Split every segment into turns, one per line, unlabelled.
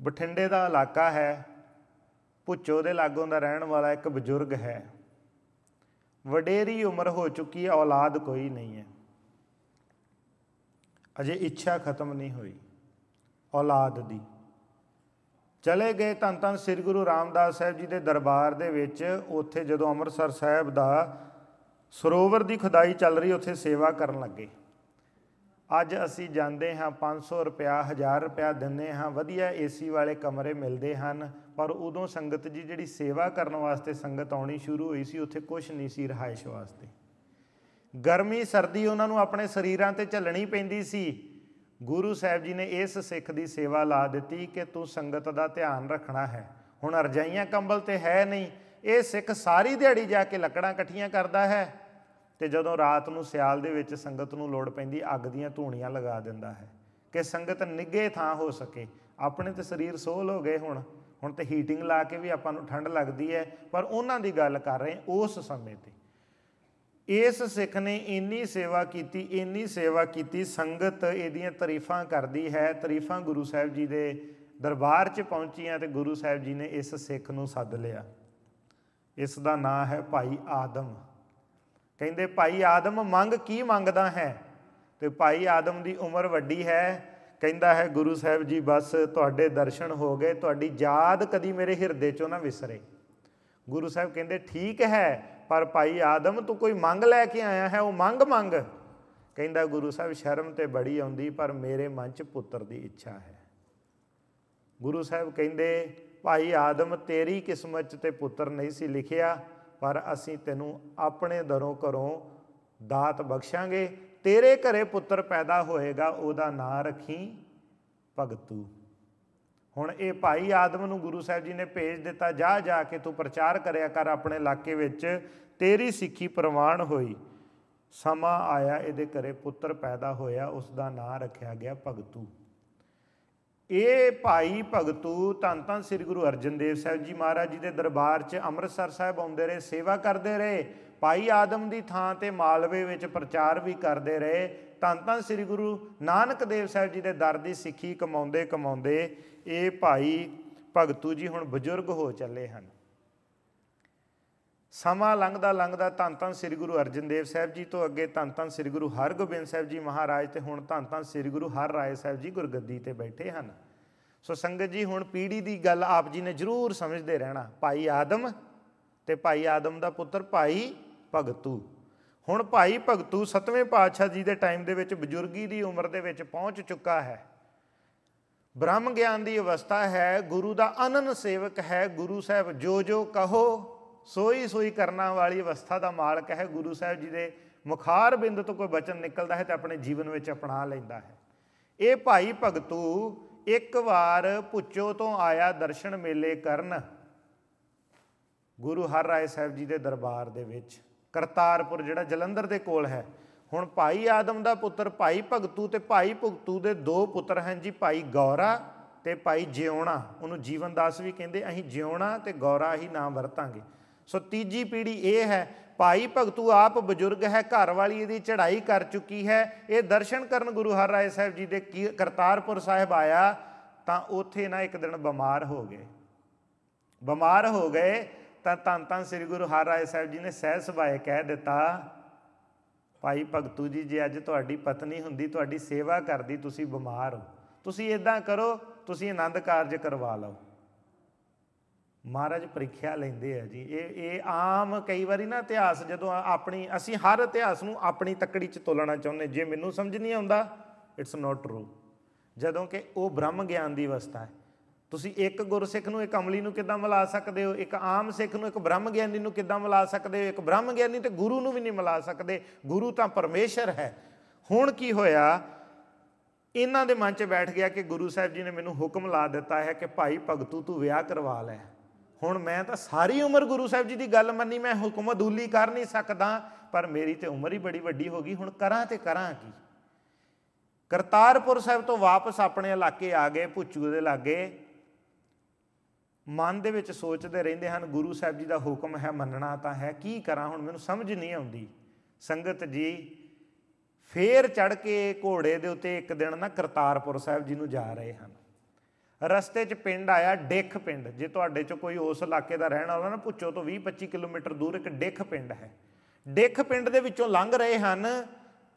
ਬਠਿੰਡੇ ਦਾ ਇਲਾਕਾ ਹੈ ਪੁੱਚੋ ਦੇ ਲਾਗੋਂ ਦਾ ਰਹਿਣ ਵਾਲਾ ਇੱਕ ਬਜ਼ੁਰਗ ਹੈ। ਵਡੇਰੀ ਉਮਰ ਹੋ ਚੁੱਕੀ ਹੈ, ਔਲਾਦ ਕੋਈ ਨਹੀਂ ਹੈ। ਅਜੇ ਇੱਛਾ ਖਤਮ ਨਹੀਂ ਹੋਈ, ਔਲਾਦ ਦੀ। ਚਲੇ ਗਏ ਧੰਨ ਧੰਨ ਸ੍ਰੀ ਗੁਰੂ ਰਾਮਦਾਸ ਸਾਹਿਬ ਜੀ ਦੇ ਦਰਬਾਰ ਦੇ ਵਿੱਚ, ਉੱਥੇ ਜਦੋਂ ਅੰਮ੍ਰਿਤਸਰ ਸਾਹਿਬ ਦਾ ਸਰੋਵਰ ਦੀ ਖੁਦਾਈ ਚੱਲ ਰਹੀ, ਉੱਥੇ ਸੇਵਾ ਕਰਨ ਲੱਗੇ। ਅੱਜ ਅਸੀਂ ਜਾਂਦੇ ਹਾਂ 500 ਰੁਪਿਆ 1000 ਰੁਪਿਆ ਦਿੰਨੇ ਹਾਂ। ਵਧੀਆ ਏਸੀ ਵਾਲੇ ਕਮਰੇ ਮਿਲਦੇ ਹਨ, ਪਰ ਉਦੋਂ ਸੰਗਤ ਜੀ ਜਿਹੜੀ ਸੇਵਾ ਕਰਨ ਵਾਸਤੇ ਸੰਗਤ ਆਉਣੀ ਸ਼ੁਰੂ ਹੋਈ ਸੀ, ਉੱਥੇ ਕੁਝ ਨਹੀਂ ਸੀ ਰਹਾਇਸ਼ ਵਾਸਤੇ। ਗਰਮੀ, ਸਰਦੀ ਉਹਨਾਂ ਨੂੰ ਆਪਣੇ ਸਰੀਰਾਂ ਤੇ ਝੱਲਣੀ ਪੈਂਦੀ ਸੀ। ਗੁਰੂ ਸਾਹਿਬ ਜੀ ਨੇ ਇਸ ਸਿੱਖ ਦੀ ਸੇਵਾ ਲਾ ਦਿੱਤੀ ਕਿ ਤੂੰ ਸੰਗਤ ਦਾ ਧਿਆਨ ਰੱਖਣਾ ਹੈ। ਹੁਣ ਰਜਾਈਆਂ ਕੰਬਲ ਤੇ ਹੈ ਨਹੀਂ। ਇਹ ਸਿੱਖ ਸਾਰੀ ਦਿਹਾੜੀ ਜਾ ਕੇ ਲੱਕੜਾਂ ਇਕੱਠੀਆਂ ਕਰਦਾ ਹੈ। ਤੇ ਜਦੋਂ ਰਾਤ ਨੂੰ ਸਿਆਲ ਦੇ ਵਿੱਚ ਸੰਗਤ ਨੂੰ ਲੋੜ ਪੈਂਦੀ, ਅੱਗ ਦੀਆਂ ਧੂਣੀਆਂ ਲਗਾ ਦਿੰਦਾ ਹੈ। ਕਿ ਸੰਗਤ ਨਿੱਗੇ ਥਾਂ ਹੋ ਸਕੇ। ਆਪਣੇ ਤੇ ਸਰੀਰ ਸੋਲ ਹੋ ਗਏ ਹੁਣ। ਹੁਣ ਤੇ ਹੀਟਿੰਗ ਲਾ ਕੇ ਵੀ ਆਪਾਂ ਨੂੰ ਠੰਡ ਲੱਗਦੀ ਹੈ, ਪਰ ਉਹਨਾਂ ਦੀ ਗੱਲ ਕਰ ਰਹੇ ਉਸ ਸਮੇਂ ਤੇ। ਇਸ ਸਿੱਖ ਨੇ ਇੰਨੀ ਸੇਵਾ ਕੀਤੀ, ਇੰਨੀ ਸੇਵਾ ਕੀਤੀ, ਸੰਗਤ ਇਹਦੀਆਂ ਤਾਰੀਫਾਂ ਕਰਦੀ ਹੈ। ਤਾਰੀਫਾਂ ਗੁਰੂ ਸਾਹਿਬ ਜੀ ਦੇ ਦਰਬਾਰ 'ਚ ਪਹੁੰਚੀਆਂ ਤੇ ਗੁਰੂ ਸਾਹਿਬ ਜੀ ਨੇ ਇਸ ਸਿੱਖ ਨੂੰ ਸੱਦ ਲਿਆ। ਇਸ ਦਾ ਨਾਂ ਹੈ ਭਾਈ ਆਦਮ। ਕਹਿੰਦੇ, ਭਾਈ ਆਦਮ, ਮੰਗ ਕੀ ਮੰਗਦਾ ਹੈ? ਤੇ ਭਾਈ ਆਦਮ ਦੀ ਉਮਰ ਵੱਡੀ ਹੈ। ਕਹਿੰਦਾ ਹੈ, ਗੁਰੂ ਸਾਹਿਬ ਜੀ, ਬਸ ਤੁਹਾਡੇ ਦਰਸ਼ਨ ਹੋ ਗਏ। ਤੁਹਾਡੀ ਯਾਦ ਕਦੀ ਮੇਰੇ ਹਿਰਦੇ 'ਚੋਂ ਨਾ ਵਿਸਰੇ। ਗੁਰੂ ਸਾਹਿਬ ਕਹਿੰਦੇ, ਠੀਕ ਹੈ, ਪਰ ਭਾਈ ਆਦਮ, ਤੂੰ ਕੋਈ ਮੰਗ ਲੈ ਕੇ ਆਇਆ ਹੈ? ਉਹ ਮੰਗ ਮੰਗ। ਕਹਿੰਦਾ, ਗੁਰੂ ਸਾਹਿਬ, ਸ਼ਰਮ ਤੇ ਬੜੀ ਆਉਂਦੀ, ਪਰ ਮੇਰੇ ਮਨ 'ਚ ਪੁੱਤਰ ਦੀ ਇੱਛਾ ਹੈ। ਗੁਰੂ ਸਾਹਿਬ ਕਹਿੰਦੇ, ਭਾਈ ਆਦਮ, ਤੇਰੀ ਕਿਸਮਤ 'ਚ ਤੇ ਪੁੱਤਰ ਨਹੀਂ ਸੀ ਲਿਖਿਆ। ਪਰ ਅਸੀਂ ਤੈਨੂੰ ਆਪਣੇ ਦਰੋਂ ਘਰੋਂ ਦਾਤ ਬਖਸ਼ਾਂਗੇ। ਤੇਰੇ ਘਰੇ ਪੁੱਤਰ ਪੈਦਾ ਹੋਏਗਾ, ਉਹਦਾ ਨਾਂ ਰੱਖੀ ਭਗਤੂ। ਹੁਣ ਇਹ ਭਾਈ ਆਦਮ ਨੂੰ ਗੁਰੂ ਸਾਹਿਬ ਜੀ ਨੇ ਭੇਜ ਦਿੱਤਾ, ਜਾ ਜਾ ਕੇ ਤੂੰ ਪ੍ਰਚਾਰ ਕਰਿਆ ਕਰ ਆਪਣੇ ਇਲਾਕੇ ਵਿੱਚ। ਤੇਰੀ ਸਿੱਖੀ ਪ੍ਰਵਾਨ ਹੋਈ। ਸਮਾਂ ਆਇਆ, ਇਹਦੇ ਘਰੇ ਪੁੱਤਰ ਪੈਦਾ ਹੋਇਆ ਉਸ ਦਾ ਨਾਂ ਰੱਖਿਆ ਗਿਆ ਭਗਤੂ। ਇਹ ਭਾਈ ਭਗਤੂ ਧੰਨ ਧੰਨ ਸ੍ਰੀ ਗੁਰੂ ਅਰਜਨ ਦੇਵ ਸਾਹਿਬ ਜੀ ਮਹਾਰਾਜ ਜੀ ਦੇ ਦਰਬਾਰ 'ਚ ਅੰਮ੍ਰਿਤਸਰ ਸਾਹਿਬ ਆਉਂਦੇ ਰਹੇ, ਸੇਵਾ ਕਰਦੇ ਰਹੇ, ਭਾਈ ਆਦਮ ਦੀ ਥਾਂ ਤੇ ਮਾਲਵੇ ਵਿੱਚ ਪ੍ਰਚਾਰ ਵੀ ਕਰਦੇ ਰਹੇ। ਧੰਨ ਧੰਨ ਸ੍ਰੀ ਗੁਰੂ ਨਾਨਕ ਦੇਵ ਸਾਹਿਬ ਜੀ ਦੇ ਦਰ ਦੀ ਸਿੱਖੀ ਕਮਾਉਂਦੇ ਕਮਾਉਂਦੇ ਇਹ ਭਾਈ ਭਗਤੂ ਜੀ ਹੁਣ ਬਜ਼ੁਰਗ ਹੋ ਚੱਲੇ ਹਨ। ਸਮਾਂ ਲੰਘਦਾ ਲੰਘਦਾ ਧੰਨ ਧੰਨ ਸ੍ਰੀ ਗੁਰੂ ਅਰਜਨ ਦੇਵ ਸਾਹਿਬ ਜੀ ਤੋਂ ਅੱਗੇ ਧੰਨ ਧੰਨ ਸ੍ਰੀ ਗੁਰੂ ਹਰਗੋਬਿੰਦ ਸਾਹਿਬ ਜੀ ਮਹਾਰਾਜ ਤੇ ਹੁਣ ਧੰਨ ਧੰਨ ਸ੍ਰੀ ਗੁਰੂ ਹਰ ਰਾਏ ਸਾਹਿਬ ਜੀ ਗੁਰਗੱਦੀ ਤੇ ਬੈਠੇ ਹਨ। ਸੋ ਸੰਗਤ ਜੀ, ਹੁਣ ਪੀੜੀ ਦੀ ਗੱਲ ਆਪ ਜੀ ਨੇ ਜ਼ਰੂਰ ਸਮਝਦੇ ਰਹਿਣਾ। ਭਾਈ ਆਦਮ ਤੇ ਭਾਈ ਆਦਮ ਦਾ ਪੁੱਤਰ ਭਾਈ ਭਗਤੂ। ਹੁਣ ਭਾਈ ਭਗਤੂ ਸਤਵੇਂ ਪਾਤਸ਼ਾਹ ਜੀ ਦੇ ਟਾਈਮ ਦੇ ਵਿੱਚ ਬਜ਼ੁਰਗੀ ਦੀ ਉਮਰ ਦੇ ਵਿੱਚ ਪਹੁੰਚ ਚੁੱਕਾ ਹੈ। ਬ੍ਰਹਮ ਗਿਆਨ ਦੀ ਅਵਸਥਾ ਹੈ, ਗੁਰੂ ਦਾ ਅਨਨ ਸੇਵਕ ਹੈ, ਗੁਰੂ ਸਾਹਿਬ ਜੋ ਜੋ ਕਹੋ ਸੋਈ ਸੋਈ ਕਰਨਾ ਵਾਲੀ ਅਵਸਥਾ ਦਾ ਮਾਲਕ ਹੈ ਗੁਰੂ ਸਾਹਿਬ ਜੀ ਦੇ। ਮੁਖਾਰ ਬਿੰਦ ਤੋਂ ਕੋਈ ਬਚਨ ਨਿਕਲਦਾ ਹੈ ਤੇ ਆਪਣੇ ਜੀਵਨ ਵਿੱਚ ਅਪਣਾ ਲੈਂਦਾ ਹੈ। ਇਹ ਭਾਈ ਭਗਤੂ ਇੱਕ ਵਾਰ ਪੁੱਚੋ ਤੋਂ ਆਇਆ ਦਰਸ਼ਨ ਮੇਲੇ ਕਰਨ ਗੁਰੂ ਹਰ ਰਾਏ ਸਾਹਿਬ ਜੀ ਦੇ ਦਰਬਾਰ ਦੇ ਵਿੱਚ। ਕਰਤਾਰਪੁਰ ਜਿਹੜਾ ਜਲੰਧਰ ਦੇ ਕੋਲ ਹੈ। ਹੁਣ ਭਾਈ ਆਦਮ ਦਾ ਪੁੱਤਰ ਭਾਈ ਭਗਤੂ ਤੇ ਭਾਈ ਭਗਤੂ ਦੇ ਦੋ ਪੁੱਤਰ ਹਨ ਜੀ, ਭਾਈ ਗੌਰਾ ਤੇ ਭਾਈ ਜਿਉਣਾ। ਉਹਨੂੰ ਜੀਵਨ ਦਾਸ ਵੀ ਕਹਿੰਦੇ, ਅਸੀਂ ਜਿਉਣਾ ਤੇ ਗੌਰਾ ਹੀ ਨਾਮ ਵਰਤਾਂਗੇ। ਸੋ ਤੀਜੀ ਪੀੜ੍ਹੀ ਇਹ ਹੈ, ਭਾਈ ਭਗਤੂ ਆਪ ਬਜ਼ੁਰਗ ਹੈ, ਘਰ ਵਾਲੀ ਇਹਦੀ ਚੜ੍ਹਾਈ ਕਰ ਚੁੱਕੀ ਹੈ। ਇਹ ਦਰਸ਼ਨ ਕਰਨ ਗੁਰੂ ਹਰ ਰਾਏ ਸਾਹਿਬ ਜੀ ਦੇ ਕਰਤਾਰਪੁਰ ਸਾਹਿਬ ਆਇਆ, ਤਾਂ ਉੱਥੇ ਨਾ ਇੱਕ ਦਿਨ ਬਿਮਾਰ ਹੋ ਗਏ। ਬਿਮਾਰ ਹੋ ਗਏ, ਤਾਂ ਤਨ ਤਨ ਸ੍ਰੀ ਗੁਰੂ ਹਰ ਰਾਏ ਸਾਹਿਬ ਜੀ ਨੇ ਸਹਿ ਸੁਭਾਏ ਕਹਿ ਦਿੱਤਾ, ਭਾਈ ਭਗਤੂ ਜੀ, ਜੇ ਅੱਜ ਤੁਹਾਡੀ ਪਤਨੀ ਹੁੰਦੀ, ਤੁਹਾਡੀ ਸੇਵਾ ਕਰਦੀ, ਤੁਸੀਂ ਬਿਮਾਰ ਹੋ। ਤੁਸੀਂ ਇਦਾਂ ਕਰੋ, ਤੁਸੀਂ ਆਨੰਦ ਕਾਰਜ ਕਰਵਾ ਲਓ। ਮਹਾਰਾਜ ਪ੍ਰੀਖਿਆ ਲੈਂਦੇ ਆ ਜੀ। ਇਹ ਇਹ ਆਮ ਕਈ ਵਾਰੀ ਨਾ ਇਤਿਹਾਸ ਜਦੋਂ ਆਪਣੀ, ਅਸੀਂ ਹਰ ਇਤਿਹਾਸ ਨੂੰ ਆਪਣੀ ਤੱਕੜੀ 'ਚ ਤੋਲਣਾ ਚਾਹੁੰਦੇ, ਜੇ ਮੈਨੂੰ ਸਮਝ ਨਹੀਂ ਆਉਂਦਾ ਇਟਸ ਨਾਟ ਟਰੂ ਜਦੋਂ ਕਿ ਉਹ ਬ੍ਰਹਮ ਗਿਆਨ ਦੀ ਅਵਸਥਾ ਹੈ। ਤੁਸੀਂ ਇੱਕ ਗੁਰਸਿੱਖ ਨੂੰ ਇੱਕ ਅਮਲੀ ਨੂੰ ਕਿੱਦਾਂ ਮਿਲਾ ਸਕਦੇ ਹੋ? ਇੱਕ ਆਮ ਸਿੱਖ ਨੂੰ ਇੱਕ ਬ੍ਰਹਮ ਗਿਆਨੀ ਨੂੰ ਕਿੱਦਾਂ ਮਿਲਾ ਸਕਦੇ ਹੋ? ਇੱਕ ਬ੍ਰਹਮ ਗਿਆਨੀ ਤੇ ਗੁਰੂ ਨੂੰ ਵੀ ਨਹੀਂ ਮਿਲਾ ਸਕਦੇ। ਗੁਰੂ ਤਾਂ ਪਰਮੇਸ਼ਰ ਹੈ। ਹੁਣ ਕੀ ਹੋਇਆ? ਇਹਨਾਂ ਦੇ ਮਨ 'ਚ ਬੈਠ ਗਿਆ ਕਿ ਗੁਰੂ ਸਾਹਿਬ ਜੀ ਨੇ ਮੈਨੂੰ ਹੁਕਮ ਲਾ ਦਿੱਤਾ ਹੈ ਕਿ ਭਾਈ ਭਗਤੂ ਤੂੰ ਵਿਆਹ ਕਰਵਾ ਲੈ। ਹੁਣ ਮੈਂ ਤਾਂ ਸਾਰੀ ਉਮਰ ਗੁਰੂ ਸਾਹਿਬ ਜੀ ਦੀ ਗੱਲ ਮੰਨੀ, ਮੈਂ ਹੁਕਮ ਅਦੂਲੀ ਕਰ ਨਹੀਂ ਸਕਦਾ, ਪਰ ਮੇਰੀ ਤੇ ਉਮਰ ਹੀ ਬੜੀ ਵੱਡੀ ਹੋ ਗਈ, ਹੁਣ ਕਰਾਂ ਤੇ ਕਰਾਂ ਕੀ? ਕਰਤਾਰਪੁਰ ਸਾਹਿਬ ਤੋਂ ਵਾਪਸ ਆਪਣੇ ਇਲਾਕੇ ਆ ਗਏ ਪੁੱਚੂ ਦੇ ਲਾਗੇ। ਮਨ ਦੇ ਵਿੱਚ ਸੋਚਦੇ ਰਹਿੰਦੇ ਹਨ, ਗੁਰੂ ਸਾਹਿਬ ਜੀ ਦਾ ਹੁਕਮ ਹੈ, ਮੰਨਣਾ ਤਾਂ ਹੈ, ਕੀ ਕਰਾਂ ਹੁਣ ਮੈਨੂੰ ਸਮਝ ਨਹੀਂ ਆਉਂਦੀ। ਸੰਗਤ ਜੀ, ਫੇਰ ਚੜ ਕੇ ਘੋੜੇ ਦੇ ਉੱਤੇ ਇੱਕ ਦਿਨ ਨਾ ਕਰਤਾਰਪੁਰ ਸਾਹਿਬ ਜੀ ਨੂੰ ਜਾ ਰਹੇ ਹਨ। ਰਸਤੇ 'ਚ ਪਿੰਡ ਆਇਆ, ਡਿੱਖ ਪਿੰਡ। ਜੇ ਤੁਹਾਡੇ 'ਚ ਕੋਈ ਉਸ ਇਲਾਕੇ ਦਾ ਰਹਿਣ ਵਾਲਾ ਨਾ, ਪੁੱਛੋ ਤੋਂ 20-25 ਕਿਲੋਮੀਟਰ ਦੂਰ ਇੱਕ ਡਿੱਖ ਪਿੰਡ ਹੈ। ਡਿੱਖ ਪਿੰਡ ਦੇ ਵਿੱਚੋਂ ਲੰਘ ਰਹੇ ਹਨ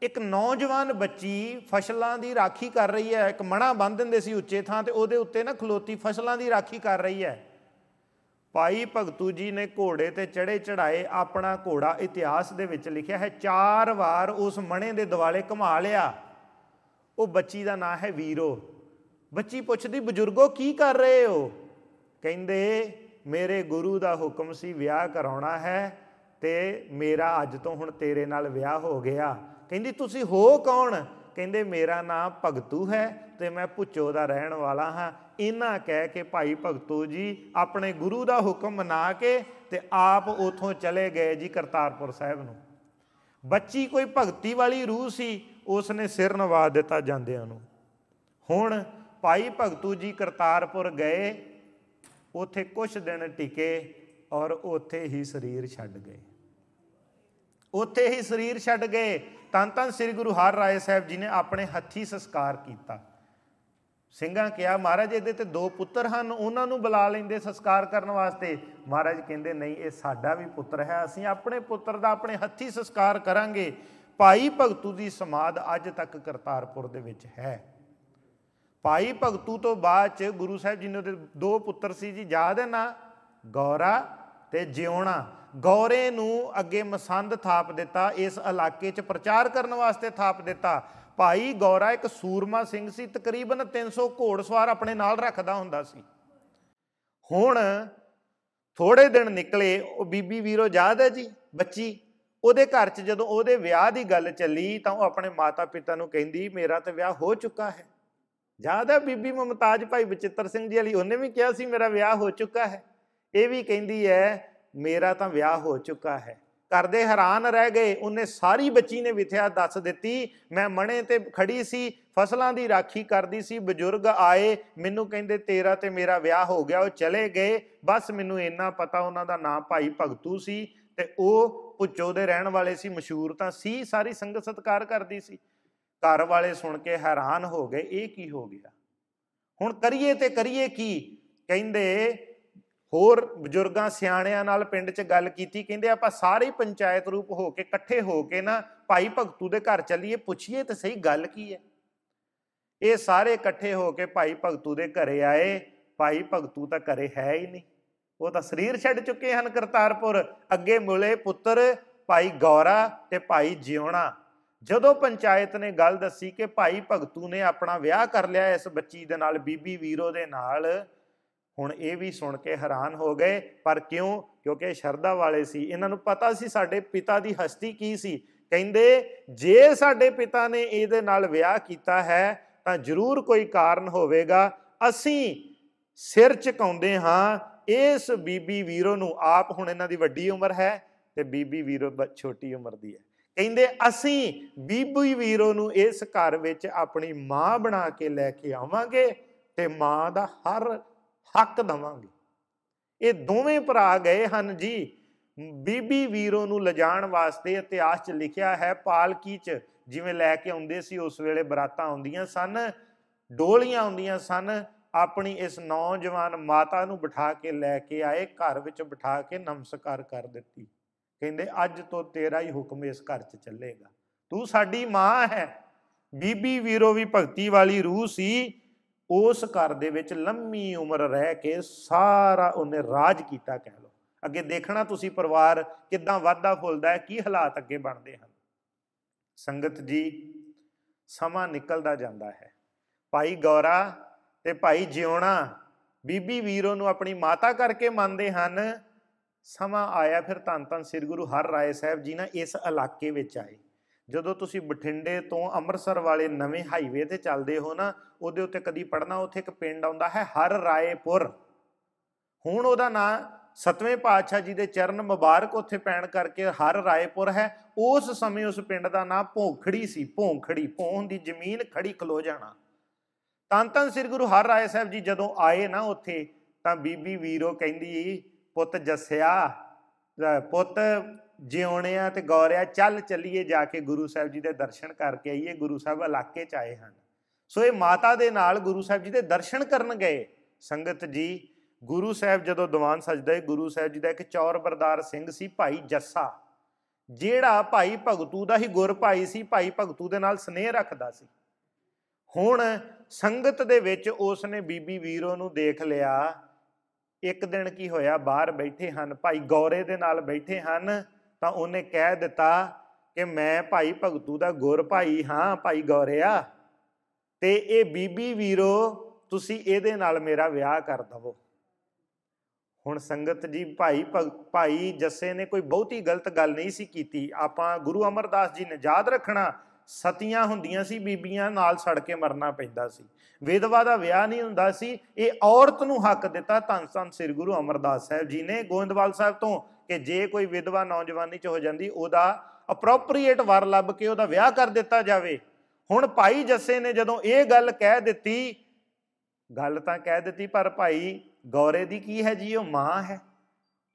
ਇੱਕ ਨੌਜਵਾਨ ਬੱਚੀ, ਫਸਲਾਂ ਦੀ ਰਾਖੀ ਕਰ ਰਹੀ ਹੈ। ਇੱਕ ਮਣਾ ਬੰਨ ਦਿੰਦੇ ਸੀ ਉੱਚੇ ਥਾਂ ਤੇ, ਉਹਦੇ ਉੱਤੇ ਨਾ ਖਲੋਤੀ ਫਸਲਾਂ ਦੀ ਰਾਖੀ ਕਰ ਰਹੀ ਹੈ। ਭਾਈ ਭਗਤੂ ਜੀ ਨੇ ਘੋੜੇ ਤੇ ਚੜੇ ਚੜਾਏ ਆਪਣਾ ਘੋੜਾ ਇਤਿਹਾਸ ਦੇ ਵਿੱਚ ਲਿਖਿਆ ਹੈ, ਚਾਰ ਵਾਰ ਉਸ ਮਣੇ ਦੇ ਦਿਵਾਲੇ ਘੁਮਾ ਲਿਆ। ਉਹ ਬੱਚੀ ਦਾ ਨਾਂ ਹੈ ਵੀਰੋ। ਬੱਚੀ ਪੁੱਛਦੀ, ਬਜ਼ੁਰਗੋ, ਕੀ ਕਰ ਰਹੇ ਹੋ? ਕਹਿੰਦੇ, ਮੇਰੇ ਗੁਰੂ ਦਾ ਹੁਕਮ ਸੀ ਵਿਆਹ ਕਰਾਉਣਾ ਹੈ ਤੇ ਮੇਰਾ ਅੱਜ ਤੋਂ ਹੁਣ ਤੇਰੇ ਨਾਲ ਵਿਆਹ ਹੋ ਗਿਆ। ਕਹਿੰਦੀ, ਤੁਸੀਂ ਹੋ ਕੌਣ? ਕਹਿੰਦੇ, ਮੇਰਾ ਨਾਮ ਭਗਤੂ ਹੈ ਤੇ ਮੈਂ ਪੁੱਚੋ ਦਾ ਰਹਿਣ ਵਾਲਾ ਹਾਂ। ਇਹਨਾਂ ਕਹਿ ਕੇ ਭਾਈ ਭਗਤੂ ਜੀ ਆਪਣੇ ਗੁਰੂ ਦਾ ਹੁਕਮ ਮਨਾ ਕੇ ਤੇ ਆਪ ਉਥੋਂ ਚਲੇ ਗਏ ਜੀ ਕਰਤਾਰਪੁਰ ਸਾਹਿਬ ਨੂੰ। ਬੱਚੀ ਕੋਈ ਭਗਤੀ ਵਾਲੀ ਰੂਹ ਸੀ ਉਸ ਨੇ ਸਿਰ ਨਵਾ ਦਿੱਤਾ ਜਾਂਦਿਆਂ ਨੂੰ। ਹੁਣ ਭਾਈ ਭਗਤੂ ਜੀ ਕਰਤਾਰਪੁਰ ਗਏ, ਉਥੇ ਕੁਝ ਦਿਨ ਟਿਕੇ ਔਰ ਉਥੇ ਹੀ ਸਰੀਰ ਛੱਡ ਗਏ। ਉਥੇ ਹੀ ਸਰੀਰ ਛੱਡ ਗਏ। ਤਨ ਤਨ ਸ੍ਰੀ ਗੁਰੂ ਹਰ ਰਾਏ ਸਾਹਿਬ ਜੀ ਨੇ ਆਪਣੇ ਹੱਥੀ ਸੰਸਕਾਰ ਕੀਤਾ। ਸਿੰਘਾਂ ਕਿਹਾ, ਮਹਾਰਾਜ, ਇਹਦੇ ਤੇ ਦੋ ਪੁੱਤਰ ਹਨ, ਉਹਨਾਂ ਨੂੰ ਬੁਲਾ ਲੈਂਦੇ ਸੰਸਕਾਰ ਕਰਨ ਵਾਸਤੇ। ਮਹਾਰਾਜ ਕਹਿੰਦੇ, ਨਹੀਂ, ਇਹ ਸਾਡਾ ਵੀ ਪੁੱਤਰ ਹੈ, ਅਸੀਂ ਆਪਣੇ ਪੁੱਤਰ ਦਾ ਆਪਣੇ ਹੱਥੀ ਸੰਸਕਾਰ ਕਰਾਂਗੇ। ਭਾਈ ਭਗਤੂ ਦੀ ਸਮਾਦ ਅੱਜ ਤੱਕ ਕਰਤਾਰਪੁਰ ਦੇ ਵਿੱਚ ਹੈ। ਭਾਈ ਭਗਤੂ ਤੋਂ ਬਾਅਦ ਚ ਗੁਰੂ ਸਾਹਿਬ ਜੀ ਨੇ ਉਹਦੇ ਦੋ ਪੁੱਤਰ ਸੀ ਜੀ, ਯਾਦ ਹੈ ਨਾ? ਗੌਰਾ ਤੇ ਜਿਉਣਾ। ਗੌਰੇ ਨੂੰ ਅੱਗੇ ਮਸੰਦ ਥਾਪ ਦਿੱਤਾ, ਇਸ ਇਲਾਕੇ 'ਚ ਪ੍ਰਚਾਰ ਕਰਨ ਵਾਸਤੇ ਥਾਪ ਦਿੱਤਾ। ਭਾਈ ਗੌਰਾ ਇੱਕ ਸੂਰਮਾ ਸਿੰਘ ਸੀ, ਤਕਰੀਬਨ 300 ਘੋੜਸਵਾਰ ਆਪਣੇ ਨਾਲ ਰੱਖਦਾ ਹੁੰਦਾ ਸੀ। ਹੁਣ ਥੋੜੇ ਦਿਨ ਨਿਕਲੇ, ਉਹ ਬੀਬੀ ਵੀਰੋ ਯਾਦ ਹੈ ਜੀ? ਬੱਚੀ, ਉਹਦੇ ਘਰ 'ਚ ਜਦੋਂ ਉਹਦੇ ਵਿਆਹ ਦੀ ਗੱਲ ਚੱਲੀ ਤਾਂ ਉਹ ਆਪਣੇ ਮਾਤਾ ਪਿਤਾ ਨੂੰ ਕਹਿੰਦੀ, ਮੇਰਾ ਤਾਂ ਵਿਆਹ ਹੋ ਚੁੱਕਾ ਹੈ। ਯਾਦ ਹੈ ਬੀਬੀ ਮਮਤਾਜ ਭਾਈ ਬਚਿੱਤਰ ਸਿੰਘ ਜੀ ਵਾਲੀ ਉਹਨੇ ਵੀ ਕਿਹਾ ਸੀ, ਮੇਰਾ ਵਿਆਹ ਹੋ ਚੁੱਕਾ ਹੈ। ਇਹ ਵੀ ਕਹਿੰਦੀ ਹੈ, ਮੇਰਾ ਤਾਂ ਵਿਆਹ ਹੋ ਚੁੱਕਾ ਹੈ। ਕਰਦੇ ਹੈਰਾਨ ਰਹਿ ਗਏ, ਉਹਨੇ ਸਾਰੀ ਬੱਚੀ ਨੇ ਵਿਥਿਆ ਦੱਸ ਦਿੱਤੀ। ਮੈਂ ਮਣੇ ਤੇ ਖੜੀ ਸੀ, ਫਸਲਾਂ ਦੀ ਰਾਖੀ ਕਰਦੀ ਸੀ, ਬਜ਼ੁਰਗ ਆਏ, ਮੈਨੂੰ ਕਹਿੰਦੇ, ਤੇਰਾ ਤੇ ਮੇਰਾ ਵਿਆਹ ਹੋ ਗਿਆ, ਉਹ ਚਲੇ ਗਏ। ਬਸ ਮੈਨੂੰ ਇੰਨਾ ਪਤਾ ਉਹਨਾਂ ਦਾ ਨਾਂ ਭਾਈ ਭਗਤੂ ਸੀ ਤੇ ਉਹ ਪੁੱਚੋ ਦੇ ਰਹਿਣ ਵਾਲੇ ਸੀ, ਮਸ਼ਹੂਰ ਤਾਂ ਸੀ, ਸਾਰੀ ਸੰਗਤ ਸਤਕਾਰ ਕਰਦੀ ਸੀ। ਘਰ ਵਾਲੇ ਸੁਣ ਕੇ ਹੈਰਾਨ ਹੋ ਗਏ, ਇਹ ਕੀ ਹੋ ਗਿਆ? ਹੁਣ ਕਰੀਏ ਤੇ ਕਰੀਏ ਕੀ? ਕਹਿੰਦੇ, ਹੋਰ ਬਜ਼ੁਰਗਾਂ ਸਿਆਣਿਆਂ ਨਾਲ ਪਿੰਡ 'ਚ ਗੱਲ ਕੀਤੀ, ਕਹਿੰਦੇ ਆਪਾਂ ਸਾਰੇ ਪੰਚਾਇਤ ਰੂਪ ਹੋ ਕੇ ਇਕੱਠੇ ਹੋ ਕੇ ਨਾ ਭਾਈ ਭਗਤੂ ਦੇ ਘਰ ਚੱਲੀਏ, ਪੁੱਛੀਏ ਤੇ ਸਹੀ ਗੱਲ ਕੀ ਹੈ? ਇਹ ਸਾਰੇ ਇਕੱਠੇ ਹੋ ਕੇ ਭਾਈ ਭਗਤੂ ਦੇ ਘਰੇ ਆਏ, ਭਾਈ ਭਗਤੂ ਤਾਂ ਘਰੇ ਹੈ ਹੀ ਨਹੀਂ। ਉਹ ਤਾਂ ਸਰੀਰ ਛੱਡ ਚੁੱਕੇ ਹਨ ਕਰਤਾਰਪੁਰ। ਅੱਗੇ ਮੁਲੇ ਪੁੱਤਰ, ਭਾਈ ਗੌਰਾ ਤੇ ਭਾਈ ਜਿਉਣਾ। ਜਦੋਂ ਪੰਚਾਇਤ ਨੇ ਗੱਲ ਦੱਸੀ ਕਿ ਭਾਈ ਭਗਤੂ ਨੇ ਆਪਣਾ ਵਿਆਹ ਕਰ ਲਿਆ ਇਸ ਬੱਚੀ ਦੇ ਨਾਲ, ਬੀਬੀ ਵੀਰੋ ਦੇ ਨਾਲ, ਹੁਣ ਇਹ ਵੀ ਸੁਣ ਕੇ ਹੈਰਾਨ ਹੋ ਗਏ। ਪਰ ਕਿਉਂ? ਕਿਉਂਕਿ ਸ਼ਰਧਾ ਵਾਲੇ ਸੀ। ਇਹਨਾਂ ਨੂੰ ਪਤਾ ਸੀ ਸਾਡੇ ਪਿਤਾ ਦੀ ਹਸਤੀ ਕੀ ਸੀ। ਕਹਿੰਦੇ, ਜੇ ਸਾਡੇ ਪਿਤਾ ਨੇ ਇਹਦੇ ਨਾਲ ਵਿਆਹ ਕੀਤਾ ਹੈ, ਤਾਂ ਜ਼ਰੂਰ ਕੋਈ ਕਾਰਨ ਹੋਵੇਗਾ। ਅਸੀਂ ਸਿਰ ਝੁਕਾਉਂਦੇ ਹਾਂ। ਇਸ ਬੀਬੀ ਵੀਰੋ ਨੂੰ ਆਪ ਹੁਣ ਇਹਨਾਂ ਦੀ ਵੱਡੀ ਉਮਰ ਹੈ ਤੇ ਬੀਬੀ ਵੀਰੋ ਛੋਟੀ ਉਮਰ ਦੀ ਹੈ। ਕਹਿੰਦੇ ਅਸੀਂ ਬੀਬੀ ਵੀਰੋ ਨੂੰ ਇਸ ਘਰ ਵਿੱਚ ਆਪਣੀ ਮਾਂ ਬਣਾ ਕੇ ਲੈ ਕੇ ਆਵਾਂਗੇ ਤੇ ਮਾਂ ਦਾ ਹਰ ਹੱਕ ਦਵਾਂਗੇ। ਇਹ ਦੋਵੇਂ ਭਰਾ ਗਏ ਹਨ ਜੀ। ਬੀਬੀ ਵੀਰੋ ਨੂੰ ਲਿਜਾਣ ਵਾਸਤੇ ਇਤਿਹਾਸ 'ਚ ਲਿਖਿਆ ਹੈ, ਪਾਲਕੀ 'ਚ ਜਿਵੇਂ ਲੈ ਕੇ ਆਉਂਦੇ ਸੀ, ਉਸ ਵੇਲੇ ਬਰਾਤਾਂ ਆਉਂਦੀਆਂ ਸਨ, ਡੋਲੀਆਂ ਆਉਂਦੀਆਂ ਸਨ। ਆਪਣੀ ਇਸ ਨੌਜਵਾਨ ਮਾਤਾ ਨੂੰ ਬਿਠਾ ਕੇ ਲੈ ਕੇ ਆਏ, ਘਰ ਵਿੱਚ ਬਿਠਾ ਕੇ ਨਮਸਕਾਰ ਕਰ ਦਿੱਤੀ। ਕਹਿੰਦੇ, ਅੱਜ ਤੋਂ ਤੇਰਾ ਹੀ ਹੁਕਮ ਇਸ ਘਰ 'ਚ ਚੱਲੇਗਾ। ਤੂੰ ਸਾਡੀ ਮਾਂ ਹੈ। ਬੀਬੀ ਵੀਰੋ ਵੀ ਭਗਤੀ ਵਾਲੀ ਰੂਹ ਸੀ। ਉਸ ਘਰ ਦੇ ਵਿੱਚ ਲੰਮੀ ਉਮਰ ਰਹਿ ਕੇ ਸਾਰਾ ਉਹਨੇ ਰਾਜ ਕੀਤਾ ਕਹਿ ਲੋ ਅੱਗੇ ਦੇਖਣਾ ਤੁਸੀਂ ਪਰਿਵਾਰ ਕਿੱਦਾਂ ਵਾਧਾ ਫੁੱਲਦਾ ਹੈ, ਕੀ ਹਾਲਾਤ ਅੱਗੇ ਬਣਦੇ ਹਨ। ਸੰਗਤ ਜੀ, ਸਮਾਂ ਨਿਕਲਦਾ ਜਾਂਦਾ ਹੈ। ਭਾਈ ਗੌਰਾ ਤੇ ਭਾਈ ਜਿਉਣਾ ਬੀਬੀ ਵੀਰੋ ਨੂੰ ਆਪਣੀ ਮਾਤਾ ਕਰਕੇ ਮੰਨਦੇ ਹਨ। ਸਮਾਂ ਆਇਆ ਫਿਰ ਧੰਨ ਧੰਨ ਸ੍ਰੀ ਗੁਰੂ ਹਰ ਰਾਏ ਸਾਹਿਬ ਜੀ ਨਾ ਇਸ ਇਲਾਕੇ ਵਿੱਚ ਆਏ। ਜਦੋਂ ਤੁਸੀਂ ਬਠਿੰਡੇ ਤੋਂ ਅੰਮ੍ਰਿਤਸਰ ਵਾਲੇ ਨਵੇਂ ਹਾਈਵੇ ਤੇ ਚੱਲਦੇ ਹੋ ਨਾ, ਉਹਦੇ ਉੱਤੇ ਕਦੀ ਪੜਨਾ ਉੱਥੇ ਇੱਕ ਪਿੰਡ ਆਉਂਦਾ ਹੈ ਹਰ ਰਾਏਪੁਰ ਹੁਣ ਉਹਦਾ ਨਾਂ ਸਤਵੇਂ ਪਾਤਸ਼ਾਹ ਜੀ ਦੇ ਚਰਨ ਮੁਬਾਰਕ ਉੱਥੇ ਪੈਣ ਕਰਕੇ ਹਰ ਰਾਏਪੁਰ ਹੈ। ਉਸ ਸਮੇਂ ਉਸ ਪਿੰਡ ਦਾ ਨਾਂ ਭੋਖੜੀ ਸੀ, ਭੋਖੜੀ, ਭੋਂ ਦੀ ਜ਼ਮੀਨ ਖੜੀ ਖਲੋ ਜਾਣਾ। ਤਨ ਤਨ ਸ੍ਰੀ ਗੁਰੂ ਹਰ ਰਾਏ ਸਾਹਿਬ ਜੀ ਜਦੋਂ ਆਏ ਨਾ ਉੱਥੇ, ਤਾਂ ਬੀਬੀ ਵੀਰੋ ਕਹਿੰਦੀ ਪੁੱਤ ਜਸਿਆ ਪੁੱਤ ਜਿਉਣਿਆ ਤੇ ਗੌਰਿਆ ਚੱਲ ਚੱਲੀਏ ਜਾ ਕੇ ਗੁਰੂ ਸਾਹਿਬ ਜੀ ਦੇ ਦਰਸ਼ਨ ਕਰਕੇ ਆਈਏ, ਗੁਰੂ ਸਾਹਿਬ ਇਲਾਕੇ ਚ ਆਏ ਹਨ। ਸੋ ਇਹ ਮਾਤਾ ਦੇ ਨਾਲ ਗੁਰੂ ਸਾਹਿਬ ਜੀ ਦੇ ਦਰਸ਼ਨ ਕਰਨ ਗਏ। ਸੰਗਤ ਜੀ, ਗੁਰੂ ਸਾਹਿਬ ਜਦੋਂ ਦੀਵਾਨ ਸਜਦੇ ਗੁਰੂ ਸਾਹਿਬ ਜੀ ਦਾ ਇੱਕ ਚੌਰ ਬਰਦਾਰ ਸਿੰਘ ਸੀ, ਭਾਈ ਜੱਸਾ। ਜਿਹੜਾ ਭਾਈ ਭਗਤੂ ਦਾ ਹੀ ਗੁਰ ਭਾਈ ਸੀ, ਭਾਈ ਭਗਤੂ ਦੇ ਨਾਲ ਸਨੇਹ ਰੱਖਦਾ ਸੀ। ਹੁਣ ਸੰਗਤ ਦੇ ਵਿੱਚ ਉਸ ਨੇ ਬੀਬੀ ਵੀਰੋ ਨੂੰ ਦੇਖ ਲਿਆ ਇੱਕ ਦਿਨ ਕੀ ਹੋਇਆ? ਬਾਹਰ ਬੈਠੇ ਹਨ। ਭਾਈ ਗੌਰੇ ਦੇ ਨਾਲ ਬੈਠੇ ਹਨ। ਤਾਂ ਉਹਨੇ ਕਹਿ ਦਿੱਤਾ ਕਿ ਮੈਂ ਭਾਈ ਭਗਤੂ ਦਾ ਗੁਰ ਭਾਈ ਹਾਂ, ਭਾਈ ਗੌਰਿਆ। ਤੇ ਇਹ ਬੀਬੀ ਵੀਰੋ, ਤੁਸੀਂ ਇਹਦੇ ਨਾਲ ਮੇਰਾ ਵਿਆਹ ਕਰ ਦਵੋ। ਹੁਣ ਸੰਗਤ ਜੀ, ਭਾਈ ਭਾਈ ਜੱਸੇ ਨੇ ਕੋਈ ਬਹੁਤੀ ਗਲਤ ਗੱਲ ਨਹੀਂ ਸੀ ਕੀਤੀ। ਆਪਾਂ ਗੁਰੂ ਅਮਰਦਾਸ ਜੀ ਨੇ ਯਾਦ ਰੱਖਣਾ ਸਤੀਆਂ ਹੁੰਦੀਆਂ ਸੀ, ਬੀਬੀਆਂ ਨਾਲ ਸੜ ਕੇ ਮਰਨਾ ਪੈਂਦਾ ਸੀ। ਵਿਧਵਾ ਦਾ ਵਿਆਹ ਨਹੀਂ ਹੁੰਦਾ ਸੀ, ਇਹ ਔਰਤ ਨੂੰ ਹੱਕ ਦਿੱਤਾ ਧੰਨ ਧੰਨ ਸ੍ਰੀ ਗੁਰੂ ਅਮਰਦਾਸ ਸਾਹਿਬ ਜੀ ਨੇ ਗੋਇੰਦਵਾਲ ਸਾਹਿਬ ਤੋਂ ਕਿ ਜੇ ਕੋਈ ਵਿਧਵਾ ਨੌਜਵਾਨੀ ਚ ਹੋ ਜਾਂਦੀ, ਉਹਦਾ ਅਪਰੋਪਰੀਏਟ ਵਰ ਲੱਭ ਕੇ ਉਹਦਾ ਵਿਆਹ ਕਰ ਦਿੱਤਾ ਜਾਵੇ। ਹੁਣ ਭਾਈ ਜੱਸੇ ਨੇ ਜਦੋਂ ਇਹ ਗੱਲ ਕਹਿ ਦਿੱਤੀ, ਗੱਲ ਤਾਂ ਕਹਿ ਦਿੱਤੀ, ਪਰ ਭਾਈ ਗੌਰੇ ਦੀ ਕੀ ਹੈ ਜੀ, ਉਹ ਮਾਂ ਹੈ।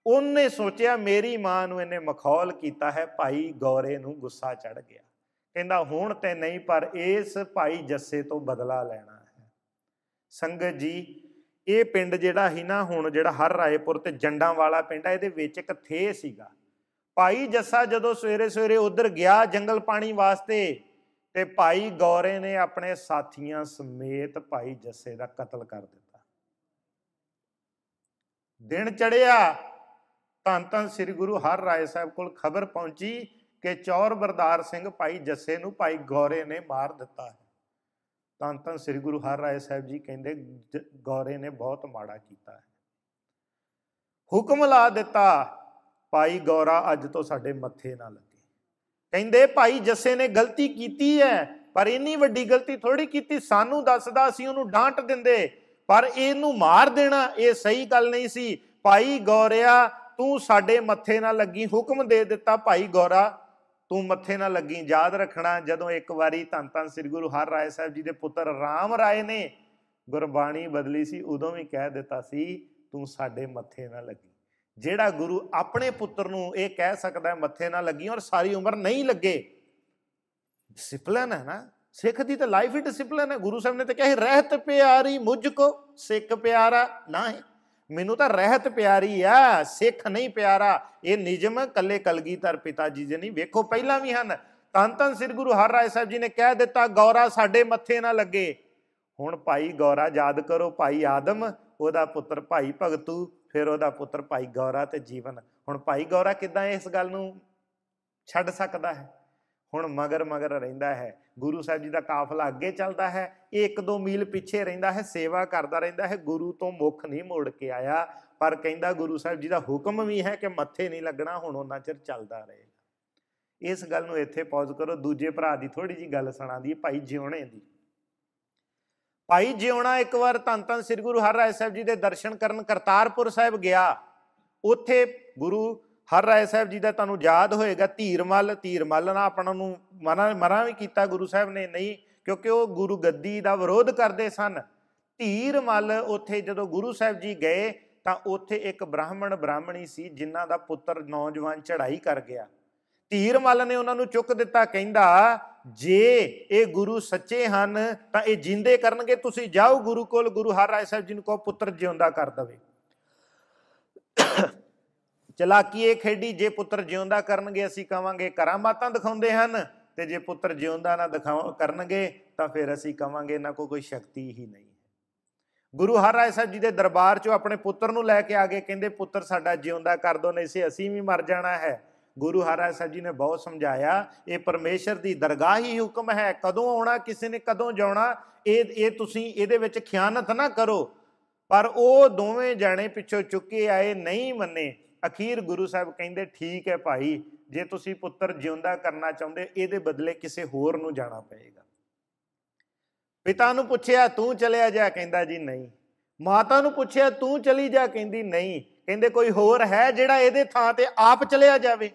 ਉਹਨੇ ਸੋਚਿਆ ਮੇਰੀ ਮਾਂ ਨੂੰ ਇਹਨੇ ਮਖੌਲ ਕੀਤਾ ਹੈ, ਭਾਈ ਗੌਰੇ ਨੂੰ ਗੁੱਸਾ ਚੜ ਗਿਆ। ਕਹਿੰਦਾ ਹੁਣ ਤੇ ਨਹੀਂ, ਪਰ ਇਸ ਭਾਈ ਜੱਸੇ ਤੋਂ ਬਦਲਾ ਲੈਣਾ ਹੈ। ਸੰਗਤ ਜੀ, ਇਹ ਪਿੰਡ ਜਿਹੜਾ ਹੀ ਨਾ ਹੁਣ, ਜਿਹੜਾ ਹਰ ਰਾਏਪੁਰ ਤੇ ਜੰਡਾਂ ਵਾਲਾ ਪਿੰਡ ਹੈ ਇਹਦੇ ਵਿੱਚ ਇੱਕ ਥੇ ਸੀਗਾ। ਭਾਈ ਜੱਸਾ ਜਦੋਂ ਸਵੇਰੇ ਸਵੇਰੇ ਉਧਰ ਗਿਆ ਜੰਗਲ ਪਾਣੀ ਵਾਸਤੇ, ਤੇ ਭਾਈ ਗੌਰੇ ਨੇ ਆਪਣੇ ਸਾਥੀਆਂ ਸਮੇਤ ਭਾਈ ਜੱਸੇ ਦਾ ਕਤਲ ਕਰ ਦਿੱਤਾ। ਦਿਨ ਚੜਿਆ ਧੰਨ ਧੰਨ ਸ੍ਰੀ ਗੁਰੂ ਹਰ ਰਾਏ ਸਾਹਿਬ ਕੋਲ ਖਬਰ ਪਹੁੰਚੀ ਕਿ ਚੌਰ ਬਰਦਾਰ ਸਿੰਘ ਭਾਈ ਜੱਸੇ ਨੂੰ ਭਾਈ ਗੌਰੇ ਨੇ ਮਾਰ ਦਿੱਤਾ ਹੈ। ਤਾਂ ਤਾਂ ਸ੍ਰੀ ਗੁਰੂ ਹਰ ਰਾਏ ਸਾਹਿਬ ਜੀ ਕਹਿੰਦੇ ਗੌਰੇ ਨੇ ਬਹੁਤ ਮਾੜਾ ਕੀਤਾ ਹੈ। ਹੁਕਮ ਲਾ ਦਿੱਤਾ ਭਾਈ ਗੌਰਾ ਅੱਜ ਤੋਂ ਸਾਡੇ ਮੱਥੇ ਨਾ ਲੱਗੇ। ਕਹਿੰਦੇ ਭਾਈ ਜੱਸੇ ਨੇ ਗਲਤੀ ਕੀਤੀ ਹੈ, ਪਰ ਇੰਨੀ ਵੱਡੀ ਗਲਤੀ ਥੋੜੀ ਕੀਤੀ। ਸਾਨੂੰ ਦੱਸਦਾ ਸੀ ਉਹਨੂੰ ਡਾਂਟ ਦਿੰਦੇ, ਪਰ ਇਹਨੂੰ ਮਾਰ ਦੇਣਾ, ਇਹ ਸਹੀ ਗੱਲ ਨਹੀਂ ਸੀ। ਭਾਈ ਗੌਰਿਆ, ਤੂੰ ਸਾਡੇ ਮੱਥੇ ਨਾ ਲੱਗੀ, ਹੁਕਮ ਦੇ ਦਿੱਤਾ ਭਾਈ ਗੌਰਾ ਤੂੰ ਮੱਥੇ ਨਾ ਲੱਗੀ, ਯਾਦ ਰੱਖਣਾ, ਜਦੋਂ ਇੱਕ ਵਾਰੀ ਧੰਨ ਧੰਨ ਸ੍ਰੀ ਗੁਰੂ ਹਰ ਰਾਏ ਸਾਹਿਬ ਜੀ ਦੇ ਪੁੱਤਰ ਰਾਮ ਰਾਏ ਨੇ ਗੁਰਬਾਣੀ ਬਦਲੀ ਸੀ, ਉਦੋਂ ਵੀ ਕਹਿ ਦਿੱਤਾ ਸੀ, ਤੂੰ ਸਾਡੇ ਮੱਥੇ ਨਾ ਲੱਗੀ। ਜਿਹੜਾ ਗੁਰੂ ਆਪਣੇ ਪੁੱਤਰ ਨੂੰ ਇਹ ਕਹਿ ਸਕਦਾ ਮੱਥੇ ਨਾ ਲੱਗੀ ਔਰ ਸਾਰੀ ਉਮਰ ਨਹੀਂ ਲੱਗੇ। ਡਿਸਪਲਿਨ ਹੈ ਨਾ, ਸਿੱਖ ਦੀ ਤਾਂ ਲਾਈਫ ਹੀ ਡਿਸਪਲਿਨ ਹੈ। ਗੁਰੂ ਸਾਹਿਬ ਨੇ ਤਾਂ ਕਿਹਾ ਰਹਿਤ ਪਿਆਰੀ ਮੁਝ ਕੋ ਸਿੱਖ ਪਿਆਰਾ ਨਾ ਹੈ ਮੈਨੂੰ ਤਾਂ ਰਹਿਤ ਪਿਆਰੀ ਆ, ਸਿੱਖ ਨਹੀਂ ਪਿਆਰਾ। ਇਹ ਨਿਜਮ ਕੱਲੇ ਕਲਗੀਧਰ ਪਿਤਾ ਜੀ ਦੇ ਨਹੀਂ, ਵੇਖੋ ਪਹਿਲਾਂ ਵੀ ਹਨ। ਤਨ ਤਨ ਸ੍ਰੀ ਗੁਰੂ ਹਰ ਰਾਏ ਸਾਹਿਬ ਜੀ ਨੇ ਕਹਿ ਦਿੱਤਾ, ਗੌਰਾ ਸਾਡੇ ਮੱਥੇ ਨਾ ਲੱਗੇ। ਹੁਣ ਭਾਈ ਗੌਰਾ ਯਾਦ ਕਰੋ, ਭਾਈ ਆਦਮ, ਉਹਦਾ ਪੁੱਤਰ ਭਾਈ ਭਗਤੂ, ਫਿਰ ਉਹਦਾ ਪੁੱਤਰ ਭਾਈ ਗੌਰਾ ਤੇ ਜੀਵਨ। ਹੁਣ ਭਾਈ ਗੌਰਾ ਕਿਦਾਂ ਇਸ ਗੱਲ ਨੂੰ ਛੱਡ ਸਕਦਾ ਹੈ? ਹੁਣ ਮਗਰ ਮਗਰ ਰਹਿੰਦਾ ਹੈ। ਗੁਰੂ ਸਾਹਿਬ ਜੀ ਦਾ ਕਾਫਲਾ ਅੱਗੇ ਚੱਲਦਾ ਹੈ। ਇਹ ਇੱਕ ਦੋ ਮੀਲ ਪਿੱਛੇ ਰਹਿੰਦਾ ਹੈ, ਸੇਵਾ ਕਰਦਾ ਰਹਿੰਦਾ ਹੈ। ਗੁਰੂ ਤੋਂ ਮੁਖ ਨਹੀਂ ਮੋੜ ਕੇ ਆਇਆ। ਪਰ ਕਹਿੰਦਾ ਗੁਰੂ ਸਾਹਿਬ ਜੀ ਦਾ ਹੁਕਮ ਵੀ ਹੈ ਕਿ ਮੱਥੇ ਨਹੀਂ ਲੱਗਣਾ, ਹੁਣ ਉਹਨਾਂ ਚਿਰ ਚੱਲਦਾ ਰਹੇਗਾ। ਇਸ ਗੱਲ ਨੂੰ ਇੱਥੇ ਪੌਜ਼ ਕਰੋ। ਦੂਜੇ ਭਰਾ ਦੀ ਥੋੜੀ ਜੀ ਗੱਲ ਸੁਣਾਦੀ ਭਾਈ ਜਿਉਣੇ ਦੀ। ਭਾਈ ਜਿਉਣਾ ਇੱਕ ਵਾਰ ਧੰਨ ਧੰਨ ਸ੍ਰੀ ਗੁਰੂ ਹਰਿਰਾਏ ਸਾਹਿਬ ਜੀ ਦੇ ਦਰਸ਼ਨ ਕਰਨ ਕਰਤਾਰਪੁਰ ਸਾਹਿਬ ਗਿਆ। ਉੱਥੇ ਗੁਰੂ ਹਰ ਰਾਏ ਸਾਹਿਬ ਜੀ ਦਾ ਤੁਹਾਨੂੰ ਯਾਦ ਹੋਏਗਾ ਧੀਰਮਲ ਧੀਰਮਲ ਨਾਲ ਆਪਣਾ ਨੂੰ ਮਨਾ ਮਰਾਂ ਵੀ ਕੀਤਾ ਗੁਰੂ ਸਾਹਿਬ ਨੇ, ਨਹੀਂ, ਕਿਉਂਕਿ ਉਹ ਗੁਰੂ ਗੱਦੀ ਦਾ ਵਿਰੋਧ ਕਰਦੇ ਸਨ। ਧੀਰਮਲ ਉੱਥੇ ਜਦੋਂ ਗੁਰੂ ਸਾਹਿਬ ਜੀ ਗਏ, ਤਾਂ ਉੱਥੇ ਇੱਕ ਬ੍ਰਾਹਮਣ ਬ੍ਰਾਹਮਣੀ ਸੀ, ਜਿਨ੍ਹਾਂ ਦਾ ਪੁੱਤਰ ਨੌਜਵਾਨ ਚੜ੍ਹਾਈ ਕਰ ਗਿਆ। ਧੀਰਮਲ ਨੇ ਉਹਨਾਂ ਨੂੰ ਚੁੱਕ ਦਿੱਤਾ, ਕਹਿੰਦਾ, ਜੇ ਇਹ ਗੁਰੂ ਸੱਚੇ ਹਨ, ਤਾਂ ਇਹ ਜਿੰਦੇ ਕਰਨਗੇ, ਤੁਸੀਂ ਜਾਓ ਗੁਰੂ ਕੋਲ, ਗੁਰੂ ਹਰ ਰਾਏ ਸਾਹਿਬ ਜੀ ਨੂੰ ਕਹੋ, ਪੁੱਤਰ ਜਿਉਂਦਾ ਕਰ ਦਵੇ। ਚਲਾਕੀ ਇਹ ਖੇਡੀ, ਜੇ ਪੁੱਤਰ ਜਿਉਂਦਾ ਕਰਨਗੇ, ਅਸੀਂ ਕਵਾਂਗੇ ਕਰਾਮਾਤਾਂ ਦਿਖਾਉਂਦੇ ਹਨ। ਤੇ ਜੇ ਪੁੱਤਰ ਜਿਉਂਦਾ ਨਾ ਦਿਖਾਉ, ਕਰਨਗੇ, ਤਾਂ ਫਿਰ ਅਸੀਂ ਕਵਾਂਗੇ ਨਾ ਕੋਈ ਕੋਈ ਸ਼ਕਤੀ ਹੀ ਨਹੀਂ ਗੁਰੂ ਹਰਿਰਾਏ ਸਾਹਿਬ ਜੀ ਦੇ ਦਰਬਾਰ 'ਚੋਂ ਆਪਣੇ ਪੁੱਤਰ ਨੂੰ ਲੈ ਕੇ ਆ ਗਏ, ਕਹਿੰਦੇ, ਪੁੱਤਰ, ਸਾਡਾ ਜਿਉਂਦਾ ਕਰ ਦੋ, ਨਹੀਂ ਸੀ ਅਸੀਂ ਵੀ ਮਰ ਜਾਣਾ ਹੈ। ਗੁਰੂ ਹਰਿਰਾਏ ਸਾਹਿਬ ਜੀ ਨੇ ਬਹੁਤ ਸਮਝਾਇਆ, ਇਹ ਪਰਮੇਸ਼ਰ ਦੀ ਦਰਗਾਹ ਹੀ ਹੁਕਮ ਹੈ। ਕਦੋਂ ਆਉਣਾ, ਕਿਸੇ ਨੇ ਕਦੋਂ ਜਾਣਾ ਇਹ ਇਹ ਤੁਸੀਂ ਇਹਦੇ ਵਿੱਚ ਖਿਆਨਤ ਨਾ ਕਰੋ। ਪਰ ਉਹ ਦੋਵੇਂ ਜਾਣੇ ਪਿੱਛੋਂ ਚੁੱਕੇ ਆਏ, ਨਹੀਂ ਮੰਨੇ। ਅਖੀਰ ਗੁਰੂ ਸਾਹਿਬ ਕਹਿੰਦੇ, ਠੀਕ ਹੈ ਭਾਈ, ਜੇ ਤੁਸੀਂ ਪੁੱਤਰ ਜਿਉਂਦਾ ਕਰਨਾ ਚਾਹੁੰਦੇ, ਇਹਦੇ ਬਦਲੇ ਕਿਸੇ ਹੋਰ ਨੂੰ ਜਾਣਾ ਪਏਗਾ। ਪਿਤਾ ਨੂੰ ਪੁੱਛਿਆ, ਤੂੰ ਚਲਿਆ ਜਾ? ਕਹਿੰਦਾ, ਜੀ ਨਹੀਂ। ਮਾਤਾ ਨੂੰ ਪੁੱਛਿਆ, ਤੂੰ ਚਲੀ ਜਾ? ਕਹਿੰਦੀ, ਨਹੀਂ। ਕਹਿੰਦੇ, ਕੋਈ ਹੋਰ ਹੈ ਜਿਹੜਾ ਇਹਦੇ ਥਾਂ ਤੇ ਆਪ ਚਲਿਆ ਜਾਵੇ?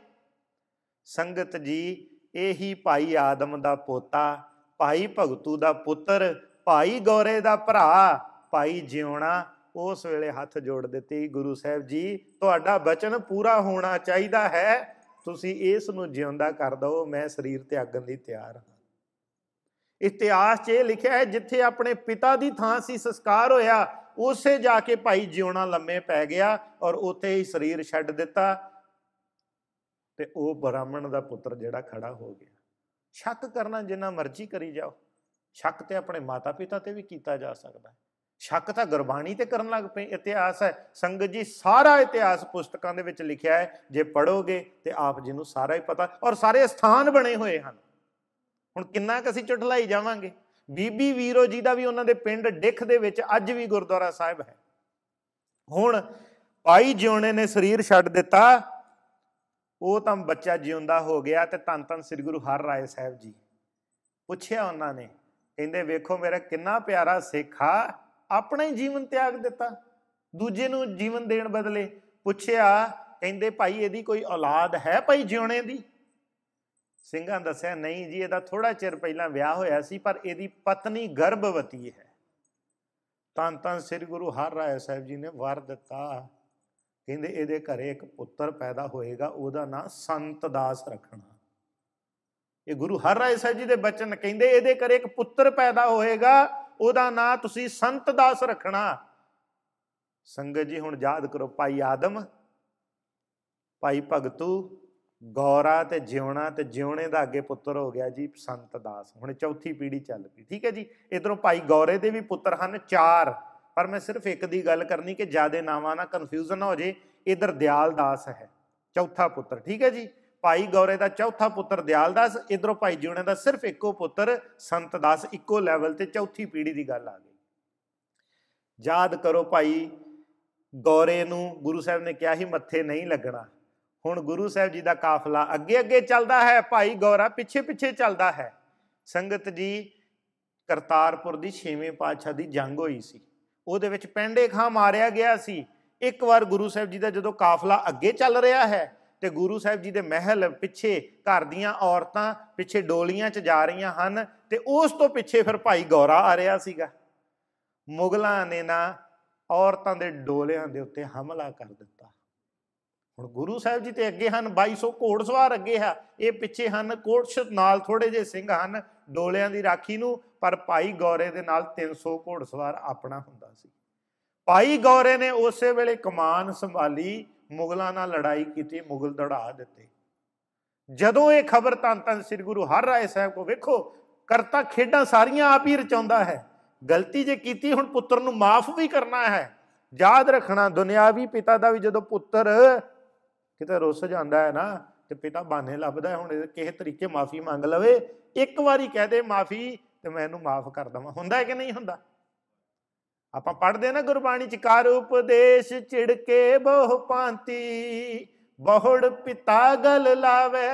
ਸੰਗਤ ਜੀ, ਇਹੀ ਭਾਈ ਆਦਮ ਦਾ ਪੋਤਾ, ਭਾਈ ਭਗਤੂ ਦਾ ਪੁੱਤਰ, ਭਾਈ ਗੋਰੇ ਦਾ ਭਰਾ, ਭਾਈ ਜਿਉਣਾ ਉਸ ਵੇਲੇ ਹੱਥ ਜੋੜ ਦਿੱਤੀ, ਗੁਰੂ ਸਾਹਿਬ ਜੀ, ਤੁਹਾਡਾ ਬਚਨ ਪੂਰਾ ਹੋਣਾ ਚਾਹੀਦਾ ਹੈ। ਤੁਸੀਂ ਇਸ ਨੂੰ ਜਿਉਂਦਾ ਕਰ ਦਿਓ ਮੈਂ ਸਰੀਰ ਤਿਆਗਣ ਲਈ ਤਿਆਰ ਹਾਂ। ਇਤਿਹਾਸ 'ਚ ਇਹ ਲਿਖਿਆ ਹੈ, ਜਿੱਥੇ ਆਪਣੇ ਪਿਤਾ ਦੀ ਥਾਂ ਸੀ, ਸੰਸਕਾਰ ਹੋਇਆ, ਉਸੇ ਜਾ ਕੇ ਭਾਈ ਜਿਉਣਾ ਲੰਮੇ ਪੈ ਗਿਆ ਔਰ ਉੱਥੇ ਹੀ ਸਰੀਰ ਛੱਡ ਦਿੱਤਾ ਤੇ ਉਹ ਬ੍ਰਾਹਮਣ ਦਾ ਪੁੱਤਰ ਜਿਹੜਾ ਖੜਾ ਹੋ ਗਿਆ। ਸ਼ੱਕ ਕਰਨਾ, ਜਿੰਨਾ ਮਰਜ਼ੀ ਕਰੀ ਜਾਓ। ਸ਼ੱਕ ਤੇ ਆਪਣੇ ਮਾਤਾ ਪਿਤਾ ਤੇ ਵੀ ਕੀਤਾ ਜਾ ਸਕਦਾ ਹੈ। ਸ਼ੱਕ ਤਾਂ ਗੁਰਬਾਣੀ ਤੇ ਕਰਨ ਲੱਗ ਪਏ, ਇਤਿਹਾਸ ਹੈ। ਸੰਗਤ ਜੀ, ਸਾਰਾ ਇਤਿਹਾਸ ਪੁਸਤਕਾਂ ਦੇ ਵਿੱਚ ਲਿਖਿਆ ਹੈ। ਜੇ ਪੜੋਗੇ ਤੇ ਆਪ ਜੀ ਨੂੰ ਸਾਰਾ ਹੀ ਪਤਾ, ਔਰ ਸਾਰੇ ਸਥਾਨ ਬਣੇ ਹੋਏ ਹਨ। ਹੁਣ ਕਿੰਨਾ ਕੁ ਅਸੀਂ ਚਟਲਾਈ ਜਾਵਾਂਗੇ? ਬੀਬੀ ਵੀਰੋ ਜੀ ਦਾ ਵੀ ਉਹਨਾਂ ਦੇ ਪਿੰਡ ਡਿੱਖ ਦੇ ਵਿੱਚ ਅੱਜ ਵੀ ਗੁਰਦੁਆਰਾ ਸਾਹਿਬ ਹੈ। ਹੁਣ ਭਾਈ ਜਿਉਣੇ ਨੇ ਸਰੀਰ ਛੱਡ ਦਿੱਤਾ, ਉਹ ਤਾਂ ਬੱਚਾ ਜਿਉਂਦਾ ਹੋ ਗਿਆ ਤੇ ਧੰਨ ਧੰਨ ਸ੍ਰੀ ਗੁਰੂ ਹਰ ਰਾਏ ਸਾਹਿਬ ਜੀ। ਪੁੱਛਿਆ ਉਹਨਾਂ ਨੇ, ਕਹਿੰਦੇ, ਵੇਖੋ ਮੇਰਾ ਕਿੰਨਾ ਪਿਆਰਾ ਸਿੱਖ ਆ ਆਪਣਾ ਹੀ ਜੀਵਨ ਤਿਆਗ ਦਿੱਤਾ। ਦੂਜੇ ਨੂੰ ਜੀਵਨ ਦੇਣ ਬਦਲੇ ਪੁੱਛਿਆ, ਕਹਿੰਦੇ, ਭਾਈ, ਇਹਦੀ ਕੋਈ ਔਲਾਦ ਹੈ ਭਾਈ ਜਿਉਣੇ ਦੀ? ਸਿੰਘਾਂ ਦੱਸਿਆ, ਨਹੀਂ ਜੀ, ਇਹਦਾ ਥੋੜਾ ਚਿਰ ਪਹਿਲਾਂ ਵਿਆਹ ਹੋਇਆ ਸੀ, ਪਰ ਇਹਦੀ ਪਤਨੀ ਗਰਭਵਤੀ ਹੈ। ਤਾਂ ਤਾਂ ਸ੍ਰੀ ਗੁਰੂ ਹਰ ਰਾਏ ਸਾਹਿਬ ਜੀ ਨੇ ਵਰ ਦਿੱਤਾ। ਕਹਿੰਦੇ, ਇਹਦੇ ਘਰੇ ਇੱਕ ਪੁੱਤਰ ਪੈਦਾ ਹੋਏਗਾ, ਉਹਦਾ ਨਾਂ ਸੰਤ ਦਾਸ ਰੱਖਣਾ। ਇਹ ਗੁਰੂ ਹਰ ਰਾਏ ਸਾਹਿਬ ਜੀ ਦੇ ਬਚਨ ਕਹਿੰਦੇ, ਇਹਦੇ ਘਰੇ ਇੱਕ ਪੁੱਤਰ ਪੈਦਾ ਹੋਏਗਾ ਉਹਦਾ ਨਾਂ ਤੁਸੀਂ ਸੰਤ ਦਾਸ ਰੱਖਣਾ। ਸੰਗਤ ਜੀ ਹੁਣ ਯਾਦ ਕਰੋ, ਭਾਈ ਆਦਮ, ਭਾਈ ਭਗਤੂ, ਗੌਰਾ ਤੇ ਜਿਉਣਾ ਤੇ ਜਿਉਣੇ ਦਾ ਅੱਗੇ ਪੁੱਤਰ ਹੋ ਗਿਆ ਜੀ ਸੰਤ ਦਾਸ। ਹੁਣ ਚੌਥੀ ਪੀੜ੍ਹੀ ਚੱਲ ਪਈ, ਠੀਕ ਹੈ ਜੀ? ਇਧਰੋਂ ਭਾਈ ਗੌਰੇ ਦੇ ਵੀ ਪੁੱਤਰ ਹਨ ਚਾਰ। ਪਰ ਮੈਂ ਸਿਰਫ ਇੱਕ ਦੀ ਗੱਲ ਕਰਨੀ ਕਿ ਜਿਆਦੇ ਨਾਵਾਂ ਨਾਲ ਕਨਫਿਊਜ਼ਨ ਨਾ ਹੋ ਜੇ ਇਧਰ ਦਿਆਲ ਦਾਸ ਹੈ, ਚੌਥਾ ਪੁੱਤਰ, ਠੀਕ ਹੈ ਜੀ? ਭਾਈ ਗੌਰੇ ਦਾ ਚੌਥਾ ਪੁੱਤਰ ਦਿਆਲਦਾਸ, ਇਧਰੋਂ ਭਾਈ ਜਿਉਣੇ ਦਾ ਸਿਰਫ ਇੱਕੋ ਪੁੱਤਰ ਸੰਤ ਦਾਸ, ਇੱਕੋ ਲੈਵਲ ਤੇ ਚੌਥੀ ਪੀੜ੍ਹੀ ਦੀ ਗੱਲ ਆ ਗਈ। ਯਾਦ ਕਰੋ ਭਾਈ, ਗੌਰੇ ਨੂੰ ਗੁਰੂ ਸਾਹਿਬ ਨੇ ਕਿਹਾ ਸੀ, ਮੱਥੇ ਨਹੀਂ ਲੱਗਣਾ। ਹੁਣ ਗੁਰੂ ਸਾਹਿਬ ਜੀ ਦਾ ਕਾਫਲਾ ਅੱਗੇ ਅੱਗੇ ਚੱਲਦਾ ਹੈ, ਭਾਈ ਗੌਰਾ ਪਿੱਛੇ ਪਿੱਛੇ ਚੱਲਦਾ ਹੈ। ਸੰਗਤ ਜੀ, ਕਰਤਾਰਪੁਰ ਦੀ 6ਵੇਂ ਪਾਤਸ਼ਾਹ ਦੀ ਜੰਗ ਹੋਈ ਸੀ। ਉਹਦੇ ਵਿੱਚ ਪੈਂਡੇ ਖਾਂ ਮਾਰਿਆ ਗਿਆ ਸੀ। ਇੱਕ ਵਾਰ ਗੁਰੂ ਸਾਹਿਬ ਜੀ ਦਾ ਜਦੋਂ ਕਾਫਲਾ ਅੱਗੇ ਚੱਲ ਰਿਹਾ ਹੈ ਤੇ ਗੁਰੂ ਸਾਹਿਬ ਜੀ ਦੇ ਮਹਿਲ ਪਿੱਛੇ ਘਰ ਦੀਆਂ ਔਰਤਾਂ ਪਿੱਛੇ ਡੋਲੀਆਂ 'ਚ ਜਾ ਰਹੀਆਂ ਹਨ ਤੇ ਉਸ ਤੋਂ ਪਿੱਛੇ ਫਿਰ ਭਾਈ ਗੌਰਾ ਆ ਰਿਹਾ ਸੀਗਾ। ਮੁਗਲਾਂ ਨੇ ਨਾ ਔਰਤਾਂ ਦੇ ਡੋਲਿਆਂ ਦੇ ਉੱਤੇ ਹਮਲਾ ਕਰ ਦਿੱਤਾ। ਹੁਣ ਗੁਰੂ ਸਾਹਿਬ ਜੀ ਤੇ ਅੱਗੇ ਹਨ 2200 ਘੋੜਸਵਾਰ ਅੱਗੇ ਆ ਇਹ ਪਿੱਛੇ ਹਨ ਕੋਟਸ਼ ਨਾਲ ਥੋੜੇ ਜਿਹੇ ਸਿੰਘ ਹਨ, ਡੋਲਿਆਂ ਦੀ ਰਾਖੀ ਨੂੰ, ਪਰ ਭਾਈ ਗੌਰੇ ਦੇ ਨਾਲ 300 ਘੋੜਸਵਾਰ ਆਪਣਾ ਹੁੰਦਾ ਸੀ। ਭਾਈ ਗੌਰੇ ਨੇ ਉਸੇ ਵੇਲੇ ਕਮਾਨ ਸੰਭਾਲੀ ਮੁਗਲਾਂ ਨਾਲ ਲੜਾਈ ਕੀਤੀ, ਮੁਗਲ ਦੜਾ ਦਿੱਤੇ। ਜਦੋਂ ਇਹ ਖਬਰ ਤਨ ਤਨ ਸ੍ਰੀ ਗੁਰੂ ਹਰ ਰਾਏ ਸਾਹਿਬ ਕੋ ਵੇਖੋ, ਕਰਤਾ ਖੇਡਾਂ ਸਾਰੀਆਂ ਆਪ ਹੀ ਰਚਾਉਂਦਾ ਹੈ। ਗਲਤੀ ਜੇ ਕੀਤੀ, ਹੁਣ ਪੁੱਤਰ ਨੂੰ ਮਾਫ ਵੀ ਕਰਨਾ ਹੈ। ਯਾਦ ਰੱਖਣਾ, ਦੁਨਿਆਵੀ ਪਿਤਾ ਦਾ ਵੀ ਜਦੋਂ ਪੁੱਤਰ ਕਿਤੇ ਰੁੱਸ ਜਾਂਦਾ ਹੈ ਨਾ, ਤੇ ਪਿਤਾ ਬਾਨੇ ਲੱਭਦਾ ਹੁਣ ਕਿਸੇ ਤਰੀਕੇ ਮਾਫੀ ਮੰਗ ਲਵੇ, ਇੱਕ ਵਾਰੀ ਕਹਿ ਦੇ, ਮਾਫੀ ਤੇ ਮੈਂ ਇਹਨੂੰ ਮਾਫ ਕਰ ਦਵਾਂ। ਹੁੰਦਾ ਹੈ ਕਿ ਨਹੀਂ ਹੁੰਦਾ? ਆਪਾਂ ਪੜ੍ਹਦੇ ਨਾ ਗੁਰਬਾਣੀ ਚ ਕਰ ਉਪਦੇਸ਼ ਝਿੜਕੇ ਬਹੁ ਪਾਂਤੀ ਬਹੁੜ ਪਿਤਾ ਗਲ ਲਾਵੇ।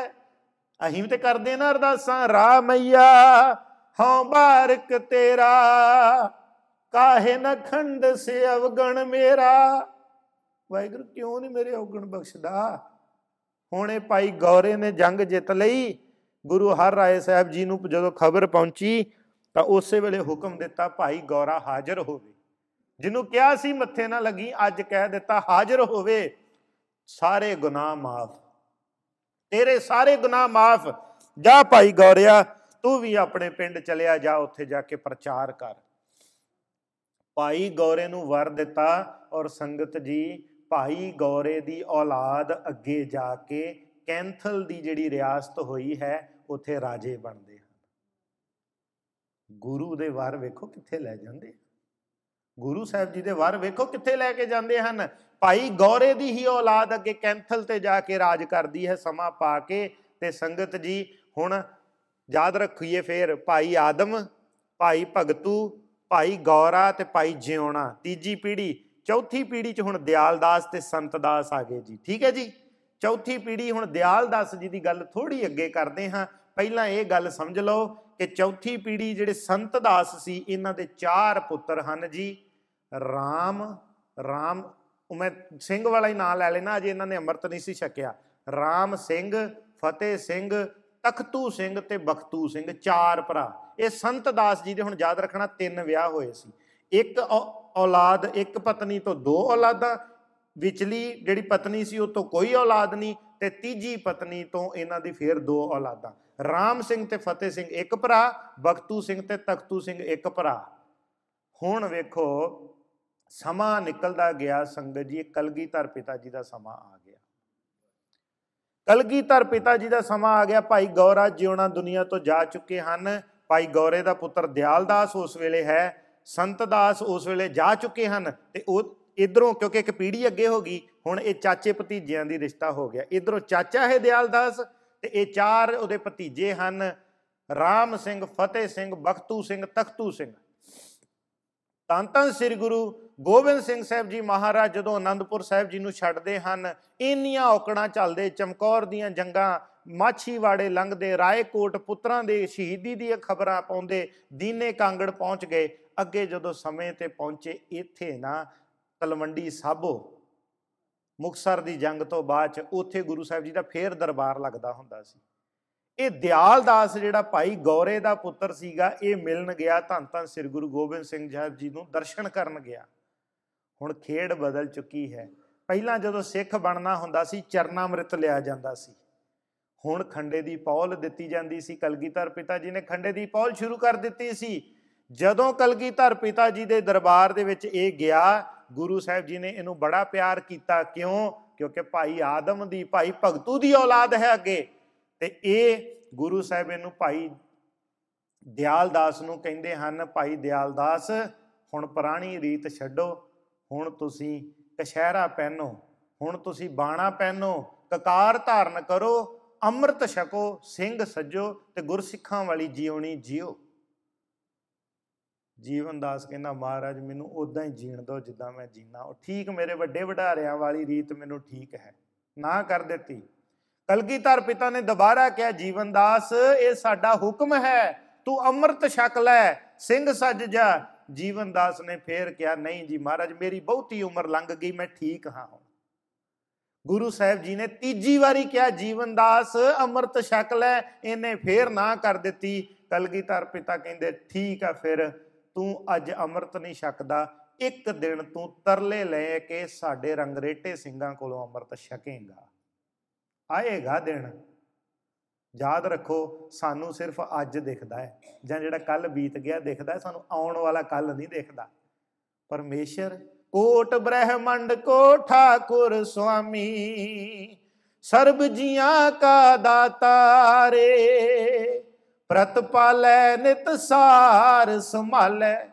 ਅਹੀਂ ਤੇ ਕਰਦੇ ਨਾ ਅਰਦਾਸਾਂ ਰਾਮਈਆ ਹਉ ਬਾਰਕ ਤੇਰਾ, ਕਾਹੇ ਨ ਖੰਡ ਸੇ ਅਵਗਣ ਮੇਰਾ। ਵਾਹਿਗੁਰੂ ਕਿਉਂ ਨਹੀਂ ਮੇਰੇ ਔਗਣ ਬਖਸ਼ਦਾ? ਹੁਣੇ ਭਾਈ ਗੌਰੇ ਨੇ ਜੰਗ ਜਿੱਤ ਲਈ, ਗੁਰੂ ਹਰ ਰਾਏ ਸਾਹਿਬ ਜੀ ਨੂੰ ਜਦੋਂ ਖਬਰ ਪਹੁੰਚੀ, ਤਾਂ ਉਸੇ ਵੇਲੇ ਹੁਕਮ ਦਿੱਤਾ ਭਾਈ ਗੌਰਾ ਹਾਜ਼ਰ ਹੋਵੇ। ਜਿਹਨੂੰ ਕਿਹਾ ਸੀ, ਮੱਥੇ ਨਾ ਲੱਗੀ, ਅੱਜ ਕਹਿ ਦਿੱਤਾ, ਹਾਜ਼ਰ ਹੋਵੇ। ਸਾਰੇ ਗੁਨਾਹ ਮਾਫ। ਤੇਰੇ ਸਾਰੇ ਗੁਨਾਹ ਮਾਫ। ਜਾ ਭਾਈ ਗੌਰਿਆ, ਤੂੰ ਵੀ ਆਪਣੇ ਪਿੰਡ ਚਲਿਆ ਜਾ, ਉੱਥੇ ਜਾ ਕੇ ਪ੍ਰਚਾਰ ਕਰ। ਭਾਈ ਗੌਰੇ ਨੂੰ ਵਰ ਦਿੱਤਾ ਔਰ ਸੰਗਤ ਜੀ, ਭਾਈ ਗੌਰੇ ਦੀ ਔਲਾਦ ਅੱਗੇ ਜਾ ਕੇ ਕੈਂਥਲ ਦੀ ਜਿਹੜੀ ਰਿਆਸਤ ਹੋਈ ਹੈ, ਉੱਥੇ ਰਾਜੇ ਬਣਦੇ ਹਨ। ਗੁਰੂ ਦੇ ਵਰ ਵੇਖੋ ਕਿੱਥੇ ਲੈ ਜਾਂਦੇ ਗੁਰੂ ਸਾਹਿਬ ਜੀ ਦੇ ਵਰ ਵੇਖੋ ਕਿੱਥੇ ਲੈ ਕੇ ਜਾਂਦੇ ਹਨ। ਭਾਈ ਗੌਰੇ ਦੀ ਹੀ ਔਲਾਦ ਅੱਗੇ ਕੈਂਥਲ ਤੇ ਜਾ ਕੇ ਰਾਜ ਕਰਦੀ ਹੈ, ਸਮਾਂ ਪਾ ਕੇ ਤੇ ਸੰਗਤ ਜੀ, ਹੁਣ ਯਾਦ ਰੱਖੀਏ ਫੇਰ, ਭਾਈ ਆਦਮ, ਭਾਈ ਭਗਤੂ, ਭਾਈ ਗੌਰਾ ਤੇ ਭਾਈ ਜਿਉਣਾ। ਤੀਜੀ ਪੀੜ੍ਹੀ, ਚੌਥੀ ਪੀੜ੍ਹੀ 'ਚ ਹੁਣ ਦਿਆਲਦਾਸ ਤੇ ਸੰਤਦਾਸ ਆ ਗਏ ਜੀ। ਠੀਕ ਹੈ ਜੀ? ਚੌਥੀ ਪੀੜ੍ਹੀ ਹੁਣ ਦਿਆਲਦਾਸ ਜੀ ਦੀ ਗੱਲ ਥੋੜੀ ਅੱਗੇ ਕਰਦੇ ਹਾਂ। ਪਹਿਲਾਂ ਇਹ ਗੱਲ ਸਮਝ ਲਓ ਕਿ ਚੌਥੀ ਪੀੜ੍ਹੀ ਜਿਹੜੇ ਸੰਤ ਦਾਸ ਸੀ, ਇਹਨਾਂ ਦੇ ਚਾਰ ਪੁੱਤਰ ਹਨ ਜੀ, ਰਾਮ ਰਾਮ ਮੈਂ ਸਿੰਘ ਵਾਲਾ ਹੀ ਨਾਂ ਲੈ ਲੈਣਾ, ਅਜੇ ਇਹਨਾਂ ਨੇ ਅੰਮ੍ਰਿਤ ਨਹੀਂ ਸੀ ਛਕਿਆ। ਰਾਮ ਸਿੰਘ, ਫਤਿਹ ਸਿੰਘ, ਤਖਤੂ ਸਿੰਘ ਤੇ ਬਖਤੂ ਸਿੰਘ, ਚਾਰ ਭਰਾ। ਇਹ ਸੰਤ ਦਾਸ ਜੀ ਦੇ ਹੁਣ ਯਾਦ ਰੱਖਣਾ, ਤਿੰਨ ਵਿਆਹ ਹੋਏ ਸੀ। ਇੱਕ ਔਲਾਦ, ਇੱਕ ਪਤਨੀ ਤੋਂ ਦੋ ਔਲਾਦਾਂ, ਵਿਚਲੀ ਜਿਹੜੀ ਪਤਨੀ ਸੀ ਉਹ ਤੋਂ ਕੋਈ ਔਲਾਦ ਨਹੀਂ, ਤੇ ਤੀਜੀ ਪਤਨੀ ਤੋਂ ਇਹਨਾਂ ਦੀ ਫੇਰ ਦੋ ਔਲਾਦਾਂ। ਰਾਮ ਸਿੰਘ ਤੇ ਫਤਿਹ ਸਿੰਘ ਇੱਕ ਭਰਾ, ਬਖਤੂ ਸਿੰਘ ਤੇ ਤਖਤੂ ਸਿੰਘ ਇੱਕ ਭਰਾ। ਹੁਣ ਵੇਖੋ, ਸਮਾਂ ਨਿਕਲਦਾ ਗਿਆ ਸੰਗਤ ਜੀ, ਕਲਗੀਧਰ ਪਿਤਾ ਜੀ ਦਾ ਸਮਾਂ ਆ ਗਿਆ। ਕਲਗੀਧਰ ਪਿਤਾ ਜੀ ਦਾ ਸਮਾਂ ਆ ਗਿਆ। ਭਾਈ ਗੌਰਾ ਜਿਉਣਾ ਦੁਨੀਆ ਤੋਂ ਜਾ ਚੁੱਕੇ ਹਨ। ਭਾਈ ਗੌਰੇ ਦਾ ਪੁੱਤਰ ਦਿਆਲਦਾਸ ਉਸ ਵੇਲੇ ਹੈ। ਸੰਤ ਦਾਸ ਉਸ ਵੇਲੇ ਜਾ ਚੁੱਕੇ ਹਨ। ਤੇ ਉਹ ਇਧਰੋਂ, ਕਿਉਂਕਿ ਇੱਕ ਪੀੜ੍ਹੀ ਅੱਗੇ ਹੋ ਗਈ, ਹੁਣ ਇਹ ਚਾਚੇ ਭਤੀਜਿਆਂ ਦੀ ਰਿਸ਼ਤਾ ਹੋ ਗਿਆ। ਇਧਰੋਂ ਚਾਚਾ ਹੈ ਦਿਆਲਦਾਸ ਤੇ ਇਹ ਚਾਰ ਉਹਦੇ ਭਤੀਜੇ ਹਨ, ਰਾਮ ਸਿੰਘ, ਫਤਿਹ ਸਿੰਘ, ਬਖਤੂ ਸਿੰਘ, ਤਖਤੂ ਸਿੰਘ। ਤਾਂ ਤਾਂ ਸ੍ਰੀ ਗੁਰੂ ਗੋਬਿੰਦ ਸਿੰਘ ਸਾਹਿਬ ਜੀ ਮਹਾਰਾਜ ਜਦੋਂ ਆਨੰਦਪੁਰ ਸਾਹਿਬ ਜੀ ਨੂੰ ਛੱਡਦੇ ਹਨ, ਇੰਨੀਆਂ ਔਕੜਾਂ ਚੱਲਦੇ ਚਮਕੌਰ ਦੀਆਂ ਜੰਗਾਂ, ਮਾਛੀਵਾੜੇ ਲੰਘਦੇ, ਰਾਏਕੋਟ ਪੁੱਤਰਾਂ ਦੇ ਸ਼ਹੀਦੀ ਦੀਆਂ ਖਬਰਾਂ ਪਾਉਂਦੇ, ਦੀਨੇ ਕਾਂਗੜ ਪਹੁੰਚ ਗਏ। ਅੱਗੇ ਜਦੋਂ ਸਮੇਂ ਤੇ ਪਹੁੰਚੇ, ਇੱਥੇ ਨਾ ਤਲਵੰਡੀ ਸਾਬੋ ਮੁਕਸਰ ਦੀ ਜੰਗ ਤੋਂ ਬਾਅਦ ਚ ਉੱਥੇ ਗੁਰੂ ਸਾਹਿਬ ਜੀ ਦਾ ਫੇਰ ਦਰਬਾਰ ਲੱਗਦਾ ਹੁੰਦਾ ਸੀ। ਇਹ ਦਿਆਲਦਾਸ ਜਿਹੜਾ ਭਾਈ ਗੌਰੇ ਦਾ ਪੁੱਤਰ ਸੀਗਾ, ਇਹ ਮਿਲਣ ਗਿਆ, ਧੰਨ ਧੰਨ ਸ੍ਰੀ ਗੁਰੂ ਗੋਬਿੰਦ ਸਿੰਘ ਸਾਹਿਬ ਜੀ ਨੂੰ ਦਰਸ਼ਨ ਕਰਨ ਗਿਆ। ਹੁਣ ਖੇਡ ਬਦਲ ਚੁੱਕੀ ਹੈ। ਪਹਿਲਾਂ ਜਦੋਂ ਸਿੱਖ ਬਣਨਾ ਹੁੰਦਾ ਸੀ, ਚਰਨਾਮ੍ਰਿਤ ਲਿਆ ਜਾਂਦਾ ਸੀ। ਹੁਣ ਖੰਡੇ ਦੀ ਪੌਲ ਦਿੱਤੀ ਜਾਂਦੀ ਸੀ। ਕਲਗੀਧਰ ਪਿਤਾ ਜੀ ਨੇ ਖੰਡੇ ਦੀ ਪੌਲ ਸ਼ੁਰੂ ਕਰ ਦਿੱਤੀ ਸੀ। ਜਦੋਂ ਕਲਗੀਧਰ ਪਿਤਾ ਜੀ ਦੇ ਦਰਬਾਰ ਦੇ ਵਿੱਚ ਇਹ ਗਿਆ ਗੁਰੂ ਸਾਹਿਬ ਜੀ ਨੇ ਇਹਨੂੰ ਬੜਾ ਪਿਆਰ ਕੀਤਾ। ਕਿਉਂ? ਕਿਉਂਕਿ ਭਾਈ ਆਦਮ ਦੀ, ਭਾਈ ਭਗਤੂ ਦੀ ਔਲਾਦ ਹੈ ਅੱਗੇ। ਤੇ ਇਹ ਗੁਰੂ ਸਾਹਿਬ ਇਹਨੂੰ ਭਾਈ ਦਿਆਲਦਾਸ ਨੂੰ ਕਹਿੰਦੇ ਹਨ, ਭਾਈ ਦਿਆਲਦਾਸ, ਹੁਣ ਪੁਰਾਣੀ ਰੀਤ ਛੱਡੋ। ਹੁਣ ਤੁਸੀਂ ਕਸ਼ਹਿਰਾ ਪਹਿਨੋ। ਹੁਣ ਤੁਸੀਂ ਬਾਣਾ ਪਹਿਨੋ। ਕਕਾਰ ਧਾਰਨ ਕਰੋ। ਅੰਮ੍ਰਿਤ ਛਕੋ। ਸਿੰਘ ਸੱਜੋ ਤੇ ਗੁਰਸਿੱਖਾਂ ਵਾਲੀ ਜੀਵਣੀ ਜਿਓ। ਜੀਵਨ ਦਾਸ ਕਹਿੰਦਾ, ਮਹਾਰਾਜ, ਮੈਨੂੰ ਉਦਾਂ ਹੀ ਜੀਣ ਦਿਓ ਜਿੱਦਾਂ ਮੈਂ ਜੀਣਾ। ਉਹ ਠੀਕ ਮੇਰੇ ਵੱਡੇ ਵਡਾਰਿਆਂ ਵਾਲੀ ਰੀਤ ਮੈਨੂੰ ਠੀਕ ਹੈ। ਨਾ ਕਰ ਦਿੱਤੀ। ਕਲਗੀਧਰ ਪਿਤਾ ਨੇ ਦੁਬਾਰਾ ਕਿਹਾ, ਜੀਵਨ ਦਾਸ, ਇਹ ਸਾਡਾ ਹੁਕਮ ਹੈ। ਤੂੰ ਅੰਮ੍ਰਿਤ ਛਕ ਲੈ, ਸਿੰਘ ਸੱਜ ਜਾ। ਜੀਵਨ ਦਾਸ ਨੇ ਫੇਰ ਕਿਹਾ, ਨਹੀਂ ਜੀ ਮਹਾਰਾਜ, ਮੇਰੀ ਬਹੁਤੀ ਉਮਰ ਲੰਘ ਗਈ, ਮੈਂ ਠੀਕ ਹਾਂ ਹੁਣ। ਗੁਰੂ ਸਾਹਿਬ ਜੀ ਨੇ ਤੀਜੀ ਵਾਰੀ ਕਿਹਾ, ਜੀਵਨ ਦਾਸ, ਅੰਮ੍ਰਿਤ ਛਕ ਲੈ। ਇਹਨੇ ਫੇਰ ਨਾ ਕਰ ਦਿੱਤੀ। ਕਲਗੀਧਰ ਪਿਤਾ ਕਹਿੰਦੇ, ਠੀਕ ਆ ਫਿਰ ਤੂੰ ਅੱਜ ਅੰਮ੍ਰਿਤ ਨਹੀਂ ਛਕਦਾ, ਇੱਕ ਦਿਨ ਤੂੰ ਤਰਲੇ ਲੈ ਕੇ ਸਾਡੇ ਰੰਗਰੇਟੇ ਸਿੰਘਾਂ ਕੋਲੋਂ ਅੰਮ੍ਰਿਤ ਛਕੇਗਾ। ਆਏਗਾ ਦਿਨ। ਯਾਦ ਰੱਖੋ, ਸਾਨੂੰ ਸਿਰਫ ਅੱਜ ਦਿਖਦਾ ਹੈ, ਜਾਂ ਜਿਹੜਾ ਕੱਲ ਬੀਤ ਗਿਆ ਦਿਖਦਾ ਸਾਨੂੰ ਆਉਣ ਵਾਲਾ ਕੱਲ ਨਹੀਂ ਦਿਖਦਾ। ਪਰਮੇਸ਼ਰ, ਕੋਟ ਬ੍ਰਹਮੰਡ, ਕੋ ਠਾਕੁਰ ਸੁਆਮੀ, ਸਰਬ ਜੀਆਂ ਕਾ ਦਾਤਾਰੇ ਪ੍ਰਤਪਾਲੈ ਨਿਤ ਸਾਰ ਸੰਭਾਲੈ।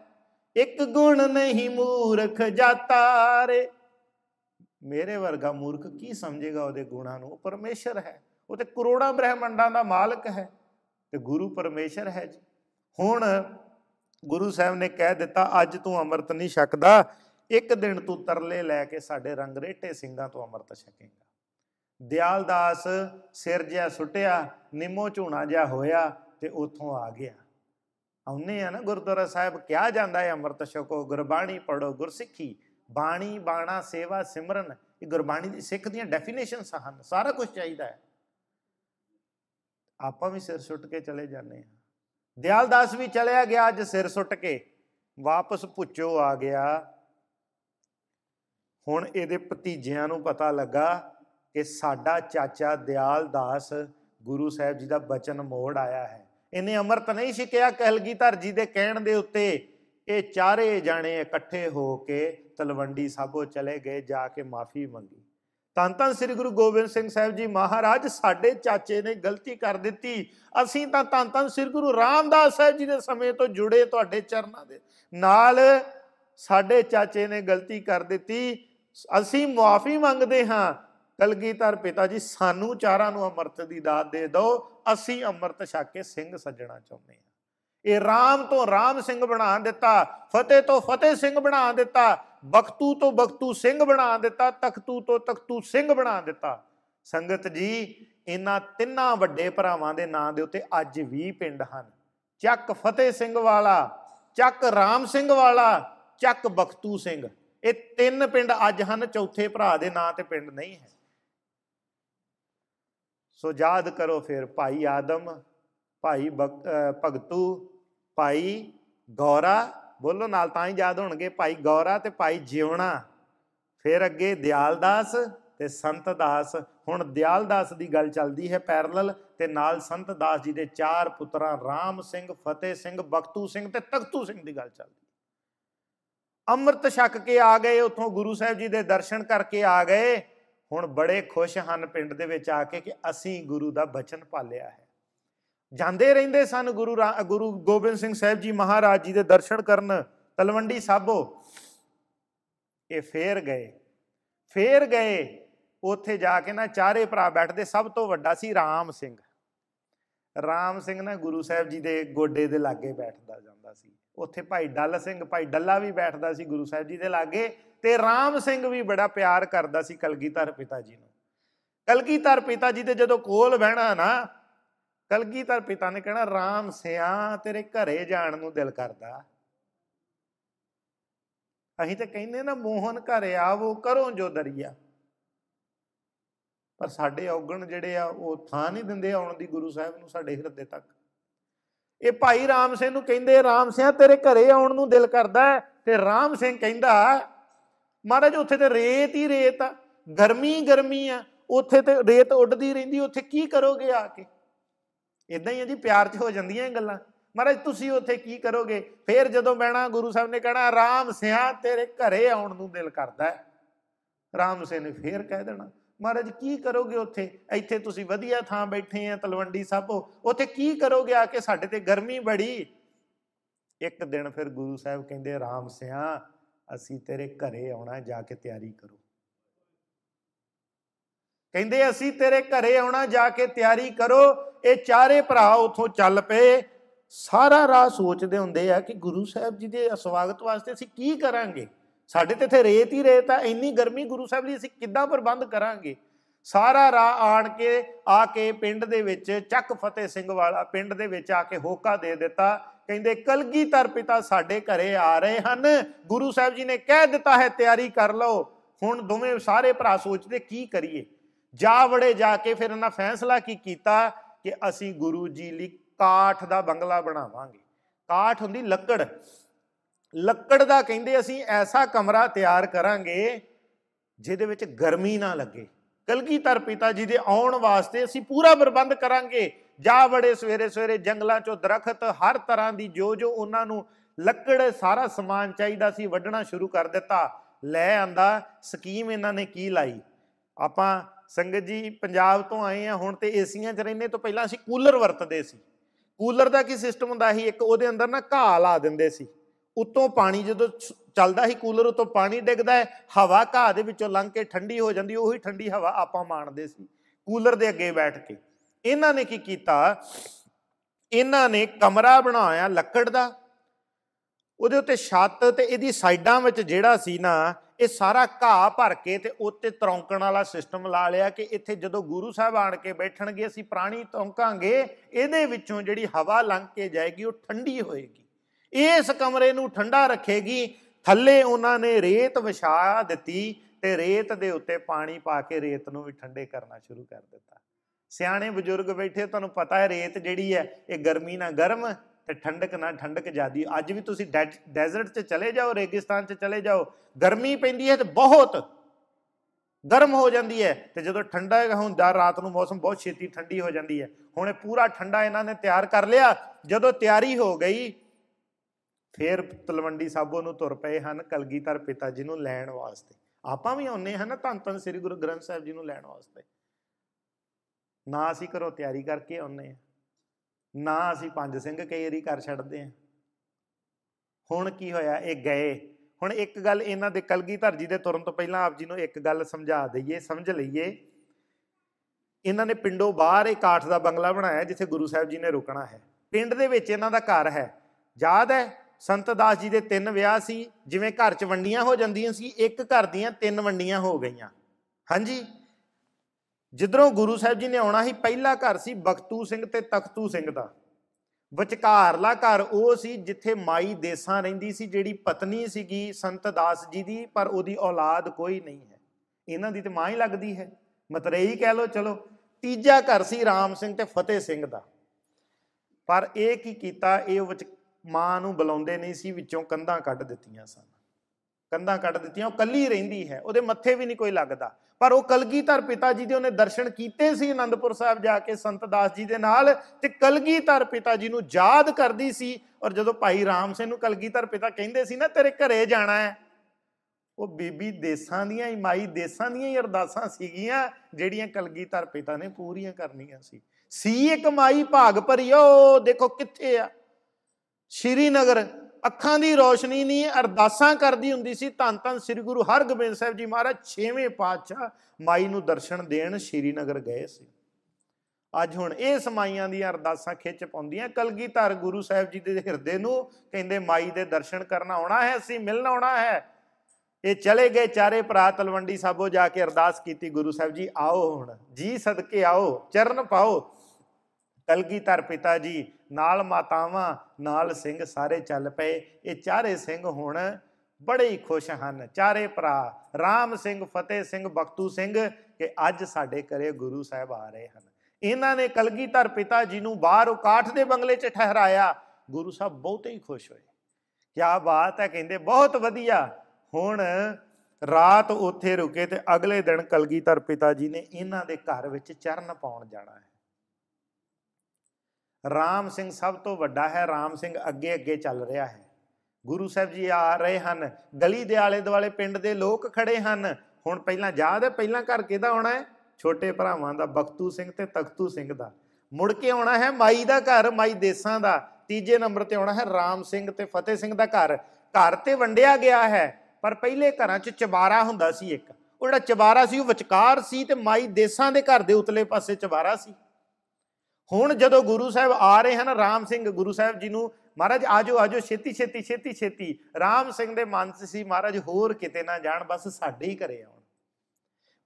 ਇੱਕ ਗੁਣ ਨਹੀਂ ਮੂਰਖ ਜਾਤਾ ਰੇ। ਮੇਰੇ ਵਰਗਾ ਮੂਰਖ ਕੀ ਸਮਝੇਗਾ ਉਹਦੇ ਗੁਣਾਂ ਨੂੰ? ਪਰਮੇਸ਼ਰ ਹੈ। ਉਹ ਤੇ ਕਰੋੜਾਂ ਬ੍ਰਹਿਮੰਡਾਂ ਦਾ ਮਾਲਕ ਹੈ ਤੇ ਗੁਰੂ ਪਰਮੇਸ਼ਰ ਹੈ ਜੀ। ਹੁਣ ਗੁਰੂ ਸਾਹਿਬ ਨੇ ਕਹਿ ਦਿੱਤਾ, ਅੱਜ ਤੂੰ ਅੰਮ੍ਰਿਤ ਨਹੀਂ ਛਕਦਾ, ਇੱਕ ਦਿਨ ਤੂੰ ਤਰਲੇ ਲੈ ਕੇ ਸਾਡੇ ਰੰਗਰੇਟੇ ਸਿੰਘਾਂ ਤੋਂ ਅੰਮ੍ਰਿਤ ਛਕੇਗਾ। ਦਿਆਲਦਾਸ ਸਿਰ ਜਿਹਾ ਸੁੱਟਿਆ, ਨਿੰਮੋ ਝੂਣਾ ਜਿਹਾ ਹੋਇਆ ਤੇ ਉਥੋਂ ਆ ਗਿਆ। ਆਉਨੇ ਆ ਨਾ ਗੁਰਦੁਆਰਾ ਸਾਹਿਬ, ਕਿਹਾ ਜਾਂਦਾ ਹੈ, ਅੰਮ੍ਰਿਤ ਛਕੋ, ਗੁਰਬਾਣੀ ਪੜੋ ਗੁਰਸਿੱਖੀ, ਬਾਣੀ, ਬਾਣਾ, ਸੇਵਾ, ਸਿਮਰਨ, ਇਹ ਗੁਰਬਾਣੀ ਦੀ ਸਿੱਖ ਦੀਆਂ ਡੈਫੀਨੇਸ਼ਨਸ ਹਨ, ਸਾਰਾ ਕੁਝ ਚਾਹੀਦਾ ਹੈ। ਆਪਾਂ ਵੀ ਸਿਰ ਸੁੱਟ ਕੇ ਚਲੇ ਜਾਂਦੇ ਹਾਂ। ਦਿਆਲਦਾਸ ਵੀ ਚਲਿਆ ਗਿਆ ਅੱਜ ਸਿਰ ਸੁੱਟ ਕੇ। ਵਾਪਸ ਪੁੱਛੋ ਆ ਗਿਆ। ਹੁਣ ਇਹਦੇ ਭਤੀਜਿਆਂ ਨੂੰ ਪਤਾ ਲੱਗਾ ਕਿ ਸਾਡਾ ਚਾਚਾ ਦਿਆਲਦਾਸ ਗੁਰੂ ਸਾਹਿਬ ਜੀ ਦਾ ਬਚਨ ਮੋੜ ਆਇਆ ਹੈ। ਇਹਨੇ ਅੰਮ੍ਰਿਤ ਨਹੀਂ ਸੀ ਛਕਿਆ ਕਹਲਗੀਧਰ ਜੀ ਦੇ ਕਹਿਣ ਦੇ ਉੱਤੇ, ਇਹ ਚਾਰੇ ਜਾਣੇ ਇਕੱਠੇ ਹੋ ਕੇ ਤਲਵੰਡੀ ਸਾਬੋ ਚਲੇ ਗਏ, ਜਾ ਕੇ ਮਾਫੀ ਮੰਗੀ। ਤਨ ਤਨ ਸ੍ਰੀ ਗੁਰੂ ਗੋਬਿੰਦ ਸਿੰਘ ਸਾਹਿਬ ਜੀ ਮਹਾਰਾਜ, ਸਾਡੇ ਚਾਚੇ ਨੇ ਗਲਤੀ ਕਰ ਦਿੱਤੀ। ਅਸੀਂ ਤਾਂ ਤਨ ਤਨ ਸ੍ਰੀ ਗੁਰੂ ਰਾਮਦਾਸ ਸਾਹਿਬ ਜੀ ਦੇ ਸਮੇਂ ਤੋਂ ਜੁੜੇ ਤੁਹਾਡੇ ਚਰਨਾਂ ਦੇ ਨਾਲ। ਸਾਡੇ ਚਾਚੇ ਨੇ ਗਲਤੀ ਕਰ ਦਿੱਤੀ। ਅਸੀਂ ਮਾਫੀ ਮੰਗਦੇ ਹਾਂ। ਕਲਗੀਧਰ ਪਿਤਾ ਜੀ, ਸਾਨੂੰ ਚਾਰਾਂ ਨੂੰ ਅੰਮ੍ਰਿਤ ਦੀ ਦਾਤ ਦੇ ਦਿਓ। ਅਸੀਂ ਅੰਮ੍ਰਿਤ ਛਕ ਕੇ ਸਿੰਘ ਸੱਜਣਾ ਚਾਹੁੰਦੇ ਹਾਂ। ਇਹ ਰਾਮ ਤੋਂ ਰਾਮ ਸਿੰਘ ਬਣਾ ਦਿੱਤਾ, ਫਤਿਹ ਤੋਂ ਫਤਿਹ ਸਿੰਘ ਬਣਾ ਦਿੱਤਾ, ਬਖਤੂ ਤੋਂ ਬਖਤੂ ਸਿੰਘ ਬਣਾ ਦਿੱਤਾ, ਤਖਤੂ ਤੋਂ ਤਖਤੂ ਸਿੰਘ ਬਣਾ ਦਿੱਤਾ। ਸੰਗਤ ਜੀ, ਇਹਨਾਂ ਤਿੰਨਾਂ ਵੱਡੇ ਭਰਾਵਾਂ ਦੇ ਨਾਂ ਦੇ ਉੱਤੇ ਅੱਜ ਵੀ ਪਿੰਡ ਹਨ। ਚੱਕ ਫਤਿਹ ਸਿੰਘ ਵਾਲਾ, ਚੱਕ ਰਾਮ ਸਿੰਘ ਵਾਲਾ, ਚੱਕ ਬਖਤੂ ਸਿੰਘ। ਇਹ ਤਿੰਨ ਪਿੰਡ ਅੱਜ ਹਨ, ਚੌਥੇ ਭਰਾ ਦੇ ਨਾਂ ਤੇ ਪਿੰਡ ਨਹੀਂ ਹੈ। ਸੋ ਯਾਦ ਕਰੋ ਫਿਰ, ਭਾਈ ਆਦਮ, ਭਾਈ ਭਗਤੂ, ਭਾਈ ਗੌਰਾ, ਬੋਲੋ ਨਾਲ ਤਾਂ ਹੀ ਯਾਦ ਹੋਣਗੇ, ਭਾਈ ਗੌਰਾ ਤੇ ਭਾਈ ਜਿਉਣਾ। ਫਿਰ ਅੱਗੇ ਦਿਆਲਦਾਸ ਤੇ ਸੰਤ ਦਾਸ। ਹੁਣ ਦਿਆਲਦਾਸ ਦੀ ਗੱਲ ਚੱਲਦੀ ਹੈ ਪੈਰਲਲ ਤੇ ਨਾਲ ਸੰਤ ਦਾਸ ਜੀ ਦੇ ਚਾਰ ਪੁੱਤਰਾਂ, ਰਾਮ ਸਿੰਘ, ਫਤਿਹ ਸਿੰਘ, ਬਖਤੂ ਸਿੰਘ ਤੇ ਤਖਤੂ ਸਿੰਘ ਦੀ ਗੱਲ ਚੱਲਦੀ। ਅੰਮ੍ਰਿਤ ਛਕ ਕੇ ਆ ਗਏ, ਉਥੋਂ ਗੁਰੂ ਸਾਹਿਬ ਜੀ ਦੇ ਦਰਸ਼ਨ ਕਰਕੇ ਆ ਗਏ। ਹੁਣ ਬੜੇ ਖੁਸ਼ ਹਨ ਪਿੰਡ ਦੇ ਵਿੱਚ ਆ ਕੇ ਕਿ ਅਸੀਂ ਗੁਰੂ ਦਾ ਬਚਨ ਪਾਲਿਆ ਹੈ। ਜਾਂਦੇ ਰਹਿੰਦੇ ਸਨ ਗੁਰੂ ਗੁਰੂ ਗੋਬਿੰਦ ਸਿੰਘ ਸਾਹਿਬ ਜੀ ਮਹਾਰਾਜ ਜੀ ਦੇ ਦਰਸ਼ਨ ਕਰਨ, ਤਲਵੰਡੀ ਸਾਬੋ। ਇਹ ਫੇਰ ਗਏ। ਫੇਰ ਗਏ, ਉੱਥੇ ਜਾ ਕੇ ਨਾ ਚਾਰੇ ਭਰਾ ਬੈਠਦੇ, ਸਭ ਤੋਂ ਵੱਡਾ ਸੀ ਰਾਮ ਸਿੰਘ। ਰਾਮ ਸਿੰਘ ਨਾ ਗੁਰੂ ਸਾਹਿਬ ਜੀ ਦੇ ਗੋਡੇ ਦੇ ਲਾਗੇ ਬੈਠਦਾ ਜਾਂਦਾ ਸੀ। ਉੱਥੇ ਭਾਈ ਡੱਲ ਸਿੰਘ, ਭਾਈ ਡੱਲਾ ਵੀ ਬੈਠਦਾ ਸੀ ਗੁਰੂ ਸਾਹਿਬ ਜੀ ਦੇ ਲਾਗੇ। ਤੇ ਰਾਮ ਸਿੰਘ ਵੀ ਬੜਾ ਪਿਆਰ ਕਰਦਾ ਸੀ ਕਲਗੀਧਰ ਪਿਤਾ ਜੀ ਨੂੰ। ਕਲਗੀਧਰ ਪਿਤਾ ਜੀ ਦੇ ਜਦੋਂ ਕੋਲ ਬਹਿਣਾ ਨਾ, ਕਲਗੀਧਰ ਪਿਤਾ ਨੇ ਕਹਿਣਾ, ਰਾਮ ਸਿਆ, ਤੇਰੇ ਘਰੇ ਜਾਣ ਨੂੰ ਦਿਲ ਕਰਦਾ। ਅਸੀਂ ਤਾਂ ਕਹਿੰਦੇ ਨਾ, ਮੋਹਨ ਘਰੇ ਆਵੋ, ਕਰੋ ਜੋ ਦਰਿਆ। ਪਰ ਸਾਡੇ ਔਗਣ ਜਿਹੜੇ ਆ, ਉਹ ਥਾਂ ਨਹੀਂ ਦਿੰਦੇ ਆਉਣ ਦੀ ਗੁਰੂ ਸਾਹਿਬ ਨੂੰ ਸਾਡੇ ਹਿਰਦੇ ਤੱਕ। ਇਹ ਭਾਈ ਰਾਮ ਸਿੰਘ ਨੂੰ ਕਹਿੰਦੇ, ਰਾਮ ਸਿੰਘ ਤੇਰੇ ਘਰੇ ਆਉਣ ਨੂੰ ਦਿਲ ਕਰਦਾ ਤੇ ਰਾਮ ਸਿੰਘ ਕਹਿੰਦਾ ਮਹਾਰਾਜ, ਉੱਥੇ ਤੇ ਰੇਤ ਹੀ ਰੇਤ ਆ। ਗਰਮੀ ਗਰਮੀ ਆ। ਉੱਥੇ ਤੇ ਰੇਤ ਉੱਡਦੀ ਰਹਿੰਦੀ, ਉੱਥੇ ਕੀ ਕਰੋਗੇ ਆ ਕੇ? ਇਦਾਂ ਹੀ ਆ ਜੀ, ਪਿਆਰ 'ਚ ਹੋ ਜਾਂਦੀਆਂ ਇਹ ਗੱਲਾਂ। ਮਹਾਰਾਜ, ਤੁਸੀਂ ਉੱਥੇ ਕੀ ਕਰੋਗੇ? ਫੇਰ ਜਦੋਂ ਬਹਿਣਾ, ਗੁਰੂ ਸਾਹਿਬ ਨੇ ਕਹਿਣਾ, ਰਾਮ ਸਿਆ, ਤੇਰੇ ਘਰੇ ਆਉਣ ਨੂੰ ਦਿਲ ਕਰਦਾ ਰਾਮ ਸੇ ਨੇ ਫੇਰ ਕਹਿ ਦੇਣਾ। ਮਹਾਰਾਜ, ਕੀ ਕਰੋਗੇ ਉੱਥੇ? ਇੱਥੇ ਤੁਸੀਂ ਵਧੀਆ ਥਾਂ ਬੈਠੇ ਆ, ਤਲਵੰਡੀ ਸਾਬੋ। ਉੱਥੇ ਕੀ ਕਰੋਗੇ ਆ ਕੇ? ਸਾਡੇ ਤੇ ਗਰਮੀ ਬੜੀ। ਇੱਕ ਦਿਨ ਫਿਰ ਗੁਰੂ ਸਾਹਿਬ ਕਹਿੰਦੇ, ਰਾਮ ਸਿਆ ਅਸੀਂ ਤੇਰੇ ਘਰੇ ਆਉਣਾ, ਜਾ ਕੇ ਤਿਆਰੀ ਕਰੋ। ਕਹਿੰਦੇ, ਅਸੀਂ ਤੇਰੇ ਘਰੇ ਆਉਣਾ, ਜਾ ਕੇ ਤਿਆਰੀ ਕਰੋ। ਇਹ ਚਾਰੇ ਭਰਾ ਉਥੋਂ ਚੱਲ ਪਏ। ਸਾਰਾ ਰਾਹ ਸੋਚਦੇ ਹੁੰਦੇ ਆ ਕਿ ਗੁਰੂ ਸਾਹਿਬ ਜੀ ਦੇ ਸਵਾਗਤ ਵਾਸਤੇ ਅਸੀਂ ਕੀ ਕਰਾਂਗੇ? ਸਾਡੇ ਤੇ ਇੱਥੇ ਰੇਤ ਹੀ ਰੇਤ ਆ, ਇੰਨੀ ਗਰਮੀ ਗੁਰੂ ਸਾਹਿਬ ਲਈ ਅਸੀਂ ਕਿੱਦਾਂ ਪ੍ਰਬੰਧ ਕਰਾਂਗੇ? ਸਾਰਾ ਰਾਹ ਆਣ ਕੇ, ਆ ਕੇ ਪਿੰਡ ਦੇ ਵਿੱਚ ਚੱਕ ਫਤਿਹ ਸਿੰਘ ਵਾਲਾ ਪਿੰਡ ਦੇ ਵਿੱਚ ਆ ਕੇ ਹੋਕਾ ਦੇ ਦਿੱਤਾ। ਕਹਿੰਦੇ ਕਲਗੀਧਰ ਪਿਤਾ ਸਾਡੇ ਘਰੇ ਆ ਰਹੇ ਹਨ। ਗੁਰੂ ਸਾਹਿਬ ਜੀ ਨੇ ਕਹਿ ਦਿੱਤਾ ਹੈ, ਤਿਆਰੀ ਕਰ ਲਓ। ਹੁਣ ਦੋਵੇਂ ਸਾਰੇ ਭਰਾ ਸੋਚਦੇ, ਕੀ ਕਰੀਏ? ਜਾ ਵੜੇ ਜਾ ਕੇ ਫਿਰ ਇਹਨਾਂ ਫੈਸਲਾ ਕੀ ਕੀਤਾ ਕਿ ਅਸੀਂ ਗੁਰੂ ਜੀ ਲਈ ਕਾਠ ਦਾ ਬੰਗਲਾ ਬਣਾਵਾਂਗੇ। ਕਾਠ ਹੁੰਦੀ ਲੱਕੜ। ਲੱਕੜ ਦਾ ਕਹਿੰਦੇ, ਅਸੀਂ ਐਸਾ ਕਮਰਾ ਤਿਆਰ ਕਰਾਂਗੇ ਜਿਹਦੇ ਵਿੱਚ ਗਰਮੀ ਨਾ ਲੱਗੇ। ਕਲਗੀਧਰ ਪਿਤਾ ਜੀ ਦੇ ਆਉਣ ਵਾਸਤੇ ਅਸੀਂ ਪੂਰਾ ਪ੍ਰਬੰਧ ਕਰਾਂਗੇ। ਜਾ ਬੜੇ ਸਵੇਰੇ ਸਵੇਰੇ ਜੰਗਲਾਂ ਚੋਂ ਦਰਖਤ, ਹਰ ਤਰ੍ਹਾਂ ਦੀ ਜੋ ਜੋ ਉਹਨਾਂ ਨੂੰ ਲੱਕੜ, ਸਾਰਾ ਸਮਾਨ ਚਾਹੀਦਾ ਸੀ, ਵੱਢਣਾ ਸ਼ੁਰੂ ਕਰ ਦਿੱਤਾ। ਲੈ ਆਂਦਾ, ਸਕੀਮ ਇਹਨਾਂ ਨੇ ਕੀ ਲਾਈ? ਆਪਾਂ ਸੰਗਤ ਜੀ ਪੰਜਾਬ ਤੋਂ ਆਏ ਆ, ਹੁਣ ਤੇ ਏਸੀਆਂ 'ਚ ਰਹਿੰਦੇ ਤੋਂ ਪਹਿਲਾਂ ਅਸੀਂ ਕੂਲਰ ਵਰਤਦੇ ਸੀ। ਕੂਲਰ ਦਾ ਕੀ ਸਿਸਟਮ ਹੁੰਦਾ ਸੀ? ਇੱਕ ਉਹਦੇ ਅੰਦਰ ਨਾ ਘਾਹ ਲਾ ਦਿੰਦੇ ਸੀ। ਉੱਤੋਂ ਪਾਣੀ ਜਦੋਂ ਚੱਲਦਾ ਸੀ ਕੂਲਰ, ਉੱਤੋਂ ਪਾਣੀ ਡਿੱਗਦਾ ਹੈ, ਹਵਾ ਘਾਹ ਦੇ ਵਿੱਚੋਂ ਲੰਘ ਕੇ ਠੰਡੀ ਹੋ ਜਾਂਦੀ, ਉਹੀ ਠੰਡੀ ਹਵਾ ਆਪਾਂ ਮਾਣਦੇ ਸੀ। ਕੂਲਰ ਦੇ ਅੱਗੇ ਬੈਠ ਕੇ। ਇਹਨਾਂ ਨੇ ਕੀ ਕੀਤਾ? ਇਹਨਾਂ ਨੇ ਕਮਰਾ ਬਣਾਇਆ ਲੱਕੜ ਦਾ। ਉਹਦੇ ਉੱਤੇ ਛੱਤ ਤੇ ਇਹਦੀ ਸਾਈਡਾਂ ਵਿੱਚ ਜਿਹੜਾ ਸੀ ਨਾ, ਇਹ ਸਾਰਾ ਘਾਹ ਭਰ ਕੇ ਤੇ ਉੱਤੇ ਤਰੌਂਕਣ ਵਾਲਾ ਸਿਸਟਮ ਲਾ ਲਿਆ ਕਿ ਇੱਥੇ ਜਦੋਂ ਗੁਰੂ ਸਾਹਿਬ ਆਣ ਕੇ ਬੈਠਣਗੇ, ਅਸੀਂ ਪ੍ਰਾਣੀ ਤਰੌਂਕਾਂਗੇ, ਇਹਦੇ ਵਿੱਚੋਂ ਜਿਹੜੀ ਹਵਾ ਲੰਘ ਕੇ ਜਾਏਗੀ, ਉਹ ਠੰਡੀ ਹੋਏਗੀ। ਇਸ ਕਮਰੇ ਨੂੰ ਠੰਡਾ ਰੱਖੇਗੀ। ਥੱਲੇ ਉਹਨਾਂ ਨੇ ਰੇਤ ਵਿਛਾ ਦਿੱਤੀ ਤੇ ਰੇਤ ਦੇ ਉੱਤੇ ਪਾਣੀ ਪਾ ਕੇ ਰੇਤ ਨੂੰ ਵੀ ਠੰਡੇ ਕਰਨਾ ਸ਼ੁਰੂ ਕਰ ਦਿੱਤਾ। ਸਿਆਣੇ ਬਜ਼ੁਰਗ ਬੈਠੇ, ਤੁਹਾਨੂੰ ਪਤਾ ਹੈ ਰੇਤ ਜਿਹੜੀ ਹੈ, ਇਹ ਗਰਮੀ ਨਾਲ ਗਰਮ ਤੇ ਠੰਡਕ ਨਾਲ ਠੰਡਕ ਜਿਆਦੀ। ਅੱਜ ਵੀ ਤੁਸੀਂ ਡੈਜ਼ਰਟ 'ਚ ਚਲੇ ਜਾਓ, ਰੇਗਿਸਤਾਨ 'ਚ ਚਲੇ ਜਾਓ, ਗਰਮੀ ਪੈਂਦੀ ਹੈ ਤੇ ਬਹੁਤ ਗਰਮ ਹੋ ਜਾਂਦੀ ਹੈ ਤੇ ਜਦੋਂ ਠੰਡਾ ਹੁੰਦਾ ਰਾਤ ਨੂੰ ਮੌਸਮ ਬਹੁਤ ਛੇਤੀ ਠੰਡੀ ਹੋ ਜਾਂਦੀ ਹੈ। ਹੁਣ ਇਹ ਪੂਰਾ ਠੰਡਾ ਇਹਨਾਂ ਨੇ ਤਿਆਰ ਕਰ ਲਿਆ, ਜਦੋਂ ਤਿਆਰੀ ਹੋ ਗਈ, ਫਿਰ ਤਲਵੰਡੀ ਸਾਬੋ ਨੂੰ ਤੁਰ ਪਏ ਹਨ ਕਲਗੀਧਰ ਪਿਤਾ ਜੀ ਨੂੰ ਲੈਣ ਵਾਸਤੇ। ਆਪਾਂ ਵੀ ਆਉਨੇ ਨਾ ਧੰਨ ਧੰਨ ਸ੍ਰੀ ਗੁਰੂ ਗ੍ਰੰਥ ਸਾਹਿਬ ਜੀ ਨੂੰ ਲੈਣ ਵਾਸਤੇ। ਨਾ ਅਸੀਂ ਘਰੋਂ ਤਿਆਰੀ ਕਰਕੇ ਆਉਨੇ ਆ ਨਾ ਅਸੀਂ ਪੰਜ ਸਿੰਘ ਕਈ ਵਾਰੀ ਕਰ ਛੱਡਦੇ ਆ ਹੁਣ ਕੀ ਹੋਇਆ? ਇਹ ਗਏ। ਹੁਣ ਇੱਕ ਗੱਲ ਇਹਨਾਂ ਦੇ ਕਲਗੀਧਰ ਜੀ ਦੇ ਤੁਰਨ ਤੋਂ ਪਹਿਲਾਂ ਆਪ ਜੀ ਨੂੰ ਇੱਕ ਗੱਲ ਸਮਝਾ ਦਈਏ, ਸਮਝ ਲਈਏ। ਇਹਨਾਂ ਨੇ ਪਿੰਡੋਂ ਬਾਹਰ ਇੱਕ ਕਾਠ ਦਾ ਬੰਗਲਾ ਬਣਾਇਆ ਜਿੱਥੇ ਗੁਰੂ ਸਾਹਿਬ ਜੀ ਨੇ ਰੁਕਣਾ ਹੈ। ਪਿੰਡ ਦੇ ਵਿੱਚ ਇਹਨਾਂ ਦਾ ਘਰ ਹੈ। ਯਾਦ ਹੈ, ਸੰਤ ਦਾਸ ਜੀ ਦੇ ਤਿੰਨ ਵਿਆਹ ਸੀ, ਜਿਵੇਂ ਘਰ 'ਚ ਵੰਡੀਆਂ ਹੋ ਜਾਂਦੀਆਂ ਸੀ, ਇੱਕ ਘਰ ਦੀਆਂ ਤਿੰਨ ਵੰਡੀਆਂ ਹੋ ਗਈਆਂ। ਹਾਂਜੀ? ਜਿੱਧਰੋਂ ਗੁਰੂ ਸਾਹਿਬ ਜੀ ਨੇ ਆਉਣਾ ਸੀ, ਪਹਿਲਾ ਘਰ ਸੀ ਬਖਤੂ ਸਿੰਘ ਤੇ ਤਖਤੂ ਸਿੰਘ ਦਾ। ਵਿਚਕਾਰਲਾ ਘਰ ਉਹ ਸੀ ਜਿੱਥੇ ਮਾਈ ਦੇਸਾਂ ਰਹਿੰਦੀ ਸੀ, ਜਿਹੜੀ ਪਤਨੀ ਸੀਗੀ ਸੰਤ ਦਾਸ ਜੀ ਦੀ, ਪਰ ਉਹਦੀ ਔਲਾਦ ਕੋਈ ਨਹੀਂ ਹੈ। ਇਹਨਾਂ ਦੀ ਤੇ ਮਾਂ ਹੀ ਲੱਗਦੀ ਹੈ। ਮਤਰੇਈ ਕਹਿ ਲੋ ਚਲੋ, ਤੀਜਾ ਘਰ ਸੀ ਰਾਮ ਸਿੰਘ ਤੇ ਫਤਿਹ ਸਿੰਘ ਦਾ। ਪਰ ਇਹ ਕੀ ਕੀਤਾ, ਇਹ ਵਿੱਚ ਮਾਂ ਨੂੰ ਬੁਲਾਉਂਦੇ ਨਹੀਂ ਸੀ, ਵਿੱਚੋਂ ਕੰਧਾਂ ਕੱਢ ਦਿੱਤੀਆਂ ਸਨ। ਕੰਧਾਂ ਕੱਟ ਦਿੱਤੀਆਂ, ਉਹ ਕੱਲੀ ਰਹਿੰਦੀ ਹੈ, ਉਹਦੇ ਮੱਥੇ ਵੀ ਨਹੀਂ ਕੋਈ ਲੱਗਦਾ। ਪਰ ਉਹ ਕਲਗੀਧਰ ਪਿਤਾ ਜੀ ਦੇ ਉਹਨੇ ਦਰਸ਼ਨ ਕੀਤੇ ਸੀ ਅਨੰਦਪੁਰ ਸਾਹਿਬ ਜਾ ਕੇ ਸੰਤ ਦਾਸ ਜੀ ਦੇ ਨਾਲ ਤੇ ਕਲਗੀਧਰ ਪਿਤਾ ਜੀ ਨੂੰ ਯਾਦ ਕਰਦੀ ਸੀ ਔਰ ਜਦੋਂ ਭਾਈ ਰਾਮ ਸਿੰਘ ਨੂੰ ਕਲਗੀਧਰ ਪਿਤਾ ਕਹਿੰਦੇ ਸੀ ਨਾ, ਤੇਰੇ ਘਰੇ ਜਾਣਾ ਹੈ। ਉਹ ਬੀਬੀ ਦੇਸਾਂ ਦੀਆਂ ਹੀ, ਮਾਈ ਦੇਸਾਂ ਦੀਆਂ ਹੀ ਅਰਦਾਸਾਂ ਸੀਗੀਆਂ, ਜਿਹੜੀਆਂ ਕਲਗੀਧਰ ਪਿਤਾ ਨੇ ਪੂਰੀਆਂ ਕਰਨੀਆਂ ਸੀ। ਸੀ ਇੱਕ ਮਾਈ ਭਾਗ ਭਰਿਓ, ਦੇਖੋ ਕਿੱਥੇ ਆ। ਸ਼੍ਰੀਨਗਰ ਅੱਖਾਂ ਦੀ ਰੋਸ਼ਨੀ ਨਹੀਂ, ਅਰਦਾਸਾਂ ਕਰਦੀ ਹੁੰਦੀ ਸੀ। ਧੰਨ ਧੰਨ ਸ੍ਰੀ ਗੁਰੂ ਹਰਗੋਬਿੰਦ ਸਾਹਿਬ ਜੀ ਮਹਾਰਾਜ 6ਵੇਂ ਪਾਤਸ਼ਾਹ ਮਾਈ ਨੂੰ ਦਰਸ਼ਨ ਦੇਣ ਸ਼੍ਰੀਨਗਰ ਗਏ ਸੀ। ਅੱਜ ਹੁਣ ਇਹ ਸਮਾਈਆਂ ਦੀਆਂ ਅਰਦਾਸਾਂ ਖਿੱਚ ਪਾਉਂਦੀਆਂ। ਕਲਗੀਧਰ ਗੁਰੂ ਸਾਹਿਬ ਜੀ ਦੇ ਹਿਰਦੇ ਨੂੰ ਕਹਿੰਦੇ, ਮਾਈ ਦੇ ਦਰਸ਼ਨ ਕਰਨ ਆਉਣਾ ਹੈ, ਅਸੀਂ ਮਿਲਣ ਆਉਣਾ ਹੈ। ਇਹ ਚਲੇ ਗਏ ਚਾਰੇ ਭਰਾ ਤਲਵੰਡੀ ਸਾਬੋ ਜਾ ਕੇ ਅਰਦਾਸ ਕੀਤੀ, ਗੁਰੂ ਸਾਹਿਬ ਜੀ ਆਓ ਹੁਣ, ਜੀ ਸਦਕੇ ਆਓ, ਚਰਨ ਪਾਓ। ਕਲਗੀਧਰ ਪਿਤਾ ਜੀ, ਨਾਲ ਮਾਤਾਵਾਂ, ਨਾਲ ਸਿੰਘ ਸਾਰੇ ਚੱਲ ਪਏ। ਇਹ ਚਾਰੇ ਸਿੰਘ ਹੁਣ ਬੜੇ ਹੀ ਖੁਸ਼ ਹਨ। ਚਾਰੇ ਭਰਾ, ਰਾਮ ਸਿੰਘ, ਫਤਿਹ ਸਿੰਘ, ਬਖਤੂ ਸਿੰਘ, ਕਿ ਅੱਜ ਸਾਡੇ ਘਰੇ ਗੁਰੂ ਸਾਹਿਬ ਆ ਰਹੇ ਹਨ। ਇਹਨਾਂ ਨੇ ਕਲਗੀਧਰ ਪਿਤਾ ਜੀ ਨੂੰ ਬਾਹਰ ਉਕਾਠ ਦੇ ਬੰਗਲੇ 'ਚ ਠਹਿਰਾਇਆ। ਗੁਰੂ ਸਾਹਿਬ ਬਹੁਤੇ ਹੀ ਖੁਸ਼ ਹੋਏ। ਕੀ ਬਾਤ ਹੈ, ਕਹਿੰਦੇ ਬਹੁਤ ਵਧੀਆ। ਹੁਣ ਰਾਤ ਉੱਥੇ ਰੁਕੇ ਤੇ ਅਗਲੇ ਦਿਨ ਕਲਗੀਧਰ ਪਿਤਾ ਜੀ ਨੇ ਇਹਨਾਂ ਦੇ ਘਰ ਵਿੱਚ ਚਰਨ ਪਾਉਣ ਜਾਣਾ ਹੈ। ਰਾਮ ਸਿੰਘ ਸਭ ਤੋਂ ਵੱਡਾ ਹੈ, ਰਾਮ ਸਿੰਘ ਅੱਗੇ ਅੱਗੇ ਚੱਲ ਰਿਹਾ ਹੈ। ਗੁਰੂ ਸਾਹਿਬ ਜੀ ਆ ਰਹੇ ਹਨ। ਗਲੀ ਦੇ ਆਲੇ ਦੁਆਲੇ ਪਿੰਡ ਦੇ ਲੋਕ ਖੜੇ ਹਨ। ਹੁਣ ਪਹਿਲਾਂ ਯਾਦ ਹੈ? ਪਹਿਲਾਂ ਘਰ ਕਿਹਦਾ ਆਉਣਾ ਹੈ? ਛੋਟੇ ਭਰਾਵਾਂ ਦਾ, ਬਖਤੂ ਸਿੰਘ ਤੇ ਤਖਤੂ ਸਿੰਘ ਦਾ। ਮੁੜ ਕੇ ਆਉਣਾ ਹੈ ਮਾਈ ਦਾ ਘਰ, ਮਾਈ ਦੇਸਾਂ ਦਾ। ਤੀਜੇ ਨੰਬਰ ਤੇ ਆਉਣਾ ਹੈ ਰਾਮ ਸਿੰਘ ਤੇ ਫਤਿਹ ਸਿੰਘ ਦਾ ਘਰ। ਘਰ ਤੇ ਵੰਡਿਆ ਗਿਆ ਹੈ, ਪਰ ਪਹਿਲੇ ਘਰਾਂ 'ਚ ਚਬਾਰਾ ਹੁੰਦਾ ਸੀ ਇੱਕ। ਉਹ ਜਿਹੜਾ ਚਬਾਰਾ ਸੀ, ਉਹ ਵਿਚਕਾਰ ਸੀ ਤੇ ਮਾਈ ਦੇਸਾਂ ਦੇ ਘਰ ਦੇ ਉਤਲੇ ਪਾਸੇ ਚਬਾਰਾ ਸੀ। ਹੁਣ ਜਦੋਂ ਗੁਰੂ ਸਾਹਿਬ ਆ ਰਹੇ ਹਨ, ਰਾਮ ਸਿੰਘ, ਗੁਰੂ ਸਾਹਿਬ ਜੀ ਨੂੰ, ਮਹਾਰਾਜ ਆਜੋ ਆਜੋ, ਛੇਤੀ ਛੇਤੀ ਛੇਤੀ ਛੇਤੀ। ਰਾਮ ਸਿੰਘ ਦੇ ਮਨ 'ਚ ਸੀ, ਮਹਾਰਾਜ ਹੋਰ ਕਿਤੇ ਨਾ ਜਾਣ, ਬਸ ਸਾਡੇ ਹੀ ਘਰੇ ਆਉਣ।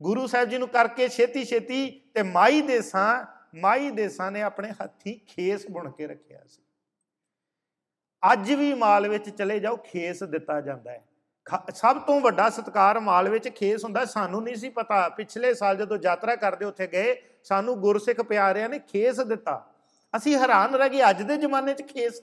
ਗੁਰੂ ਸਾਹਿਬ ਜੀ ਨੂੰ ਕਰਕੇ ਛੇਤੀ ਛੇਤੀ ਤੇ ਮਾਈ ਦੇਸਾਂ ਮਾਈ ਦੇਸਾਂ ਨੇ ਆਪਣੇ ਹੱਥੀ ਖੇਸ ਬੁਣ ਕੇ ਰੱਖਿਆ ਸੀ। ਅੱਜ ਵੀ ਮਾਲ ਵਿੱਚ ਚਲੇ ਜਾਓ, ਖੇਸ ਦਿੱਤਾ ਜਾਂਦਾ ਹੈ। ਸਭ ਤੋਂ ਵੱਡਾ ਸਤਕਾਰ ਮਾਲ ਵਿੱਚ ਖੇਸ ਹੁੰਦਾ, ਸਾਨੂੰ ਨਹੀਂ ਸੀ ਪਤਾ। ਪਿਛਲੇ ਸਾਲ ਜਦੋਂ ਯਾਤਰਾ ਕਰਦੇ ਉੱਥੇ ਗਏ ਸਾਨੂੰ ਗੁਰਸਿੱਖ ਪਿਆਰਿਆਂ ਨੇ ਖੇਸ ਦਿੱਤਾ। ਅਸੀਂ ਹੈਰਾਨ ਰਹਿ ਗਏ, ਅੱਜ ਦੇ ਜ਼ਮਾਨੇ 'ਚ ਖੇਸ।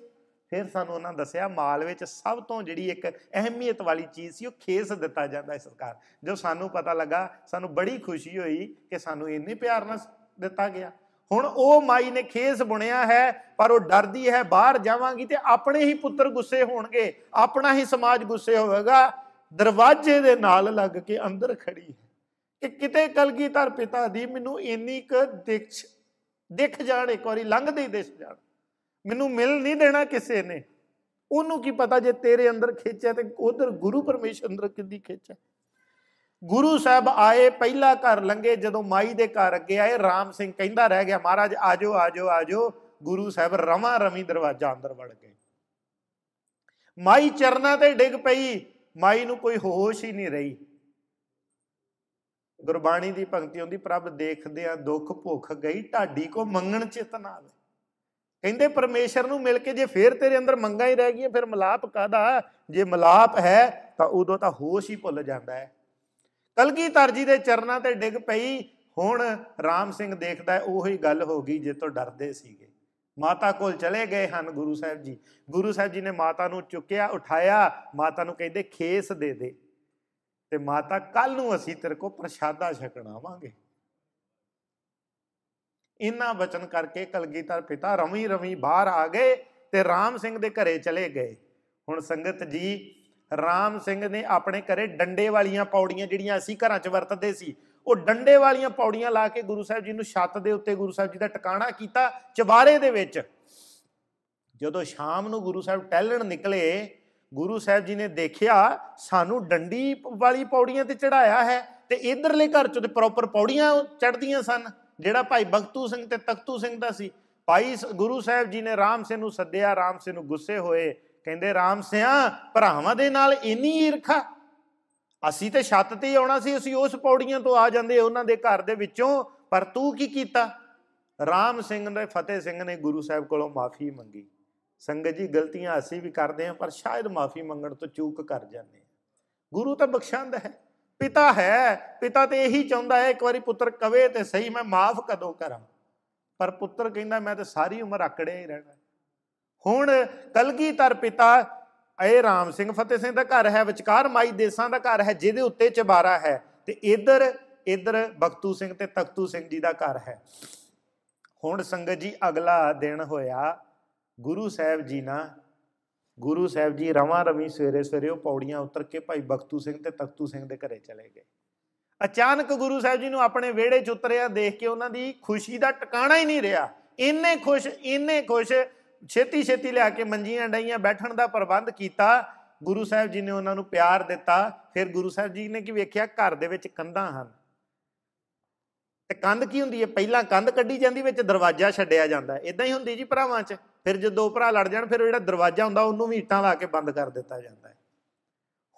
ਫਿਰ ਸਾਨੂੰ ਉਹਨਾਂ ਦੱਸਿਆ, ਮਾਲ ਵਿੱਚ ਸਭ ਤੋਂ ਜਿਹੜੀ ਇੱਕ ਅਹਿਮੀਅਤ ਵਾਲੀ ਚੀਜ਼ ਸੀ, ਉਹ ਖੇਸ ਦਿੱਤਾ ਜਾਂਦਾ ਹੈ ਸਰਕਾਰ। ਜੋ ਸਾਨੂੰ ਪਤਾ ਲੱਗਾ, ਸਾਨੂੰ ਬੜੀ ਖੁਸ਼ੀ ਹੋਈ ਕਿ ਸਾਨੂੰ ਇੰਨੇ ਪਿਆਰ ਨਾਲ ਦਿੱਤਾ ਗਿਆ। ਹੁਣ ਉਹ ਮਾਈ ਨੇ ਖੇਸ ਬੁਣਿਆ ਹੈ, ਪਰ ਉਹ ਡਰਦੀ ਹੈ, ਬਾਹਰ ਜਾਵਾਂਗੀ ਤੇ ਆਪਣੇ ਹੀ ਪੁੱਤਰ ਗੁੱਸੇ ਹੋਣਗੇ, ਆਪਣਾ ਹੀ ਸਮਾਜ ਗੁੱਸੇ ਹੋਵੇਗਾ। ਦਰਵਾਜ਼ੇ ਦੇ ਨਾਲ ਲੱਗ ਕੇ ਅੰਦਰ ਖੜੀ ਕਿ ਕਿਤੇ ਕਲਗੀਧਰ ਪਿਤਾ ਦੀ ਮੈਨੂੰ ਇੰਨੀ ਕੁ ਦਿਖ ਦਿਖ ਜਾਣ, ਇੱਕ ਵਾਰੀ ਲੰਘਦੇ ਹੀ ਦਿਸ ਜਾਣ। ਮੈਨੂੰ ਮਿਲ ਨਹੀਂ ਦੇਣਾ ਕਿਸੇ ਨੇ। ਉਹਨੂੰ ਕੀ ਪਤਾ ਜੇ ਤੇਰੇ ਅੰਦਰ ਖੇਚਿਆ ਤੇ ਉਧਰ ਗੁਰੂ ਪਰਮੇਸ਼ਰ ਅੰਦਰ ਕਿੰਦੀ ਖੇਚਿਆ ਗੁਰੂ ਸਾਹਿਬ ਆਏ, ਪਹਿਲਾ ਘਰ ਲੰਗੇ ਜਦੋਂ ਮਾਈ ਦੇ ਘਰ ਅੱਗੇ ਆਏ, ਰਾਮ ਸਿੰਘ ਕਹਿੰਦਾ ਰਹਿ ਗਿਆ, ਮਹਾਰਾਜ, ਆਜੋ ਆਜੋ ਆਜੋ। ਗੁਰੂ ਸਾਹਿਬ ਰਮਾ ਰਵੀ ਦਰਵਾਜ਼ਾ ਅੰਦਰ ਵੜ ਗਏ। ਮਾਈ ਚਰਨਾਂ ਤੇ ਡਿੱਗ ਪਈ। ਮਾਈ ਨੂੰ ਕੋਈ ਹੋਸ਼ ਹੀ ਨਹੀਂ ਰਹੀ। ਗੁਰਬਾਣੀ ਦੀ ਪੰਕਤੀ ਹੁੰਦੀ ਪ੍ਰਭ ਦੇਖਦਿਆਂ ਦੁੱਖ ਭੁੱਖ ਗਈ, ਢਾਡੀ ਕੋ ਮੰਗਣ ਚਿਤ ਨਾ ਆਵੇ। ਕਹਿੰਦੇ ਪਰਮੇਸ਼ਰ ਨੂੰ ਮਿਲ ਕੇ ਜੇ ਫੇਰ ਤੇਰੇ ਅੰਦਰ ਮੰਗਾ ਹੀ ਰਹਿ ਗਈਆਂ, ਫਿਰ ਮਲਾਪ ਕਾਦਾ ਜੇ ਮਲਾਪ ਹੈ, ਤਾਂ ਉਦੋਂ ਤਾਂ ਹੋਸ਼ ਹੀ ਭੁੱਲ ਜਾਂਦਾ ਹੈ। ਕਲਗੀ ਤਰਜੀ ਦੇ ਚਰਨਾਂ ਤੇ ਡਿੱਗ ਪਈ, ਹੁਣ ਰਾਮ ਸਿੰਘ ਦੇਖਦਾ ਉਹੀ ਗੱਲ ਹੋ ਗਈ ਜੇ ਤੋਂ ਡਰਦੇ ਸੀਗੇ। ਮਾਤਾ ਕੋਲ ਚਲੇ ਗਏ ਹਨ ਗੁਰੂ ਸਾਹਿਬ ਜੀ। ਗੁਰੂ ਸਾਹਿਬ ਜੀ ਨੇ ਮਾਤਾ ਨੂੰ ਚੁੱਕਿਆ, ਉਠਾਇਆ, ਮਾਤਾ ਨੂੰ ਕਹਿੰਦੇ ਖੇਸ ਦੇ ਦੇ। ਤੇ ਮਾਤਾ ਕੱਲ ਨੂੰ ਅਸੀਂ ਤੇਰੇ ਕੋ ਪ੍ਰਸ਼ਾਦਾ ਛਕਣਾਵਾਂਗੇ ਇਹਨਾਂ ਬਚਨ ਕਰਕੇ ਕਲਗੀਧਰ ਪਿਤਾ ਰਵੀ ਰਵੀ ਬਾਹਰ ਆ ਗਏ ਤੇ ਰਾਮ ਸਿੰਘ ਦੇ ਘਰੇ ਚਲੇ ਗਏ। ਹੁਣ ਸੰਗਤ ਜੀ, ਰਾਮ ਸਿੰਘ ਨੇ ਆਪਣੇ ਘਰੇ ਡੰਡੇ ਵਾਲੀਆਂ ਪੌੜੀਆਂ ਜਿਹੜੀਆਂ ਅਸੀਂ ਘਰਾਂ 'ਚ ਵਰਤਦੇ ਸੀ, ਉਹ ਡੰਡੇ ਵਾਲੀਆਂ ਪੌੜੀਆਂ ਲਾ ਕੇ ਗੁਰੂ ਸਾਹਿਬ ਜੀ ਨੂੰ ਛੱਤ ਦੇ ਉੱਤੇ ਗੁਰੂ ਸਾਹਿਬ ਜੀ ਦਾ ਟਿਕਾਣਾ ਕੀਤਾ ਚਬਾਰੇ ਦੇ ਵਿੱਚ। ਜਦੋਂ ਸ਼ਾਮ ਨੂੰ ਗੁਰੂ ਸਾਹਿਬ ਟਹਿਲਣ ਨਿਕਲੇ ਗੁਰੂ ਸਾਹਿਬ ਜੀ ਨੇ ਦੇਖਿਆ, ਸਾਨੂੰ ਡੰਡੀ ਵਾਲੀ ਪੌੜੀਆਂ ਤੇ ਚੜਾਇਆ ਹੈ ਤੇ ਇਧਰਲੇ ਘਰ ਚੋਂ ਤੇ ਪ੍ਰੋਪਰ ਪੌੜੀਆਂ ਚੜਦੀਆਂ ਸਨ, ਜਿਹੜਾ ਭਾਈ ਬਖਤੂ ਸਿੰਘ ਤੇ ਤਖਤੂ ਸਿੰਘ ਦਾ ਸੀ। ਭਾਈ ਗੁਰੂ ਸਾਹਿਬ ਜੀ ਨੇ ਰਾਮ ਸਿੰਘ ਨੂੰ ਸੱਦਿਆ, ਰਾਮ ਸਿੰਘ ਨੂੰ ਗੁੱਸੇ ਹੋਏ, ਕਹਿੰਦੇ, ਰਾਮ ਸਿਆ, ਭਰਾਵਾਂ ਦੇ ਨਾਲ ਇੰਨੀ ਈਰਖਾ? ਅਸੀਂ ਤੇ ਛੱਤ ਤੇ ਆਉਣਾ ਸੀ, ਅਸੀਂ ਉਸ ਪੌੜੀਆਂ ਤੋਂ ਆ ਜਾਂਦੇ, ਉਹਨਾਂ ਦੇ ਘਰ ਦੇ ਵਿੱਚੋਂ, ਪਰ ਤੂੰ ਕੀ ਕੀਤਾ? ਰਾਮ ਸਿੰਘ ਨੇ ਫਤਿਹ ਸਿੰਘ ਨੇ ਗੁਰੂ ਸਾਹਿਬ ਕੋਲੋਂ ਮਾਫੀ ਮੰਗੀ। ਸੰਗਤ ਜੀ, ਗਲਤੀਆਂ ਅਸੀਂ ਵੀ ਕਰਦੇ ਹਾਂ, ਪਰ ਸ਼ਾਇਦ ਮਾਫੀ ਮੰਗਣ ਤੋਂ ਚੂਕ ਕਰ ਜਾਂਦੇ ਹਾਂ। ਗੁਰੂ ਤਾਂ ਬਖਸ਼ੰਦ ਹੈ, ਪਿਤਾ ਹੈ, ਪਿਤਾ ਤੇ ਇਹੀ ਚਾਹੁੰਦਾ ਹੈ, ਇੱਕ ਵਾਰੀ ਪੁੱਤਰ ਕਵੇ ਤੇ ਸਹੀ, ਮੈਂ ਮਾਫ ਕਦੋਂ ਕਰਾਂ? ਪਰ ਪੁੱਤਰ ਕਹਿੰਦਾ, ਮੈਂ ਤਾਂ ਸਾਰੀ ਉਮਰ ਆਕੜਿਆ ਹੀ ਰਹਿਣਾ। ਹੁਣ ਕਲਗੀਧਰ ਪਿਤਾ, ਇਹ ਰਾਮ ਸਿੰਘ ਫਤਿਹ ਸਿੰਘ ਦਾ ਘਰ ਹੈ, ਵਿਚਕਾਰ ਮਾਈ ਦੇਸਾਂ ਦਾ ਘਰ ਹੈ, ਜਿਹਦੇ ਉੱਤੇ ਚਬਾਰਾ ਹੈ ਤੇ ਇਧਰ ਇਧਰ ਬਖਤੂ ਸਿੰਘ ਤੇ ਤਖਤੂ ਸਿੰਘ ਜੀ ਦਾ ਘਰ ਹੈ। ਹੁਣ ਸੰਗਤ ਜੀ, ਅਗਲਾ ਦਿਨ ਹੋਇਆ ਗੁਰੂ ਸਾਹਿਬ ਜੀ ਨਾ, ਗੁਰੂ ਸਾਹਿਬ ਜੀ ਰਵਾਂ ਰਵੀ ਸਵੇਰੇ ਸਵੇਰੇ ਉਹ ਪੌੜੀਆਂ ਉਤਰ ਕੇ ਭਾਈ ਬਖਤੂ ਸਿੰਘ ਤੇ ਤਖਤੂ ਸਿੰਘ ਦੇ ਘਰੇ ਚਲੇ ਗਏ। ਅਚਾਨਕ ਗੁਰੂ ਸਾਹਿਬ ਜੀ ਨੂੰ ਆਪਣੇ ਵਿਹੜੇ 'ਚ ਉਤਰਿਆ, ਦੇਖ ਕੇ ਉਹਨਾਂ ਦੀ ਖੁਸ਼ੀ ਦਾ ਟਿਕਾਣਾ ਹੀ ਨਹੀਂ ਰਿਹਾ। ਇੰਨੇ ਖੁਸ਼ ਇੰਨੇ ਖੁਸ਼, ਛੇਤੀ ਛੇਤੀ ਲਿਆ ਕੇ ਮੰਜੀਆਂ ਡਾਈਆਂ ਬੈਠਣ ਦਾ ਪ੍ਰਬੰਧ ਕੀਤਾ। ਗੁਰੂ ਸਾਹਿਬ ਜੀ ਨੇ ਉਹਨਾਂ ਨੂੰ ਪਿਆਰ ਦਿੱਤਾ। ਫਿਰ ਗੁਰੂ ਸਾਹਿਬ ਜੀ ਨੇ ਕੀ ਵੇਖਿਆ? ਘਰ ਦੇ ਵਿੱਚ ਕੰਧਾਂ ਹਨ। ਤੇ ਕੰਧ ਕੀ ਹੁੰਦੀ ਹੈ? ਪਹਿਲਾਂ ਕੰਧ ਕੱਢੀ ਜਾਂਦੀ, ਵਿੱਚ ਦਰਵਾਜ਼ਾ ਛੱਡਿਆ ਜਾਂਦਾ। ਇਦਾਂ ਹੀ ਹੁੰਦੀ ਜੀ ਭਰਾਵਾਂ 'ਚ। ਫਿਰ ਜੇ ਦੋ ਭਰਾ ਲੜ ਜਾਣ, ਫਿਰ ਜਿਹੜਾ ਦਰਵਾਜ਼ਾ ਹੁੰਦਾ, ਉਹਨੂੰ ਵੀ ਇੱਟਾਂ ਲਾ ਕੇ ਬੰਦ ਕਰ ਦਿੱਤਾ ਜਾਂਦਾ ਹੈ।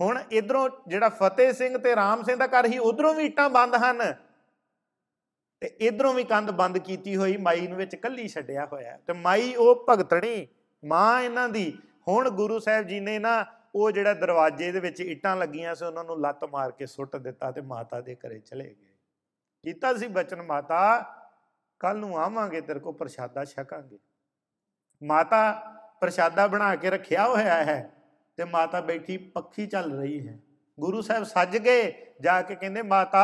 ਹੁਣ ਇਧਰੋਂ ਜਿਹੜਾ ਫਤਿਹ ਸਿੰਘ ਤੇ ਰਾਮ ਸਿੰਘ ਦਾ ਘਰ ਹੀ ਉਧਰੋਂ ਵੀ ਇੱਟਾਂ ਬੰਦ ਹਨ। ਤੇ ਇਧਰੋਂ ਵੀ ਕੰਧ ਬੰਦ ਕੀਤੀ ਹੋਈ, ਮਾਈ ਨੂੰ ਵਿੱਚ ਕੱਲੀ ਛੱਡਿਆ ਹੋਇਆ ਤੇ ਮਾਈ ਉਹ ਭਗਤਣੀ, ਮਾਂ ਇਹਨਾਂ ਦੀ। ਹੁਣ ਗੁਰੂ ਸਾਹਿਬ ਜੀ ਨੇ ਨਾ, ਉਹ ਜਿਹੜਾ ਦਰਵਾਜ਼ੇ ਦੇ ਵਿੱਚ ਇੱਟਾਂ ਲੱਗੀਆਂ ਸੀ, ਉਹਨਾਂ ਨੂੰ ਲੱਤ ਮਾਰ ਕੇ ਸੁੱਟ ਦਿੱਤਾ ਤੇ ਮਾਤਾ ਦੇ ਘਰੇ ਚਲੇ ਗਏ। ਕੀਤਾ ਸੀ ਬਚਨ ਮਾਤਾ ਕੱਲ ਨੂੰ ਆਵਾਂਗੇ, ਤੇਰੇ ਕੋ ਪ੍ਰਸ਼ਾਦਾ ਛਕਾਂਗੇ। ਮਾਤਾ ਪ੍ਰਸ਼ਾਦਾ ਬਣਾ ਕੇ ਰੱਖਿਆ ਹੋਇਆ ਹੈ ਤੇ ਮਾਤਾ ਬੈਠੀ ਪੱਖੀ ਚੱਲ ਰਹੀ ਹੈ। ਗੁਰੂ ਸਾਹਿਬ ਸੱਜ ਗਏ, ਜਾ ਕੇ ਕਹਿੰਦੇ, ਮਾਤਾ,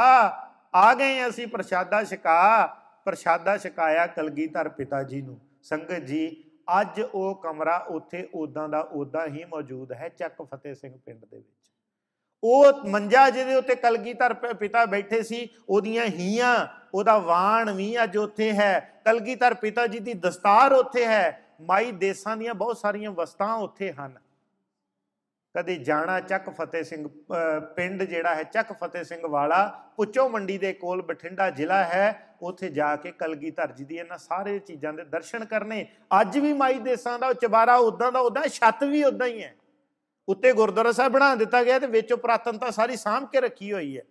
ਆ ਗਏ ਅਸੀਂ ਪ੍ਰਸ਼ਾਦਾ ਛਕਾ। ਪ੍ਰਸ਼ਾਦਾ ਛਕਾਇਆ ਕਲਗੀਧਰ ਪਿਤਾ ਜੀ ਨੂੰ। ਸੰਗਤ ਜੀ, ਅੱਜ ਉਹ ਕਮਰਾ ਉੱਥੇ ਉਦਾਂ ਦਾ ਉਦਾਂ ਹੀ ਮੌਜੂਦ ਹੈ, ਚੱਕ ਫਤਿਹ ਸਿੰਘ ਪਿੰਡ ਦੇ ਵਿੱਚ। ਉਹ ਮੰਜਾ ਜਿਹਦੇ ਉੱਤੇ ਕਲਗੀਧਰ ਪਿਤਾ ਬੈਠੇ ਸੀ, ਉਹਦੀਆਂ ਹੀਆਂ, ਉਹਦਾ ਵਾਣ ਵੀ ਅੱਜ ਉੱਥੇ ਹੈ। ਕਲਗੀਧਰ ਪਿਤਾ ਜੀ ਦੀ ਦਸਤਾਰ ਉੱਥੇ ਹੈ। ਮਾਈ ਦੇਸਾਂ ਦੀਆਂ ਬਹੁਤ ਸਾਰੀਆਂ ਵਸਤਾਂ ਉੱਥੇ ਹਨ। ਕਦੇ ਜਾਣਾ ਚੱਕ ਫਤਿਹ ਸਿੰਘ ਪਿੰਡ ਜਿਹੜਾ ਹੈ, ਚੱਕ ਫਤਿਹ ਸਿੰਘ ਵਾਲਾ ਪੁੱਚੋ ਮੰਡੀ ਦੇ ਕੋਲ ਬਠਿੰਡਾ ਜ਼ਿਲ੍ਹਾ ਹੈ, ਉੱਥੇ ਜਾ ਕੇ ਕਲਗੀਧਰ ਜੀ ਦੀ ਇਹਨਾਂ ਸਾਰੇ ਚੀਜ਼ਾਂ ਦੇ ਦਰਸ਼ਨ ਕਰਨੇ। ਅੱਜ ਵੀ ਮਾਈ ਦੇਸਾਂ ਦਾ ਚਬਾਰਾ ਉਦਾਂ ਦਾ ਉਦਾਂ ਛੱਤ ਵੀ ਉਦਾਂ ਹੀ ਹੈ। ਉੱਤੇ ਗੁਰਦੁਆਰਾ ਸਾਹਿਬ ਬਣਾ ਦਿੱਤਾ ਗਿਆ ਤੇ ਵਿੱਚੋਂ ਪ੍ਰਾਤਨਤਾ ਸਾਰੀ ਸਾਂਭ ਕੇ ਰੱਖੀ ਹੋਈ ਹੈ।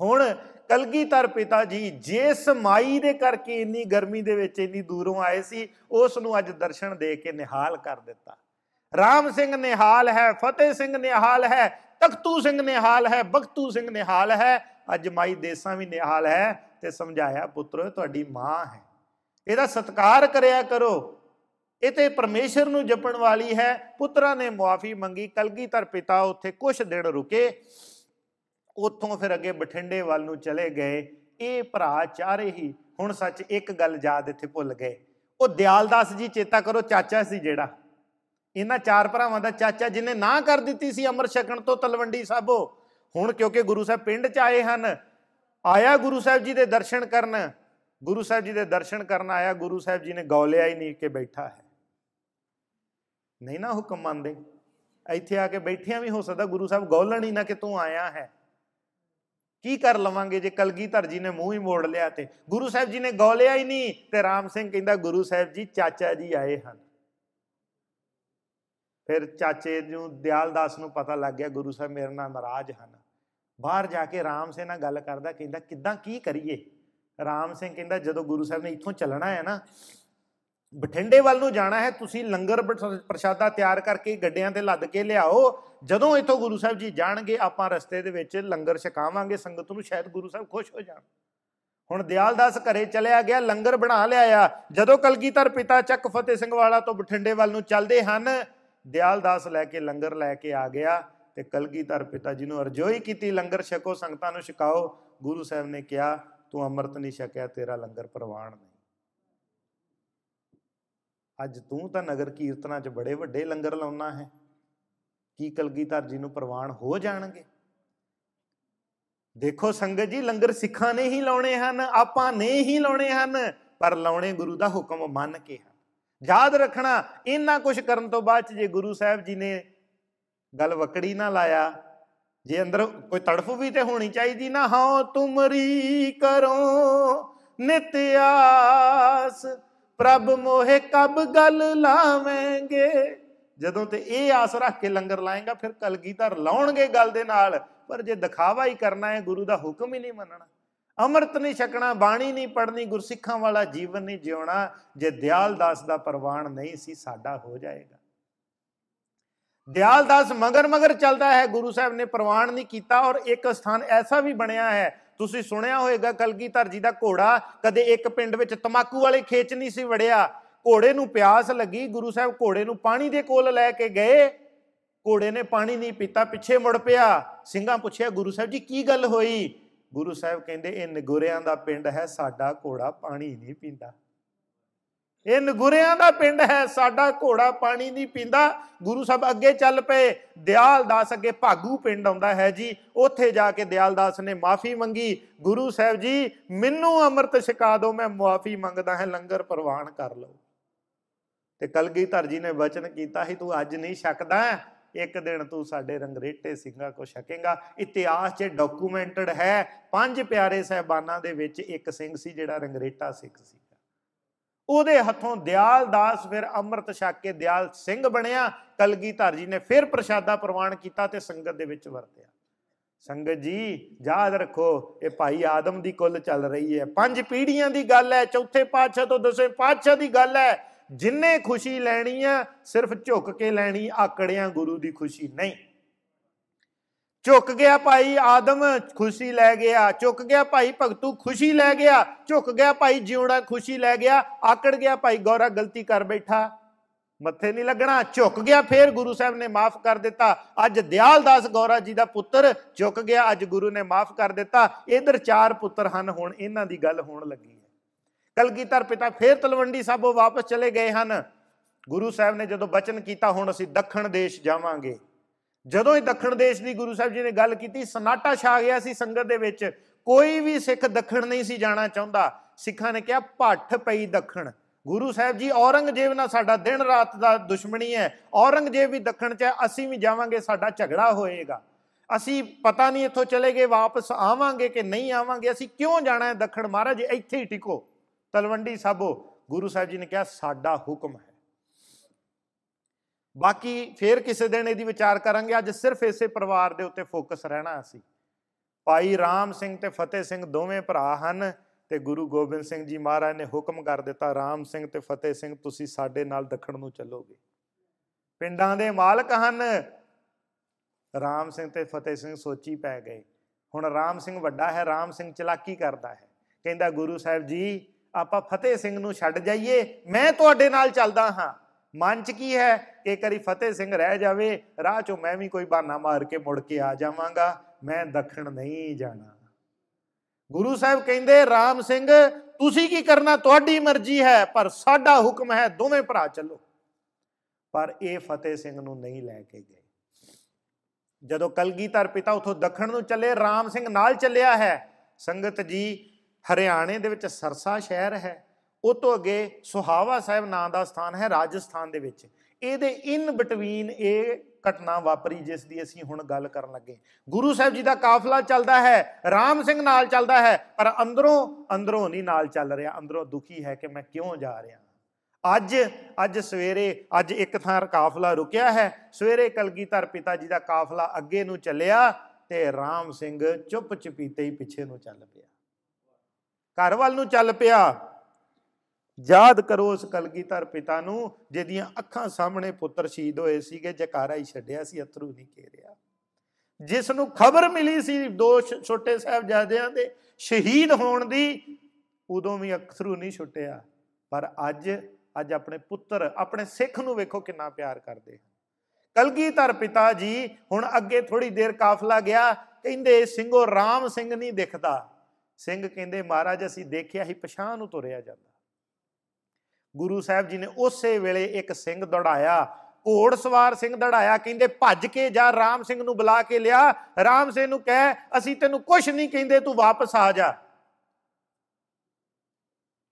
ਹੁਣ ਕਲਗੀਧਰ ਪਿਤਾ ਜੀ ਜਿਸ ਮਾਈ ਦੇ ਕਰਕੇ ਇੰਨੀ ਗਰਮੀ ਦੇ ਵਿੱਚ ਇੰਨੀ ਦੂਰੋਂ ਆਏ ਸੀ, ਉਸ ਨੂੰ ਅੱਜ ਦਰਸ਼ਨ ਦੇ ਕੇ ਨਿਹਾਲ ਕਰ ਦਿੱਤਾ। ਰਾਮ ਸਿੰਘ ਨਿਹਾਲ ਹੈ, ਫਤਿਹ ਸਿੰਘ ਨਿਹਾਲ ਹੈ, ਤਖਤੂ ਸਿੰਘ ਨਿਹਾਲ ਹੈ, ਬਖਤੂ ਸਿੰਘ ਨਿਹਾਲ ਹੈ, ਅੱਜ ਮਾਈ ਦੇਸਾਂ ਵੀ ਨਿਹਾਲ ਹੈ ਤੇ ਸਮਝਾਇਆ, ਪੁੱਤਰ, ਤੁਹਾਡੀ ਮਾਂ ਹੈ। ਇਹਦਾ ਸਤਕਾਰ ਕਰਿਆ ਕਰੋ। ਇਹ ਤੇ ਪਰਮੇਸ਼ਰ ਨੂੰ ਜਪਣ ਵਾਲੀ ਹੈ। ਪੁੱਤਰਾਂ ਨੇ ਮੁਆਫੀ ਮੰਗੀ ਕਲਗੀਧਰ ਪਿਤਾ ਉੱਥੇ ਕੁਝ ਦਿਨ ਰੁਕੇ। ਉੱਥੋਂ ਫਿਰ ਅੱਗੇ ਬਠਿੰਡੇ ਵੱਲ ਨੂੰ ਚਲੇ ਗਏ। ਇਹ ਭਰਾ ਚਾਰੇ ਹੀ ਹੁਣ ਸੱਚ ਇੱਕ ਗੱਲ ਯਾਦ ਇੱਥੇ ਭੁੱਲ ਗਏ। ਉਹ ਦਿਆਲਦਾਸ ਜੀ ਚੇਤਾ ਕਰੋ, ਚਾਚਾ ਸੀ ਜਿਹੜਾ। ਇਹਨਾਂ ਚਾਰ ਭਰਾਵਾਂ ਦਾ ਚਾਚਾ ਜਿਹਨੇ ਨਾ ਕਰ ਦਿੱਤੀ ਸੀ ਅਮਰ ਛਕਣ ਤੋਂ ਤਲਵੰਡੀ ਸਾਬੋ। ਹੁਣ ਕਿਉਂਕਿ ਗੁਰੂ ਸਾਹਿਬ ਪਿੰਡ 'ਚ ਆਏ ਹਨ, ਆਇਆ ਗੁਰੂ ਸਾਹਿਬ ਜੀ ਦੇ ਦਰਸ਼ਨ ਕਰਨ। ਗੁਰੂ ਸਾਹਿਬ ਜੀ ਦੇ ਦਰਸ਼ਨ ਕਰਨ ਆਇਆ, ਗੁਰੂ ਸਾਹਿਬ ਜੀ ਨੇ ਗੌਲਿਆ ਹੀ ਨਹੀਂ ਕਿ ਬੈਠਾ ਹੈ। ਨਹੀਂ ਨਾ ਹੁਕਮ ਮੰਨਦੇ। ਇੱਥੇ ਆ ਕੇ ਬੈਠਿਆਂ ਵੀ ਹੋ ਸਕਦਾ ਗੁਰੂ ਸਾਹਿਬ ਗੌਲਣ ਹੀ ਨਾ ਕਿ ਤੂੰ ਆਇਆ ਹੈ। ਕੀ ਕਰ ਲਵਾਂਗੇ ਜੇ ਕਲਗੀਧਰ ਜੀ ਨੇ ਮੂੰਹ ਹੀ ਮੋੜ ਲਿਆ ਤੇ? ਗੁਰੂ ਸਾਹਿਬ ਜੀ ਨੇ ਗੌਲਿਆ ਹੀ ਨਹੀਂ ਤੇ ਰਾਮ ਸਿੰਘ ਕਹਿੰਦਾ, ਗੁਰੂ ਸਾਹਿਬ ਜੀ, ਚਾਚਾ ਜੀ ਆਏ ਹਨ। ਫਿਰ ਚਾਚੇ ਨੂੰ, ਦਿਆਲਦਾਸ ਨੂੰ ਪਤਾ ਲੱਗ ਗਿਆ, ਗੁਰੂ ਸਾਹਿਬ ਮੇਰੇ ਨਾਲ ਨਾਰਾਜ਼ ਹਨ। ਬਾਹਰ ਜਾ ਕੇ ਰਾਮ ਸਿੰਘ ਨਾਲ ਗੱਲ ਕਰਦਾ, ਕਹਿੰਦਾ, ਕਿੱਦਾਂ, ਕੀ ਕਰੀਏ? ਰਾਮ ਸਿੰਘ ਕਹਿੰਦਾ, ਜਦੋਂ ਗੁਰੂ ਸਾਹਿਬ ਨੇ ਇੱਥੋਂ ਚੱਲਣਾ ਹੈ ਨਾ ਬਠਿੰਡੇ ਵੱਲ ਨੂੰ ਜਾਣਾ ਹੈ, ਤੁਸੀਂ ਲੰਗਰ ਪ੍ਰਸ਼ਾਦਾ ਤਿਆਰ ਕਰਕੇ ਗੱਡਿਆਂ ਤੇ ਲੱਦ ਕੇ ਲਿਆਓ। ਜਦੋਂ ਇੱਥੋਂ ਗੁਰੂ ਸਾਹਿਬ ਜੀ ਜਾਣਗੇ, ਆਪਾਂ ਰਸਤੇ ਦੇ ਵਿੱਚ ਲੰਗਰ ਛਕਾਵਾਂਗੇ, ਸੰਗਤ ਨੂੰ ਸ਼ਾਇਦ ਗੁਰੂ ਸਾਹਿਬ ਖੁਸ਼ ਹੋ ਜਾਣ। ਹੁਣ ਦਿਆਲਦਾਸ ਘਰੇ ਚਲਿਆ ਗਿਆ, ਲੰਗਰ ਬਣਾ ਲਿਆ ਆ ਜਦੋਂ ਕਲਗੀਧਰ ਪਿਤਾ ਚੱਕ ਫਤਿਹ ਸਿੰਘ ਵਾਲਾ ਤੋਂ ਬਠਿੰਡੇ ਵੱਲ ਨੂੰ ਚੱਲਦੇ ਹਨ, ਦਿਆਲਦਾਸ ਲੈ ਕੇ ਲੰਗਰ ਲੈ ਕੇ ਆ ਗਿਆ ਤੇ ਕਲਗੀਧਰ ਪਿਤਾ ਜੀ ਨੂੰ ਅਰਜ਼ੋਈ ਕੀਤੀ, ਲੰਗਰ ਛਕੋ, ਸੰਗਤਾਂ ਨੂੰ ਛਕਾਓ। ਗੁਰੂ ਸਾਹਿਬ ਨੇ ਕਿਹਾ, ਤੂੰ ਅੰਮ੍ਰਿਤ ਨਹੀਂ ਛਕਿਆ, ਤੇਰਾ ਲੰਗਰ ਪ੍ਰਵਾਨ ਨਹੀਂ। ਅੱਜ ਤੂੰ ਤਾਂ ਨਗਰ ਕੀਰਤਨਾਂ 'ਚ ਬੜੇ ਵੱਡੇ ਲੰਗਰ ਲਾਉਣਾ ਹੈ। ਕੀ ਕਲਗੀਧਰ ਜੀ ਨੂੰ ਪ੍ਰਵਾਨ ਹੋ ਜਾਣਗੇ? ਦੇਖੋ ਸੰਗਤ ਜੀ, ਲੰਗਰ ਸਿੱਖਾਂ ਨੇ ਹੀ ਲਾਉਣੇ ਹਨ, ਆਪਾਂ ਨੇ ਹੀ ਲਾਉਣੇ ਹਨ, ਪਰ ਲਾਉਣੇ ਗੁਰੂ ਦਾ ਹੁਕਮ ਮੰਨ ਕੇ ਹਨ। ਯਾਦ ਰੱਖਣਾ, ਇੰਨਾ ਕੁਝ ਕਰਨ ਤੋਂ ਬਾਅਦ ਚ ਜੇ ਗੁਰੂ ਸਾਹਿਬ ਜੀ ਨੇ ਗੱਲ ਵਕੜੀ ਨਾ ਲਾਇਆ, ਜੇ ਅੰਦਰ ਕੋਈ ਤੜਫ ਵੀ ਤੇ ਹੋਣੀ ਚਾਹੀਦੀ ਨਾ, ਹਾਂ, ਤੁਮਰੀ ਕਰੋ ਨਿਤਿਆਸ। ਪ੍ਰਭ ਮੋਹਿ ਕਬ ਗੱਲ ਲਾਵੇਂਗੇ? ਜਦੋਂ ਤੇ ਇਹ ਆਸ ਰੱਖ ਕੇ ਲੰਗਰ ਲਾਏਗਾ, ਫਿਰ ਕਲਗੀਧਰ ਲਾਉਣਗੇ ਗੱਲ ਦੇ ਨਾਲ। ਪਰ ਜੇ ਦਿਖਾਵਾ ਹੀ ਕਰਨਾ ਹੈ, ਗੁਰੂ ਦਾ ਹੁਕਮ ਹੀ ਨਹੀਂ ਮੰਨਣਾ। ਅੰਮ੍ਰਿਤ ਨਹੀਂ ਛਕਣਾ, ਬਾਣੀ ਨਹੀਂ ਪੜਨੀ ਗੁਰਸਿੱਖਾਂ ਵਾਲਾ ਜੀਵਨ ਨਹੀਂ ਜਿਉਣਾ, ਜੇ ਦਿਆਲ ਦਾਸ ਦਾ ਪ੍ਰਵਾਨ ਨਹੀਂ ਸੀ, ਸਾਡਾ ਹੋ ਜਾਏਗਾ। ਦਿਆਲ ਦਾਸ ਮਗਰ ਮਗਰ ਚੱਲਦਾ ਹੈ, ਗੁਰੂ ਸਾਹਿਬ ਨੇ ਪ੍ਰਵਾਨ ਨਹੀਂ ਕੀਤਾ ਔਰ ਇੱਕ ਸਥਾਨ ਐਸਾ ਵੀ ਬਣਿਆ ਹੈ ਤੁਸੀਂ ਸੁਣਿਆ ਹੋਵੇਗਾ ਕਲਗੀਧਰ ਜੀ ਦਾ ਘੋੜਾ ਕਦੇ ਇੱਕ ਪਿੰਡ ਵਿੱਚ ਤਮਾਕੂ ਵਾਲੇ ਖੇਚ ਨਹੀਂ ਸੀ ਵੜਿਆ। ਘੋੜੇ ਨੂੰ ਪਿਆਸ ਲੱਗੀ, ਗੁਰੂ ਸਾਹਿਬ ਘੋੜੇ ਨੂੰ ਪਾਣੀ ਦੇ ਕੋਲ ਲੈ ਕੇ ਗਏ। ਘੋੜੇ ਨੇ ਪਾਣੀ ਨਹੀਂ ਪੀਤਾ, ਪਿੱਛੇ ਮੁੜ ਪਿਆ। ਸਿੰਘਾਂ ਪੁੱਛਿਆ, ਗੁਰੂ ਸਾਹਿਬ ਜੀ, ਕੀ ਗੱਲ ਹੋਈ? ਗੁਰੂ ਸਾਹਿਬ ਕਹਿੰਦੇ, ਇਹ ਨਗੁਰਿਆਂ ਦਾ ਪਿੰਡ ਹੈ, ਸਾਡਾ ਘੋੜਾ ਪਾਣੀ ਨਹੀਂ ਪੀਂਦਾ। ਇਹ ਨਗੁਰਿਆਂ ਦਾ ਪਿੰਡ ਹੈ, ਸਾਡਾ ਘੋੜਾ ਪਾਣੀ ਨਹੀਂ ਪੀਂਦਾ। ਗੁਰੂ ਸਾਹਿਬ ਅੱਗੇ ਚੱਲ ਪਏ, ਦਿਆਲ ਦਾਸ ਅੱਗੇ ਭਾਗੂ ਪਿੰਡ ਆਉਂਦਾ ਹੈ ਜੀ। ਉੱਥੇ ਜਾ ਕੇ ਦਿਆਲ ਦਾਸ ਨੇ ਮਾਫੀ ਮੰਗੀ। ਗੁਰੂ ਸਾਹਿਬ ਜੀ, ਮੈਨੂੰ ਅੰਮ੍ਰਿਤ ਛਕਾ ਦਿਓ, ਮੈਂ ਮਾਫੀ ਮੰਗਦਾ ਹਾਂ, ਲੰਗਰ ਪ੍ਰਵਾਨ ਕਰ ਲਓ। ਤੇ ਕਲਗੀਧਰ ਜੀ ਨੇ ਵਚਨ ਕੀਤਾ ਸੀ, ਤੂੰ ਅੱਜ ਨਹੀਂ ਛਕਦਾ, ਇੱਕ ਦਿਨ ਤੂੰ ਸਾਡੇ ਰੰਗਰੇਟੇ ਸਿੰਘਾਂ ਕੋ ਛਕੇਗਾ। ਇਤਿਹਾਸ 'ਚ ਡਾਕੂਮੈਂਟਡ ਹੈ, ਪੰਜ ਪਿਆਰੇ ਸਹਿਬਾਨਾਂ ਦੇ ਵਿੱਚ ਇੱਕ ਸਿੰਘ ਸੀ ਜਿਹੜਾ ਰੰਗਰੇਟਾ ਸਿੱਖ ਸੀ। ਉਹਦੇ ਹੱਥੋਂ ਦਿਆਲ ਦਾਸ, ਫਿਰ ਅੰਮ੍ਰਿਤ ਛਕ ਕੇ ਦਿਆਲ ਸਿੰਘ ਬਣਿਆ। ਕਲਗੀਧਰ ਜੀ ਨੇ ਫਿਰ ਪ੍ਰਸ਼ਾਦਾ ਪ੍ਰਵਾਨ ਕੀਤਾ ਤੇ ਸੰਗਤ ਦੇ ਵਿੱਚ ਵਰਤਿਆ। ਸੰਗਤ ਜੀ, ਯਾਦ ਰੱਖੋ, ਇਹ ਭਾਈ ਆਦਮ ਦੀ ਕੁੱਲ ਚੱਲ ਰਹੀ ਹੈ। ਪੰਜ ਪੀੜ੍ਹੀਆਂ ਦੀ ਗੱਲ ਹੈ, ਚੌਥੇ ਪਾਤਸ਼ਾਹ ਤੋਂ ਦਸਵੇਂ ਪਾਤਸ਼ਾਹ ਦੀ ਗੱਲ ਹੈ। ਜਿੰਨੇ ਖੁਸ਼ੀ ਲੈਣੀ ਆ, ਸਿਰਫ ਝੁੱਕ ਕੇ ਲੈਣੀ ਆਕੜਿਆਂ ਗੁਰੂ ਦੀ ਖੁਸ਼ੀ ਨਹੀਂ। ਝੁੱਕ ਗਿਆ ਭਾਈ ਆਦਮ, ਖੁਸ਼ੀ ਲੈ ਗਿਆ। ਝੁੱਕ ਗਿਆ ਭਾਈ ਭਗਤੂ, ਖੁਸ਼ੀ ਲੈ ਗਿਆ। ਝੁੱਕ ਗਿਆ ਭਾਈ ਜਿਉਣਾ, ਖੁਸ਼ੀ ਲੈ ਗਿਆ। ਆਕੜ ਗਿਆ ਭਾਈ ਗੌਰਾ, ਗਲਤੀ ਕਰ ਬੈਠਾ। ਮੱਥੇ ਨਹੀਂ ਲੱਗਣਾ। ਝੁੱਕ ਗਿਆ ਫੇਰ ਗੁਰੂ ਸਾਹਿਬ ਨੇ ਮਾਫ ਕਰ ਦਿੱਤਾ। ਅੱਜ ਦਿਆਲ ਦਾਸ ਗੌਰਾ ਜੀ ਦਾ ਪੁੱਤਰ ਝੁੱਕ ਗਿਆ। ਅੱਜ ਗੁਰੂ ਨੇ ਮਾਫ ਕਰ ਦਿੱਤਾ। ਇਧਰ ਚਾਰ ਪੁੱਤਰ ਹਨ, ਹੁਣ ਇਹਨਾਂ ਦੀ ਗੱਲ ਹੋਣ ਲੱਗੀ ਹੈ। ਕਲਗੀਧਰ ਪਿਤਾ ਫੇਰ ਤਲਵੰਡੀ ਸਾਬੋ ਵਾਪਸ ਚਲੇ ਗਏ ਹਨ। ਗੁਰੂ ਸਾਹਿਬ ਨੇ ਜਦੋਂ ਬਚਨ ਕੀਤਾ, ਹੁਣ ਅਸੀਂ ਦੱਖਣ ਦੇਸ਼ ਜਾਵਾਂਗੇ। ਜਦੋਂ ਹੀ ਦੱਖਣ ਦੇਸ਼ ਦੀ ਗੁਰੂ ਸਾਹਿਬ ਜੀ ਨੇ ਗੱਲ ਕੀਤੀ, ਸਨਾਟਾ ਛਾ ਗਿਆ ਸੀ ਸੰਗਤ ਦੇ ਵਿੱਚ, ਕੋਈ ਵੀ ਸਿੱਖ ਦੱਖਣ ਨਹੀਂ ਸੀ ਜਾਣਾ ਚਾਹੁੰਦਾ। ਸਿੱਖਾਂ ਨੇ ਕਿਹਾ, ਭੱਠ ਪਈ ਦੱਖਣ। ਗੁਰੂ ਸਾਹਿਬ ਜੀ, ਔਰੰਗਜ਼ੇਬ ਨਾਲ ਸਾਡਾ ਦਿਨ ਰਾਤ ਦਾ ਦੁਸ਼ਮਣੀ ਹੈ। ਔਰੰਗਜ਼ੇਬ ਵੀ ਦੱਖਣ 'ਚ ਹੈ, ਅਸੀਂ ਵੀ ਜਾਵਾਂਗੇ, ਸਾਡਾ ਝਗੜਾ ਹੋਏਗਾ। ਅਸੀਂ ਪਤਾ ਨਹੀਂ ਇੱਥੋਂ ਚਲੇ ਗਏ, ਵਾਪਸ ਆਵਾਂਗੇ ਕਿ ਨਹੀਂ ਆਵਾਂਗੇ। ਅਸੀਂ ਕਿਉਂ ਜਾਣਾ ਹੈ ਦੱਖਣ? ਮਹਾਰਾਜ, ਇੱਥੇ ਹੀ ਟਿਕੋ। ਤਲਵੰਡੀ ਸਾਬੋ, ਗੁਰੂ ਸਾਹਿਬ ਜੀ ਨੇ ਕਿਹਾ, ਸਾਡਾ ਹੁਕਮ ਹੈ। ਬਾਕੀ ਫੇਰ ਕਿਸੇ ਦਿਨ ਇਹਦੀ ਵਿਚਾਰ ਕਰਾਂਗੇ। ਅੱਜ ਸਿਰਫ ਇਸੇ ਪਰਿਵਾਰ ਦੇ ਉੱਤੇ ਫੋਕਸ ਰਹਿਣਾ ਅਸੀਂ। ਭਾਈ ਰਾਮ ਸਿੰਘ ਤੇ ਫਤਿਹ ਸਿੰਘ ਦੋਵੇਂ ਭਰਾ ਹਨ ਤੇ ਗੁਰੂ ਗੋਬਿੰਦ ਸਿੰਘ ਜੀ ਮਹਾਰਾਜ ਨੇ ਹੁਕਮ ਕਰ ਦਿੱਤਾ, ਰਾਮ ਸਿੰਘ ਤੇ ਫਤਿਹ ਸਿੰਘ ਤੁਸੀਂ ਸਾਡੇ ਨਾਲ ਦੱਖਣ ਨੂੰ ਚੱਲੋਗੇ। ਪਿੰਡਾਂ ਦੇ ਮਾਲਕ ਹਨ। ਰਾਮ ਸਿੰਘ ਤੇ ਫਤਿਹ ਸਿੰਘ ਸੋਚੀ ਪੈ ਗਏ। ਹੁਣ ਰਾਮ ਸਿੰਘ ਵੱਡਾ ਹੈ, ਰਾਮ ਸਿੰਘ ਚਲਾਕੀ ਕਰਦਾ ਹੈ। ਕਹਿੰਦਾ ਗੁਰੂ ਸਾਹਿਬ ਜੀ, ਆਪਾਂ ਫਤਿਹ ਸਿੰਘ ਨੂੰ ਛੱਡ ਜਾਈਏ, ਮੈਂ ਤੁਹਾਡੇ ਨਾਲ ਚੱਲਦਾ ਹਾਂ। ਮਨ 'ਚ ਕੀ ਹੈ? ਕਿ ਕਰੀ ਫਤਿਹ ਸਿੰਘ ਰਹਿ ਜਾਵੇ, ਰਾਹ 'ਚੋਂ ਮੈਂ ਵੀ ਕੋਈ ਬਹਾਨਾ ਮਾਰ ਕੇ ਮੁੜ ਕੇ ਆ ਜਾਵਾਂਗਾ, ਮੈਂ ਦੱਖਣ ਨਹੀਂ ਜਾਣਾ। ਗੁਰੂ ਸਾਹਿਬ ਕਹਿੰਦੇ, ਰਾਮ ਸਿੰਘ, ਤੁਸੀਂ ਕੀ ਕਰਨਾ? ਤੁਹਾਡੀ ਮਰਜ਼ੀ ਹੈ, ਪਰ ਸਾਡਾ ਹੁਕਮ ਹੈ ਦੋਵੇਂ ਭਰਾ ਚੱਲੋ। ਪਰ ਇਹ ਫਤਿਹ ਸਿੰਘ ਨੂੰ ਨਹੀਂ ਲੈ ਕੇ ਗਏ। ਜਦੋਂ ਕਲਗੀਧਰ ਪਿਤਾ ਉਥੋਂ ਦੱਖਣ ਨੂੰ ਚੱਲੇ, ਰਾਮ ਸਿੰਘ ਨਾਲ ਚੱਲਿਆ ਹੈ। ਸੰਗਤ ਜੀ, ਹਰਿਆਣੇ ਦੇ ਵਿੱਚ ਸਰਸਾ ਸ਼ਹਿਰ ਹੈ। ਉਹ ਤੋਂ ਅੱਗੇ ਸੁਹਾਵਾ ਸਾਹਿਬ ਨਾਂ ਦਾ ਸਥਾਨ ਹੈ ਰਾਜਸਥਾਨ ਦੇ ਵਿੱਚ। ਇਹਦੇ ਇਨ ਬਿਟਵੀਨ ਇਹ ਘਟਨਾ ਵਾਪਰੀ ਜਿਸ ਦੀ ਅਸੀਂ ਹੁਣ ਗੱਲ ਕਰਨ ਲੱਗੇ। ਗੁਰੂ ਸਾਹਿਬ ਜੀ ਦਾ ਕਾਫਲਾ ਚੱਲਦਾ ਹੈ, ਰਾਮ ਸਿੰਘ ਨਾਲ ਚੱਲਦਾ ਹੈ, ਪਰ ਅੰਦਰੋਂ ਅੰਦਰੋਂ ਨਹੀਂ ਨਾਲ ਚੱਲ ਰਿਹਾ, ਅੰਦਰੋਂ ਦੁਖੀ ਹੈ ਕਿ ਮੈਂ ਕਿਉਂ ਜਾ ਰਿਹਾ। ਅੱਜ ਅੱਜ ਸਵੇਰੇ, ਅੱਜ ਇੱਕ ਥਾਂ ਕਾਫਲਾ ਰੁਕਿਆ ਹੈ, ਸਵੇਰੇ ਕਲਗੀਧਰ ਪਿਤਾ ਜੀ ਦਾ ਕਾਫਲਾ ਅੱਗੇ ਨੂੰ ਚੱਲਿਆ ਤੇ ਰਾਮ ਸਿੰਘ ਚੁੱਪ ਚਪੀਤੇ ਹੀ ਪਿੱਛੇ ਨੂੰ ਚੱਲ ਪਿਆ। ਘਰ ਵੱਲ ਨੂੰ ਚੱਲ ਪਿਆ। ਯਾਦ ਕਰੋ ਉਸ ਕਲਗੀਧਰ ਪਿਤਾ ਨੂੰ, ਜਿਹਦੀਆਂ ਅੱਖਾਂ ਸਾਹਮਣੇ ਪੁੱਤਰ ਸ਼ਹੀਦ ਹੋਏ ਸੀਗੇ, ਜਕਾਰਾ ਹੀ ਛੱਡਿਆ ਸੀ, ਅਥਰੂ ਨਹੀਂ ਕੇਰਿਆ ਜਿਸ ਨੂੰ ਖਬਰ ਮਿਲੀ ਸੀ ਦੋ ਛੋਟੇ ਸਾਹਿਬਜ਼ਾਦਿਆਂ ਦੇ, ਸ਼ਹੀਦ ਹੋਣ ਦੀ, ਉਦੋਂ ਵੀ ਅਥਰੂ ਨਹੀਂ ਛੁੱਟਿਆ। ਪਰ ਅੱਜ ਅੱਜ ਆਪਣੇ ਪੁੱਤਰ, ਆਪਣੇ ਸਿੱਖ ਨੂੰ ਵੇਖੋ ਕਿੰਨਾ ਪਿਆਰ ਕਰਦੇ ਕਲਗੀਧਰ ਪਿਤਾ ਜੀ ਹੁਣ ਅੱਗੇ ਥੋੜੀ ਦੇਰ ਕਾਫਲਾ ਗਿਆ, ਕਹਿੰਦੇ ਸਿੰਘੋ ਰਾਮ ਸਿੰਘ ਨਹੀਂ ਦਿਖਦਾ। ਸਿੰਘ ਕਹਿੰਦੇ, ਮਹਾਰਾਜ, ਅਸੀਂ ਦੇਖਿਆ ਹੀ ਪਛਾਣ ਨੂੰ ਤੁਰਿਆ ਜਾਂਦਾ। ਗੁਰੂ ਸਾਹਿਬ ਜੀ ਨੇ ਉਸੇ ਵੇਲੇ ਇੱਕ ਸਿੰਘ ਦੌੜਾਇਆ, ਘੋੜ ਸਵਾਰ ਸਿੰਘ ਦੜਾਇਆ, ਕਹਿੰਦੇ ਭੱਜ ਕੇ ਜਾ, ਰਾਮ ਸਿੰਘ ਨੂੰ ਬੁਲਾ ਕੇ ਲਿਆ। ਰਾਮ ਸਿੰਘ ਨੂੰ ਕਹਿ, ਅਸੀਂ ਤੈਨੂੰ ਕੁਝ ਨਹੀਂ ਕਹਿੰਦੇ, ਤੂੰ ਵਾਪਸ ਆ ਜਾ।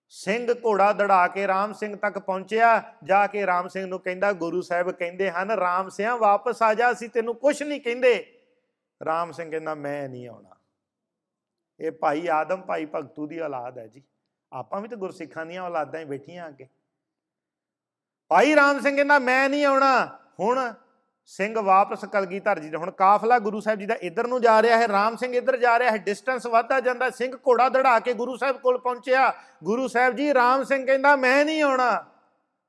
ਸਿੰਘ ਘੋੜਾ ਦੜਾ ਕੇ ਰਾਮ ਸਿੰਘ ਤੱਕ ਪਹੁੰਚਿਆ। ਜਾ ਕੇ ਰਾਮ ਸਿੰਘ ਨੂੰ ਕਹਿੰਦਾ, ਗੁਰੂ ਸਾਹਿਬ ਕਹਿੰਦੇ ਹਨ, ਰਾਮ ਸਿਆ, ਵਾਪਸ ਆ ਜਾ, ਅਸੀਂ ਤੈਨੂੰ ਕੁਝ ਨਹੀਂ ਕਹਿੰਦੇ। ਰਾਮ ਸਿੰਘ ਕਹਿੰਦਾ, ਮੈਂ ਨਹੀਂ ਆਉਣਾ। ਇਹ ਭਾਈ ਆਦਮ, ਭਾਈ ਭਗਤੂ ਦੀ ਔਲਾਦ ਹੈ ਜੀ। ਆਪਾਂ ਵੀ ਤਾਂ ਗੁਰਸਿੱਖਾਂ ਦੀਆਂ ਔਲਾਦਾਂ ਹੀ ਬੈਠੀਆਂ ਅੱਗੇ। ਭਾਈ ਰਾਮ ਸਿੰਘ ਕਹਿੰਦਾ, ਮੈਂ ਨਹੀਂ ਆਉਣਾ। ਹੁਣ ਸਿੰਘ ਵਾਪਸ ਕਲਗੀਧਰ ਜੀ ਦਾ, ਹੁਣ ਕਾਫਲਾ ਗੁਰੂ ਸਾਹਿਬ ਜੀ ਦਾ ਇੱਧਰ ਨੂੰ ਜਾ ਰਿਹਾ ਹੈ, ਰਾਮ ਸਿੰਘ ਇੱਧਰ ਜਾ ਰਿਹਾ ਹੈ ਡਿਸਟੈਂਸ ਵੱਧਦਾ ਜਾਂਦਾ ਸਿੰਘ ਘੋੜਾ ਦੜਾ ਕੇ ਗੁਰੂ ਸਾਹਿਬ ਕੋਲ ਪਹੁੰਚਿਆ। ਗੁਰੂ ਸਾਹਿਬ ਜੀ, ਰਾਮ ਸਿੰਘ ਕਹਿੰਦਾ, ਮੈਂ ਨਹੀਂ ਆਉਣਾ।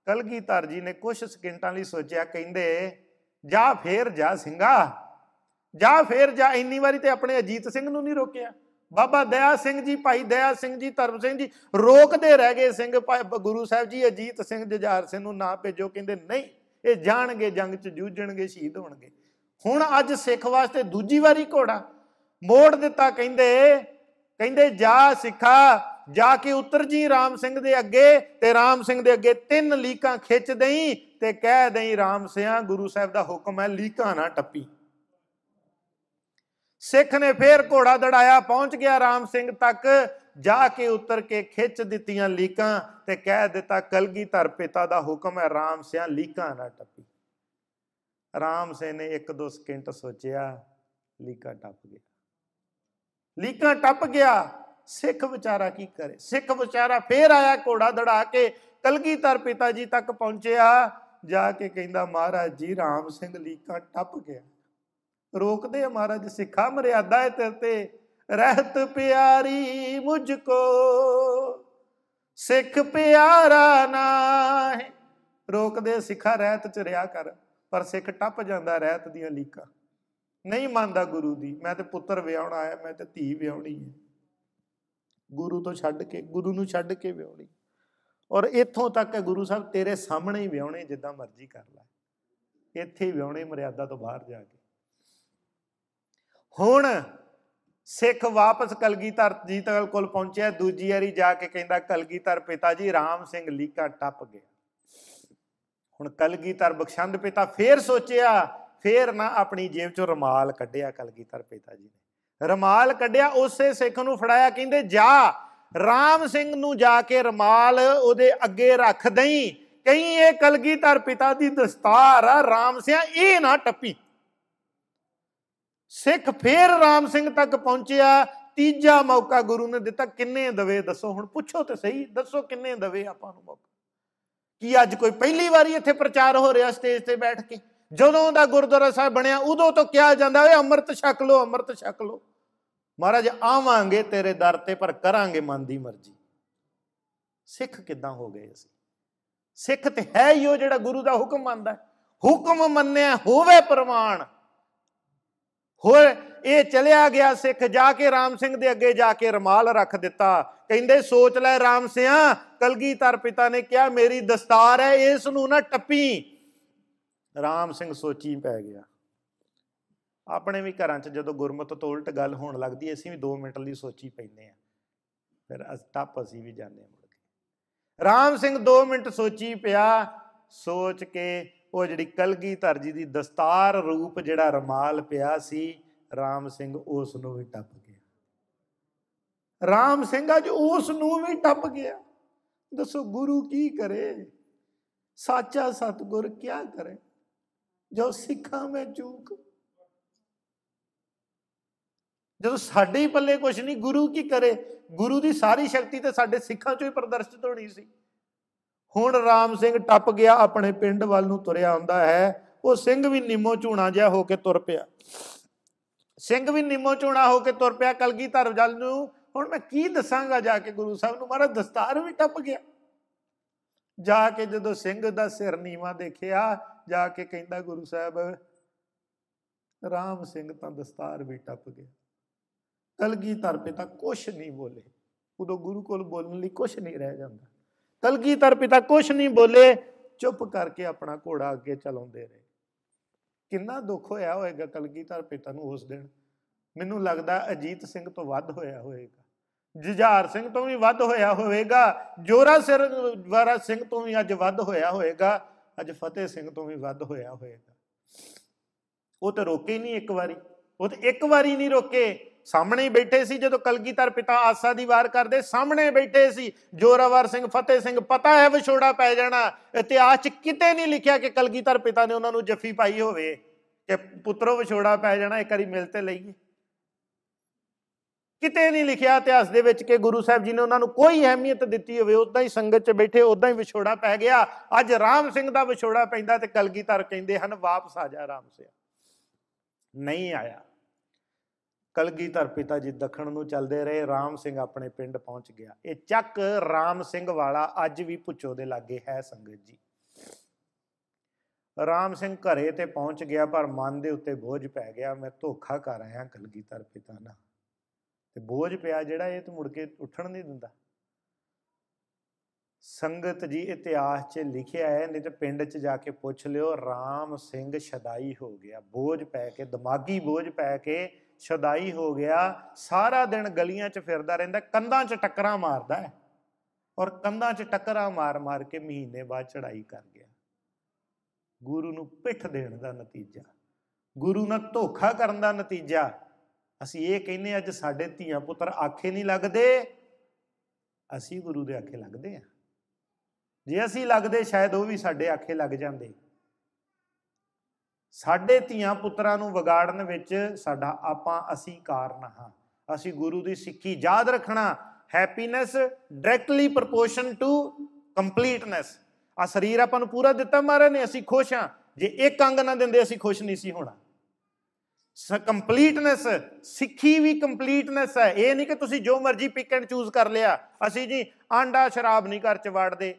ਕਲਗੀਧਰ ਜੀ ਨੇ ਕੁਝ ਸਕਿੰਟਾਂ ਲਈ ਸੋਚਿਆ, ਕਹਿੰਦੇ, ਜਾ ਫੇਰ ਜਾ ਸਿੰਘਾ। ਜਾ ਫੇਰ ਜਾ। ਇੰਨੀ ਵਾਰੀ ਤੇ ਆਪਣੇ ਅਜੀਤ ਸਿੰਘ ਨੂੰ ਨਹੀਂ ਰੋਕਿਆ। ਬਾਬਾ ਦਇਆ ਸਿੰਘ ਜੀ, ਭਾਈ ਦਇਆ ਸਿੰਘ ਜੀ, ਧਰਮ ਸਿੰਘ ਜੀ, ਰੋਕਦੇ ਰਹਿ ਗਏ ਸਿੰਘ ਗੁਰੂ ਸਾਹਿਬ ਜੀ, ਅਜੀਤ ਸਿੰਘ ਜਜਾਰ ਸਿੰਘ ਨੂੰ ਨਾ ਭੇਜੋ, ਕਹਿੰਦੇ ਨਹੀਂ, ਇਹ ਜਾਣਗੇ, ਜੰਗ 'ਚ ਜੂਝਣਗੇ, ਸ਼ਹੀਦ ਹੋਣਗੇ। ਹੁਣ ਅੱਜ ਸਿੱਖ ਵਾਸਤੇ ਦੂਜੀ ਵਾਰੀ ਘੋੜਾ ਮੋੜ ਦਿੱਤਾ ਕਹਿੰਦੇ ਕਹਿੰਦੇ ਜਾ ਸਿੱਖਾ, ਜਾ ਕੇ ਉਤਰ ਜੀ ਰਾਮ ਸਿੰਘ ਦੇ ਅੱਗੇ ਤੇ ਰਾਮ ਸਿੰਘ ਦੇ ਅੱਗੇ ਤਿੰਨ ਲੀਕਾਂ ਖਿੱਚ ਦਈ ਤੇ ਕਹਿ ਦਈ ਰਾਮ ਸਿਆ, ਗੁਰੂ ਸਾਹਿਬ ਦਾ ਹੁਕਮ ਹੈ ਲੀਕਾਂ ਨਾ ਟੱਪੀ। ਸਿੱਖ ਨੇ ਫੇਰ ਘੋੜਾ ਦੜਾਇਆ, ਪਹੁੰਚ ਗਿਆ ਰਾਮ ਸਿੰਘ ਤੱਕ। ਜਾ ਕੇ ਉਤਰ ਕੇ ਖਿੱਚ ਦਿੱਤੀਆਂ ਲੀਕਾਂ ਤੇ ਕਹਿ ਦਿੱਤਾ, ਕਲਗੀ ਧਰ ਪਿਤਾ ਦਾ ਹੁਕਮ ਹੈ, ਰਾਮ ਸਿਆ ਲੀਕਾਂ ਨਾ ਟੱਪੀ। ਰਾਮ ਸਿੰਘ ਨੇ ਇੱਕ ਦੋ ਸਕਿੰਟ ਸੋਚਿਆ, ਲੀਕਾਂ ਟੱਪ ਗਿਆ। ਲੀਕਾਂ ਟੱਪ ਗਿਆ, ਸਿੱਖ ਵਿਚਾਰਾ ਕੀ ਕਰੇ? ਸਿੱਖ ਵਿਚਾਰਾ ਫੇਰ ਆਇਆ ਘੋੜਾ ਦੜਾ ਕੇ ਕਲਗੀਧਰ ਪਿਤਾ ਜੀ ਤੱਕ ਪਹੁੰਚਿਆ। ਜਾ ਕੇ ਕਹਿੰਦਾ, ਮਹਾਰਾਜ ਜੀ, ਰਾਮ ਸਿੰਘ ਲੀਕਾਂ ਟੱਪ ਗਿਆ। ਰੋਕਦੇ ਆ ਮਹਾਰਾਜ, ਸਿੱਖਾ ਮਰਿਆਦਾ ਹੈ ਤੇਰੇ ਤੇ, ਰਹਿਤ ਪਿਆਰੀ ਮੁਝ ਕੋ ਸਿੱਖ ਪਿਆਰਾ ਨਾ ਰੋਕਦੇ ਸਿੱਖਾ, ਰਹਿਤ ਚ ਰਿਆ ਕਰ, ਪਰ ਸਿੱਖ ਟੱਪ ਜਾਂਦਾ ਰਹਿਤ ਦੀਆਂ ਲੀਕਾਂ। ਨਹੀਂ ਮੰਨਦਾ ਗੁਰੂ ਦੀ, ਮੈਂ ਤੇ ਪੁੱਤਰ ਵਿਆਹਣਾ ਆਇਆ, ਮੈਂ ਤੇ ਧੀ ਵਿਆਹਣੀ ਹੈ। ਗੁਰੂ ਤੋਂ ਛੱਡ ਕੇ, ਗੁਰੂ ਨੂੰ ਛੱਡ ਕੇ ਵਿਆਹਣੀ। ਔਰ ਇੱਥੋਂ ਤੱਕ ਹੈ ਗੁਰੂ ਸਾਹਿਬ, ਤੇਰੇ ਸਾਹਮਣੇ ਹੀ ਵਿਆਹਣੇ ਜਿੱਦਾਂ ਮਰਜ਼ੀ ਕਰ ਲੈ। ਇੱਥੇ ਹੀ ਵਿਆਹਣੇ, ਮਰਿਆਦਾ ਤੋਂ ਬਾਹਰ ਜਾ ਕੇ। ਹੁਣ ਸਿੱਖ ਵਾਪਸ ਕਲਗੀਧਰ ਜੀ ਕੋਲ ਪਹੁੰਚਿਆ, ਦੂਜੀ ਵਾਰੀ ਜਾ ਕੇ ਕਹਿੰਦਾ, ਕਲਗੀਧਰ ਪਿਤਾ ਜੀ, ਰਾਮ ਸਿੰਘ ਲੀਕਾ ਟੱਪ ਗਿਆ। ਹੁਣ ਕਲਗੀਧਰ ਬਖਸ਼ੰਦ ਪਿਤਾ ਫੇਰ ਸੋਚਿਆ, ਫੇਰ ਨਾ ਆਪਣੀ ਜੇਬ ਚੋਂ ਰਮਾਲ ਕੱਢਿਆ ਕਲਗੀਧਰ ਪਿਤਾ ਜੀ ਨੇ। ਰਮਾਲ ਕੱਢਿਆ, ਉਸੇ ਸਿੱਖ ਨੂੰ ਫੜਾਇਆ, ਕਹਿੰਦੇ, ਜਾ, ਰਾਮ ਸਿੰਘ ਨੂੰ ਜਾ ਕੇ ਰਮਾਲ ਉਹਦੇ ਅੱਗੇ ਰੱਖ ਦਈ। ਕਈ ਇਹ ਕਲਗੀਧਰ ਪਿਤਾ ਦੀ ਦਸਤਾਰ ਆ, ਰਾਮ ਸਿਆ, ਇਹ ਨਾ ਟੱਪੀ। ਸਿੱਖ ਫੇਰ ਰਾਮ ਸਿੰਘ ਤੱਕ ਪਹੁੰਚਿਆ। ਤੀਜਾ ਮੌਕਾ ਗੁਰੂ ਨੇ ਦਿੱਤਾ। ਕਿੰਨੇ ਦਵੇ ਦੱਸੋ? ਹੁਣ ਪੁੱਛੋ ਤੇ ਸਹੀ। ਦੱਸੋ ਕਿੰਨੇ ਦਵੇ ਆਪਾਂ ਨੂੰ ਮੌਕਾ? ਕੀ ਅੱਜ ਕੋਈ ਪਹਿਲੀ ਵਾਰੀ ਇੱਥੇ ਪ੍ਰਚਾਰ ਹੋ ਰਿਹਾ ਸਟੇਜ ਤੇ ਬੈਠ ਕੇ? ਜਦੋਂ ਦਾ ਗੁਰਦੁਆਰਾ ਸਾਹਿਬ ਬਣਿਆ, ਉਦੋਂ ਤੋਂ ਕਿਹਾ ਜਾਂਦਾ ਓਏ ਅੰਮ੍ਰਿਤ ਛਕ ਲੋ ਅੰਮ੍ਰਿਤ ਛਕ ਲੋ ਮਹਾਰਾਜ, ਆਵਾਂਗੇ ਤੇਰੇ ਦਰ ਤੇ, ਪਰ ਕਰਾਂਗੇ ਮਨ ਦੀ ਮਰਜ਼ੀ। ਸਿੱਖ ਕਿੱਦਾਂ ਹੋ ਗਏ ਅਸੀਂ? ਸਿੱਖ ਤੇ ਹੈ ਹੀ ਉਹ ਜਿਹੜਾ ਗੁਰੂ ਦਾ ਹੁਕਮ ਮੰਨਦਾ। ਹੁਕਮ ਮੰਨਿਆ ਹੋਵੇ ਪ੍ਰਮਾਣ। ਹੋਰ ਇਹ ਚਲਿਆ ਗਿਆ ਸਿੱਖ, ਜਾ ਕੇ ਰਾਮ ਸਿੰਘ ਦੇ ਅੱਗੇ ਜਾ ਕੇ ਰਮਾਲ ਰੱਖ ਦਿੱਤਾ। ਕਹਿੰਦੇ, ਸੋਚ ਲੈ ਰਾਮ ਸਿਆ ਕਲਗੀਧਰ ਪਿਤਾ ਨੇ ਕਿਹਾ, ਮੇਰੀ ਦਸਤਾਰ ਹੈ, ਇਸ ਨੂੰ ਨਾ ਟੱਪੀ। ਰਾਮ ਸਿੰਘ ਸੋਚੀ ਪੈ ਗਿਆ। ਆਪਣੇ ਵੀ ਘਰਾਂ 'ਚ ਜਦੋਂ ਗੁਰਮਤ ਤੋਂ ਉਲਟ ਗੱਲ ਹੋਣ ਲੱਗਦੀ ਅਸੀਂ ਵੀ 2 ਮਿੰਟ ਲਈ ਸੋਚੀ ਪੈਂਦੇ ਆ ਫਿਰ ਟੱਪ ਅਸੀਂ ਵੀ ਜਾਂਦੇ ਮੁੜ ਕੇ। ਰਾਮ ਸਿੰਘ 2 ਮਿੰਟ ਸੋਚੀ ਪਿਆ, ਸੋਚ ਕੇ ਉਹ ਜਿਹੜੀ ਕਲਗੀ ਧਰਜੀ ਦੀ ਦਸਤਾਰ ਰੂਪ ਜਿਹੜਾ ਰਮਾਲ ਪਿਆ ਸੀ, ਰਾਮ ਸਿੰਘ ਉਸ ਨੂੰ ਵੀ ਟੱਪ ਗਿਆ। ਰਾਮ ਸਿੰਘ ਅੱਜ ਉਸ ਨੂੰ ਵੀ ਟੱਪ ਗਿਆ। ਦੱਸੋ ਗੁਰੂ ਕੀ ਕਰੇ? ਸਾਚਾ ਸਤਗੁਰ ਕੀ ਕਰੇ? ਜੋ ਸਿੱਖਾਂ ਮੈਂ ਚੂਕ। ਜਦੋਂ ਸਾਡੇ ਹੀ ਪੱਲੇ ਕੁਝ ਨਹੀਂ, ਗੁਰੂ ਕੀ ਕਰੇ? ਗੁਰੂ ਦੀ ਸਾਰੀ ਸ਼ਕਤੀ ਤੇ ਸਾਡੇ ਸਿੱਖਾਂ ਚੋਂ ਹੀ ਪ੍ਰਦਰਸ਼ਿਤ ਹੋਣੀ ਸੀ। ਹੁਣ ਰਾਮ ਸਿੰਘ ਟੱਪ ਗਿਆ, ਆਪਣੇ ਪਿੰਡ ਵੱਲ ਨੂੰ ਤੁਰਿਆ ਹੁੰਦਾ ਹੈ। ਉਹ ਸਿੰਘ ਵੀ ਨਿੰਮੋ ਝੂਣਾ ਜਿਹਾ ਹੋ ਕੇ ਤੁਰ ਪਿਆ। ਸਿੰਘ ਵੀ ਨਿੰਮੋ ਝੂਣਾ ਹੋ ਕੇ ਤੁਰ ਪਿਆ ਕਲਗੀਧਰ ਜਲ ਨੂੰ। ਹੁਣ ਮੈਂ ਕੀ ਦੱਸਾਂਗਾ ਜਾ ਕੇ ਗੁਰੂ ਸਾਹਿਬ ਨੂੰ? ਮਹਾਰਾਜ ਦਸਤਾਰ ਵੀ ਟੱਪ ਗਿਆ। ਜਾ ਕੇ ਜਦੋਂ ਸਿੰਘ ਦਾ ਸਿਰ ਨੀਵਾ ਦੇਖਿਆ, ਜਾ ਕੇ ਕਹਿੰਦਾ ਗੁਰੂ ਸਾਹਿਬ, ਰਾਮ ਸਿੰਘ ਤਾਂ ਦਸਤਾਰ ਵੀ ਟੱਪ ਗਿਆ। ਕਲਗੀਧਰ ਪਿਤਾ ਕੁਛ ਨਹੀਂ ਬੋਲੇ। ਉਦੋਂ ਗੁਰੂ ਕੋਲ ਬੋਲਣ ਲਈ ਕੁਛ ਨਹੀਂ ਰਹਿ ਜਾਂਦਾ। ਕਲਗੀਧਰ ਪਿਤਾ ਕੁਛ ਨਹੀਂ ਬੋਲੇ, ਚੁੱਪ ਕਰਕੇ ਆਪਣਾ ਘੋੜਾ ਅੱਗੇ ਚਲਾਉਂਦੇ ਰਹੇ। ਕਿੰਨਾ ਦੁੱਖ ਹੋਇਆ ਹੋਵੇਗਾ ਕਲਗੀਧਰ ਪਿਤਾ ਨੂੰ ਉਸ ਦਿਨ। ਮੈਨੂੰ ਲੱਗਦਾ ਅਜੀਤ ਸਿੰਘ ਤੋਂ ਵੱਧ ਹੋਇਆ ਹੋਵੇਗਾ। ਜੁਝਾਰ ਸਿੰਘ ਤੋਂ ਵੀ ਵੱਧ ਹੋਇਆ ਹੋਵੇਗਾ। ਜੋਰਾ ਸਿਰ ਵਾਰਾ ਸਿੰਘ ਤੋਂ ਵੀ ਅੱਜ ਵੱਧ ਹੋਇਆ ਹੋਵੇਗਾ। ਅੱਜ ਫਤਿਹ ਸਿੰਘ ਤੋਂ ਵੀ ਵੱਧ ਹੋਇਆ ਹੋਵੇਗਾ। ਉਹ ਤਾਂ ਰੋਕੇ ਨਹੀਂ ਇੱਕ ਵਾਰੀ। ਉਹ ਤਾਂ ਇੱਕ ਵਾਰੀ ਨਹੀਂ ਰੋਕੇ। ਸਾਹਮਣੇ ਹੀ ਬੈਠੇ ਸੀ ਜਦੋਂ ਕਲਗੀਧਰ ਪਿਤਾ ਆਸਾ ਦੀ ਵਾਰ ਕਰਦੇ, ਸਾਹਮਣੇ ਬੈਠੇ ਸੀ। ਜੋਰਾਵਰ ਸਿੰਘ, ਫਤਿਹ ਸਿੰਘ, ਪਤਾ ਹੈ ਵਿਛੋੜਾ ਪੈ ਜਾਣਾ। ਇਤਿਹਾਸ 'ਚ ਕਿਤੇ ਨਹੀਂ ਲਿਖਿਆ ਕਿ ਕਲਗੀਧਰ ਪਿਤਾ ਨੇ ਉਹਨਾਂ ਨੂੰ ਜੱਫੀ ਪਾਈ ਹੋਵੇ। ਕਿ ਪੁੱਤਰੋ, ਵਿਛੋੜਾ ਪੈ ਜਾਣਾ, ਇੱਕ ਵਾਰੀ ਮਿਲ ਤੇ ਲਈਏ। ਕਿਤੇ ਨਹੀਂ ਲਿਖਿਆ ਇਤਿਹਾਸ ਦੇ ਵਿੱਚ ਕਿ ਗੁਰੂ ਸਾਹਿਬ ਜੀ ਨੇ ਉਹਨਾਂ ਨੂੰ ਕੋਈ ਅਹਿਮੀਅਤ ਦਿੱਤੀ ਹੋਵੇ। ਉਦਾਂ ਹੀ ਸੰਗਤ 'ਚ ਬੈਠੇ ਉਦਾਂ ਹੀ ਵਿਛੋੜਾ ਪੈ ਗਿਆ। ਅੱਜ ਰਾਮ ਸਿੰਘ ਦਾ ਵਿਛੋੜਾ ਪੈਂਦਾ ਤੇ ਕਲਗੀਧਰ ਕਹਿੰਦੇ ਹਨ, ਵਾਪਸ ਆ ਜਾ ਰਾਮ ਸਿਆ। ਨਹੀਂ ਆਇਆ। ਕਲਗੀਧਰ ਪਿਤਾ ਜੀ ਦੱਖਣ ਨੂੰ ਚੱਲਦੇ ਰਹੇ, ਰਾਮ ਸਿੰਘ ਆਪਣੇ ਪਿੰਡ ਪਹੁੰਚ ਗਿਆ। ਇਹ ਚੱਕ ਰਾਮ ਸਿੰਘ ਵਾਲਾ ਅੱਜ ਵੀ ਪੁੱਛੋ ਦੇ ਲਾਗੇ ਹੈ ਸੰਗਤ ਜੀ। ਰਾਮ ਸਿੰਘ ਘਰੇ ਤੇ ਪਹੁੰਚ ਗਿਆ, ਪਰ ਮਨ ਦੇ ਉੱਤੇ ਬੋਝ ਪੈ ਗਿਆ। ਮੈਂ ਧੋਖਾ ਕਰ ਆਇਆ ਕਲਗੀਧਰ ਪਿਤਾ ਨਾਲ। ਤੇ ਬੋਝ ਪਿਆ ਜਿਹੜਾ ਇਹ ਤੇ ਮੁੜ ਕੇ ਉੱਠਣ ਨਹੀਂ ਦਿੰਦਾ। ਸੰਗਤ ਜੀ ਇਤਿਹਾਸ 'ਚ ਲਿਖਿਆ ਹੈ, ਨਹੀਂ ਤੇ ਪਿੰਡ 'ਚ ਜਾ ਕੇ ਪੁੱਛ ਲਿਓ, ਰਾਮ ਸਿੰਘ ਸ਼ਦਾਈ ਹੋ ਗਿਆ। ਬੋਝ ਪੈ ਕੇ, ਦਿਮਾਗੀ ਬੋਝ ਪੈ ਕੇ ਸ਼ਦਾਈ ਹੋ ਗਿਆ, ਸਾਰਾ ਦਿਨ ਗਲੀਆਂ 'ਚ ਫਿਰਦਾ ਰਹਿੰਦਾ, ਕੰਧਾਂ 'ਚ ਟੱਕਰਾਂ ਮਾਰਦਾ ਹੈ। ਔਰ ਕੰਧਾਂ 'ਚ ਟੱਕਰਾਂ ਮਾਰ-ਮਾਰ ਕੇ ਮਹੀਨੇ ਬਾਅਦ ਚੜਾਈ ਕਰ ਗਿਆ। ਗੁਰੂ ਨੂੰ ਪਿੱਠ ਦੇਣ ਦਾ ਨਤੀਜਾ, ਗੁਰੂ ਨਾਲ ਧੋਖਾ ਕਰਨ ਦਾ ਨਤੀਜਾ। ਅਸੀਂ ਇਹ ਕਹਿੰਨੇ ਅੱਜ ਸਾਡੇ ਧੀਆਂ ਪੁੱਤਰ ਆਖੇ ਨਹੀਂ ਲੱਗਦੇ। ਅਸੀਂ ਗੁਰੂ ਦੇ ਆਖੇ ਲੱਗਦੇ ਆ ਜੇ ਅਸੀਂ ਲੱਗਦੇ, ਸ਼ਾਇਦ ਉਹ ਵੀ ਸਾਡੇ ਆਖੇ ਲੱਗ ਜਾਂਦੇ। ਸਾਡੇ ਧੀਆਂ ਪੁੱਤਰਾਂ ਨੂੰ ਵਿਗਾੜਨ ਵਿੱਚ ਸਾਡਾ ਆਪਾਂ ਅਸੀਂ ਕਾਰਨ ਹਾਂ। ਅਸੀਂ ਗੁਰੂ ਦੀ ਸਿੱਖੀ ਯਾਦ ਰੱਖਣਾ happiness directly proportion to completeness ਆ ਸਰੀਰ ਆਪਾਂ ਨੂੰ ਪੂਰਾ ਦਿੱਤਾ ਮਾਰਾ ਨੇ, ਅਸੀਂ ਖੁਸ਼ ਹਾਂ। ਜੇ ਇੱਕ ਅੰਗ ਨਾ ਦਿੰਦੇ, ਅਸੀਂ ਖੁਸ਼ ਨਹੀਂ ਸੀ ਹੋਣਾ। ਸ ਕੰਪਲੀਟਨੈਸ ਸਿੱਖੀ ਵੀ ਕੰਪਲੀਟਨੈਸ ਹੈ। ਇਹ ਨਹੀਂ ਕਿ ਤੁਸੀਂ ਜੋ ਮਰਜ਼ੀ ਪਿਕ ਐਂਡ ਚੂਜ਼ ਕਰ ਲਿਆ। ਅਸੀਂ ਜੀ ਆਂਡਾ ਸ਼ਰਾਬ ਨਹੀਂ ਘਰ ਚ ਵਾੜਦੇ।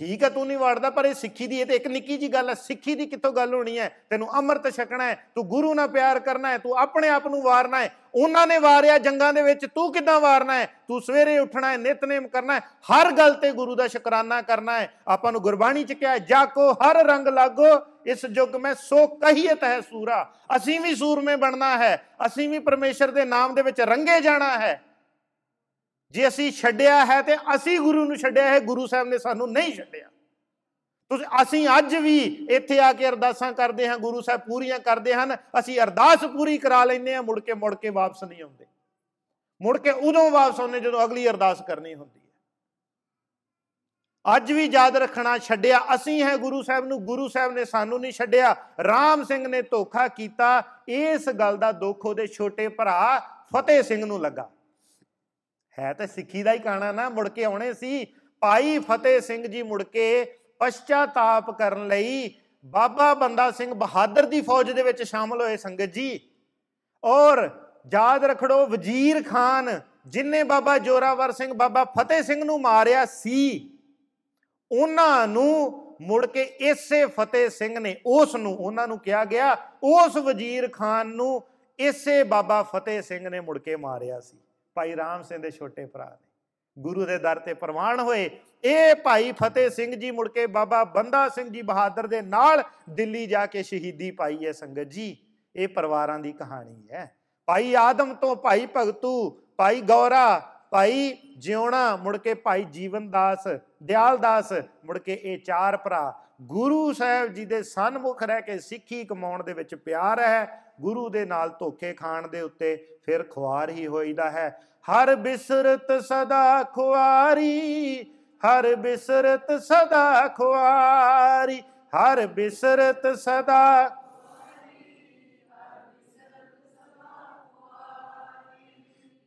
ਠੀਕ ਹੈ ਤੂੰ ਨਹੀਂ ਵੜਦਾ, ਪਰ ਇਹ ਸਿੱਖੀ ਦੀ, ਇਹ ਤੇ ਇੱਕ ਨਿੱਕੀ ਜੀ ਗੱਲ ਹੈ ਸਿੱਖੀ ਦੀ ਕਿੱਥੋਂ ਗੱਲ ਹੋਣੀ ਹੈ? ਤੈਨੂੰ ਅੰਮ੍ਰਿਤ ਛਕਣਾ ਹੈ, ਤੂੰ ਗੁਰੂ ਨਾਲ ਪਿਆਰ ਕਰਨਾ ਹੈ, ਤੂੰ ਆਪਣੇ ਆਪ ਨੂੰ ਵਾਰਨਾ ਹੈ। ਉਹਨਾਂ ਨੇ ਵਾਰਿਆ ਜੰਗਾਂ ਦੇ ਵਿੱਚ, ਤੂੰ ਕਿੱਦਾਂ ਵਾਰਨਾ ਹੈ? ਤੂੰ ਸਵੇਰੇ ਉੱਠਣਾ ਹੈ, ਨਿਤਨੇਮ ਕਰਨਾ ਹੈ, ਹਰ ਗੱਲ ਤੇ ਗੁਰੂ ਦਾ ਸ਼ੁਕਰਾਨਾ ਕਰਨਾ ਹੈ। ਆਪਾਂ ਨੂੰ ਗੁਰਬਾਣੀ ਚ ਕਿਹਾ ਜਾਕੋ, ਹਰ ਰੰਗ ਲਾਗੋ, ਇਸ ਯੁੱਗ ਮੈਂ ਸੋ ਕਹੀਤ ਹੈ ਸੂਰਾ। ਅਸੀਂ ਵੀ ਸੂਰਮੇ ਬਣਨਾ ਹੈ, ਅਸੀਂ ਵੀ ਪਰਮੇਸ਼ਰ ਦੇ ਨਾਮ ਦੇ ਵਿੱਚ ਰੰਗੇ ਜਾਣਾ ਹੈ। ਜੇ ਅਸੀਂ ਛੱਡਿਆ ਹੈ ਤੇ ਅਸੀਂ ਗੁਰੂ ਨੂੰ ਛੱਡਿਆ ਹੈ, ਗੁਰੂ ਸਾਹਿਬ ਨੇ ਸਾਨੂੰ ਨਹੀਂ ਛੱਡਿਆ। ਤੁਸੀਂ ਅਸੀਂ ਅੱਜ ਵੀ ਇੱਥੇ ਆ ਕੇ ਅਰਦਾਸਾਂ ਕਰਦੇ ਹਾਂ, ਗੁਰੂ ਸਾਹਿਬ ਪੂਰੀਆਂ ਕਰਦੇ ਹਨ। ਅਸੀਂ ਅਰਦਾਸ ਪੂਰੀ ਕਰਾ ਲੈਂਦੇ ਹਾਂ, ਮੁੜ ਕੇ ਮੁੜ ਕੇ ਵਾਪਸ ਨਹੀਂ ਆਉਂਦੇ। ਮੁੜ ਕੇ ਉਦੋਂ ਵਾਪਸ ਆਉਂਦੇ ਜਦੋਂ ਅਗਲੀ ਅਰਦਾਸ ਕਰਨੀ ਹੁੰਦੀ ਹੈ। ਅੱਜ ਵੀ ਯਾਦ ਰੱਖਣਾ, ਛੱਡਿਆ ਅਸੀਂ ਹੈ ਗੁਰੂ ਸਾਹਿਬ ਨੂੰ, ਗੁਰੂ ਸਾਹਿਬ ਨੇ ਸਾਨੂੰ ਨਹੀਂ ਛੱਡਿਆ। ਰਾਮ ਸਿੰਘ ਨੇ ਧੋਖਾ ਕੀਤਾ। ਇਸ ਗੱਲ ਦਾ ਦੁੱਖ ਉਹਦੇ ਛੋਟੇ ਭਰਾ ਫਤਿਹ ਸਿੰਘ ਨੂੰ ਲੱਗਾ। ਹੈ ਤਾਂ ਸਿੱਖੀ ਦਾ ਹੀ ਕਹਾਣਾ ਨਾ, ਮੁੜ ਕੇ ਆਉਣੇ ਸੀ। ਭਾਈ ਫਤਿਹ ਸਿੰਘ ਜੀ ਮੁੜ ਕੇ ਪਛਤਾਤਾਪ ਕਰਨ ਲਈ ਬਾਬਾ ਬੰਦਾ ਸਿੰਘ ਬਹਾਦਰ ਦੀ ਫੌਜ ਦੇ ਵਿੱਚ ਸ਼ਾਮਲ ਹੋਏ ਸੰਗਤ ਜੀ। ਔਰ ਯਾਦ ਰੱਖੜੋ ਵਜ਼ੀਰ ਖਾਨ ਜਿਨਨੇ ਬਾਬਾ ਜੋਰਾਵਰ ਸਿੰਘ, ਬਾਬਾ ਫਤਿਹ ਸਿੰਘ ਨੂੰ ਮਾਰਿਆ ਸੀ, ਉਹਨਾਂ ਨੂੰ ਮੁੜ ਕੇ ਇਸੇ ਫਤਿਹ ਸਿੰਘ ਨੇ, ਉਸ ਨੂੰ, ਉਹਨਾਂ ਨੂੰ ਕਿਹਾ ਗਿਆ, ਉਸ ਵਜ਼ੀਰ ਖਾਨ ਨੂੰ ਇਸੇ ਬਾਬਾ ਫਤਿਹ ਸਿੰਘ ਨੇ ਮੁੜ ਕੇ ਮਾਰਿਆ ਸੀ। ਭਾਈ ਰਾਮ ਸਿੰਘ ਦੇ ਛੋਟੇ ਭਰਾ ਨੇ। ਗੁਰੂ ਦੇ ਦਰ ਤੇ ਪ੍ਰਵਾਨ ਹੋਏ। ਇਹ ਭਾਈ ਫਤਿਹ ਸਿੰਘ ਜੀ ਮੁੜ ਕੇ ਬਾਬਾ ਬੰਦਾ ਸਿੰਘ ਜੀ ਬਹਾਦਰ ਦੇ ਨਾਲ ਦਿੱਲੀ ਜਾ ਕੇ ਸ਼ਹੀਦੀ ਪਾਈ ਹੈ ਸੰਗਤ ਜੀ। ਇਹ ਪਰਿਵਾਰਾਂ ਦੀ ਕਹਾਣੀ ਹੈ। ਭਾਈ ਆਦਮ ਤੋਂ ਭਾਈ ਭਗਤੂ, ਭਾਈ ਗੌਰਾ, ਭਾਈ ਜਿਉਣਾ, ਮੁੜ ਕੇ ਭਾਈ ਜੀਵਨ ਦਾਸ ਦਿਆਲ ਮੁੜ ਕੇ ਇਹ ਚਾਰ ਭਰਾ। ਗੁਰੂ ਸਾਹਿਬ ਜੀ ਦੇ ਸਨਮੁਖ ਰਹਿ ਕੇ ਸਿੱਖੀ ਕਮਾਉਣ ਦੇ ਵਿੱਚ ਪਿਆਰ ਹੈ। ਗੁਰੂ ਦੇ ਨਾਲ ਧੋਖੇ ਖਾਣ ਦੇ ਉੱਤੇ ਫਿਰ ਖੁਆਰ ਹੀ ਹੋਈਦਾ ਹੈ। ਹਰ ਬਿਸਰਤ ਸਦਾ ਖੁਆਰੀ, ਹਰ ਬਿਸਰਤ ਸਦਾ ਖੁਆਰੀ, ਹਰ ਬਿਸਰਤ ਸਦਾ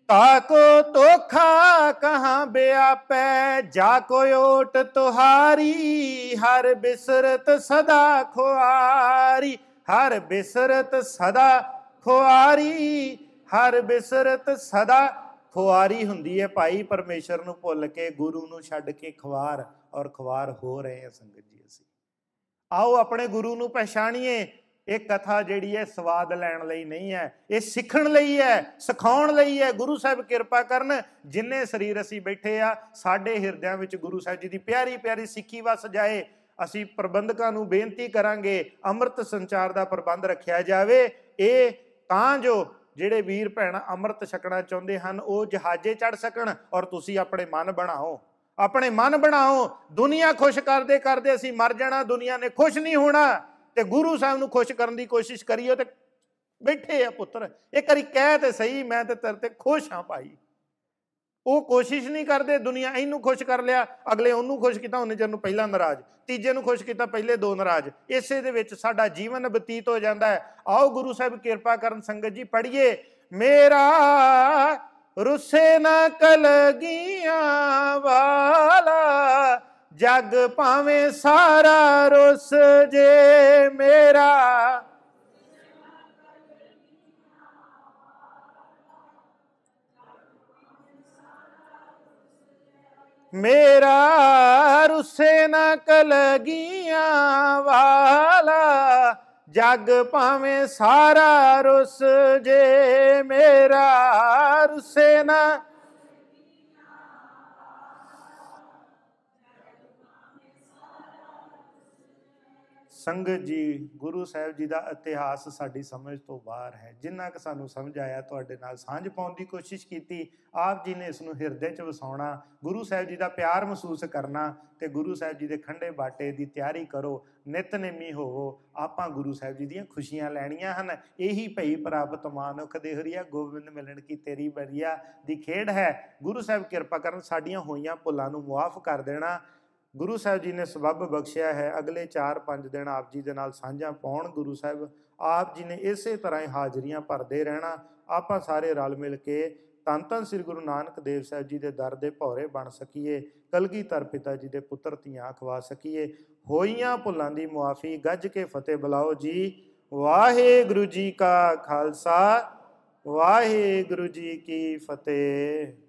ਤਾਕੋ ਤੋਖਾ ਕਹਾਂ ਬਿਆਪੈ, ਜਾ ਕੋ ਓਟ ਤੁਹਾਰੀ, ਹਰ ਬਿਸਰਤ ਸਦਾ ਖੁਆਰੀ ਹਰ ਬਿਸਰਤ ਸਦਾ ਖੁਆਰੀ ਹਰ ਬਿਸਰਤ ਸਦਾ ਖੁਆਰੀ ਹੁੰਦੀ ਹੈ ਭਾਈ ਪਰਮੇਸ਼ਰ ਨੂੰ ਭੁੱਲ ਕੇ, ਗੁਰੂ ਨੂੰ ਛੱਡ ਕੇ ਖੁਆਰ ਔਰ ਖੁਆਰ ਹੋ ਰਹੇ ਹਾਂ ਸੰਗਤ ਜੀ ਅਸੀਂ। ਆਓ ਆਪਣੇ ਗੁਰੂ ਨੂੰ ਪਛਾਣੀਏ ਇਹ ਕਥਾ ਜਿਹੜੀ ਹੈ ਸਵਾਦ ਲੈਣ ਲਈ ਨਹੀਂ ਹੈ। ਇਹ ਸਿੱਖਣ ਲਈ ਹੈ, ਸਿਖਾਉਣ ਲਈ ਹੈ। ਗੁਰੂ ਸਾਹਿਬ ਕਿਰਪਾ ਕਰਨ, ਜਿੰਨੇ ਸਰੀਰ ਅਸੀਂ ਬੈਠੇ ਆ, ਸਾਡੇ ਹਿਰਦਿਆਂ ਵਿੱਚ ਗੁਰੂ ਸਾਹਿਬ ਜੀ ਦੀ ਪਿਆਰੀ ਪਿਆਰੀ ਸਿੱਖੀ ਵਸ ਜਾਏ। ਅਸੀਂ ਪ੍ਰਬੰਧਕਾਂ ਨੂੰ ਬੇਨਤੀ ਕਰਾਂਗੇ ਅੰਮ੍ਰਿਤ ਸੰਚਾਰ ਦਾ ਪ੍ਰਬੰਧ ਰੱਖਿਆ ਜਾਵੇ। ਇਹ ਤਾਂ ਜੋ ਜਿਹੜੇ ਵੀਰ ਭੈਣ ਅੰਮ੍ਰਿਤ ਛਕਣਾ ਚਾਹੁੰਦੇ ਹਨ, ਉਹ ਜਹਾਜ਼ੇ ਚੜ ਸਕਣ ਔਰ ਤੁਸੀਂ ਆਪਣੇ ਮਨ ਬਣਾਓ। ਆਪਣੇ ਮਨ ਬਣਾਓ। ਦੁਨੀਆ ਖੁਸ਼ ਕਰਦੇ ਕਰਦੇ ਅਸੀਂ ਮਰ ਜਾਣਾ, ਦੁਨੀਆ ਨੇ ਖੁਸ਼ ਨਹੀਂ ਹੋਣਾ। ਤੇ ਗੁਰੂ ਸਾਹਿਬ ਨੂੰ ਖੁਸ਼ ਕਰਨ ਦੀ ਕੋਸ਼ਿਸ਼ ਕਰੀਓ ਤੇ ਬੈਠੇ ਆ ਪੁੱਤਰ। ਇਹ ਕਰੀ ਕਹਿ ਤੇ ਸਹੀ, ਮੈਂ ਤੇ ਤੇਰੇ ਤੇ ਖੁਸ਼ ਹਾਂ ਭਾਈ। ਉਹ ਕੋਸ਼ਿਸ਼ ਨਹੀਂ ਕਰਦੇ, ਦੁਨੀਆ ਇਹਨੂੰ ਖੁਸ਼ ਕਰ ਲਿਆ, ਅਗਲੇ ਉਹਨੂੰ ਖੁਸ਼ ਕੀਤਾ, ਉਹਨੇ ਜਰ ਨੂੰ ਪਹਿਲਾਂ ਨਾਰਾਜ਼, ਤੀਜੇ ਨੂੰ ਖੁਸ਼ ਕੀਤਾ, ਪਹਿਲੇ ਦੋ ਨਾਰਾਜ਼। ਇਸੇ ਦੇ ਵਿੱਚ ਸਾਡਾ ਜੀਵਨ ਬਤੀਤ ਹੋ ਜਾਂਦਾ ਹੈ। ਆਓ ਗੁਰੂ ਸਾਹਿਬ ਕਿਰਪਾ ਕਰਨ ਸੰਗਤ ਜੀ, ਪੜ੍ਹੀਏ। ਮੇਰਾ ਰੁੱਸੇ ਨਾ ਕਲਗੀਆਂ ਵਾਲਾ, ਜਗ ਭਾਵੇਂ ਸਾਰਾ ਰੁੱਸ ਜੇ ਮੇਰਾ। ਮੇਰਾ ਰੁੱਸੇ ਨਾ ਕਲਗੀਆਂ ਵਾਲਾ ਜੱਗ ਭਾਵੇਂ ਸਾਰਾ ਰੁੱਸ ਜੇ ਮੇਰਾ ਰੁੱਸੇ ਨਾ ਸੰਗਤ ਜੀ, ਗੁਰੂ ਸਾਹਿਬ ਜੀ ਦਾ ਇਤਿਹਾਸ ਸਾਡੀ ਸਮਝ ਤੋਂ ਬਾਹਰ ਹੈ। ਜਿੰਨਾ ਕਿ ਸਾਨੂੰ ਸਮਝ ਆਇਆ, ਤੁਹਾਡੇ ਨਾਲ ਸਾਂਝ ਪਾਉਣ ਦੀ ਕੋਸ਼ਿਸ਼ ਕੀਤੀ, ਆਪ ਜੀ ਨੇ ਇਸ ਨੂੰ ਹਿਰਦੇ 'ਚ ਵਸਾਉਣਾ, ਗੁਰੂ ਸਾਹਿਬ ਜੀ ਦਾ ਪਿਆਰ ਮਹਿਸੂਸ ਕਰਨਾ ਤੇ ਗੁਰੂ ਸਾਹਿਬ ਜੀ ਦੇ ਖੰਡੇ ਬਾਟੇ ਦੀ ਤਿਆਰੀ ਕਰੋ, ਨਿਤਨੇਮੀ ਹੋਵੋ, ਆਪਾਂ ਗੁਰੂ ਸਾਹਿਬ ਜੀ ਦੀਆਂ ਖੁਸ਼ੀਆਂ ਲੈਣੀਆਂ ਹਨ। ਇਹੀ ਭਈ ਪ੍ਰਾਪਤ ਮਾਨੁਖ ਦੇ ਹਰੀਆ, ਗੋਬਿੰਦ ਮਿਲਣ ਕੀ ਤੇਰੀ ਬਰੀਆ ਦੀ ਖੇਡ ਹੈ। ਗੁਰੂ ਸਾਹਿਬ ਕਿਰਪਾ ਕਰਨ ਸਾਡੀਆਂ ਹੋਈਆਂ ਭੁੱਲਾਂ ਨੂੰ ਮੁਆਫ ਕਰ ਦੇਣਾ ਗੁਰੂ ਸਾਹਿਬ ਜੀ ਨੇ ਸਬੱਬ ਬਖਸ਼ਿਆ ਹੈ। ਅਗਲੇ 4-5 ਦਿਨ ਆਪ ਜੀ ਦੇ ਨਾਲ ਸਾਂਝਾ ਪਾਉਣ ਗੁਰੂ ਸਾਹਿਬ, ਆਪ ਜੀ ਨੇ ਇਸੇ ਤਰ੍ਹਾਂ ਹੀ ਹਾਜ਼ਰੀਆਂ ਭਰਦੇ ਰਹਿਣਾ। ਆਪਾਂ ਸਾਰੇ ਰਲ ਮਿਲ ਕੇ ਤਨ ਤਨ ਸ੍ਰੀ ਗੁਰੂ ਨਾਨਕ ਦੇਵ ਸਾਹਿਬ ਜੀ ਦੇ ਦਰ ਦੇ ਭੌਰੇ ਬਣ ਸਕੀਏ, ਕਲਗੀਧਰ ਪਿਤਾ ਜੀ ਦੇ ਪੁੱਤਰ ਧੀਆਂ ਖਵਾ ਸਕੀਏ। ਹੋਈਆਂ ਭੁੱਲਾਂ ਦੀ ਮੁਆਫੀ ਗੱਜ ਕੇ ਫਤਿਹ ਬੁਲਾਓ ਜੀ। ਵਾਹਿਗੁਰੂ ਜੀ ਕਾ ਖਾਲਸਾ, ਵਾਹਿਗੁਰੂ ਜੀ ਕੀ ਫਤਿਹ।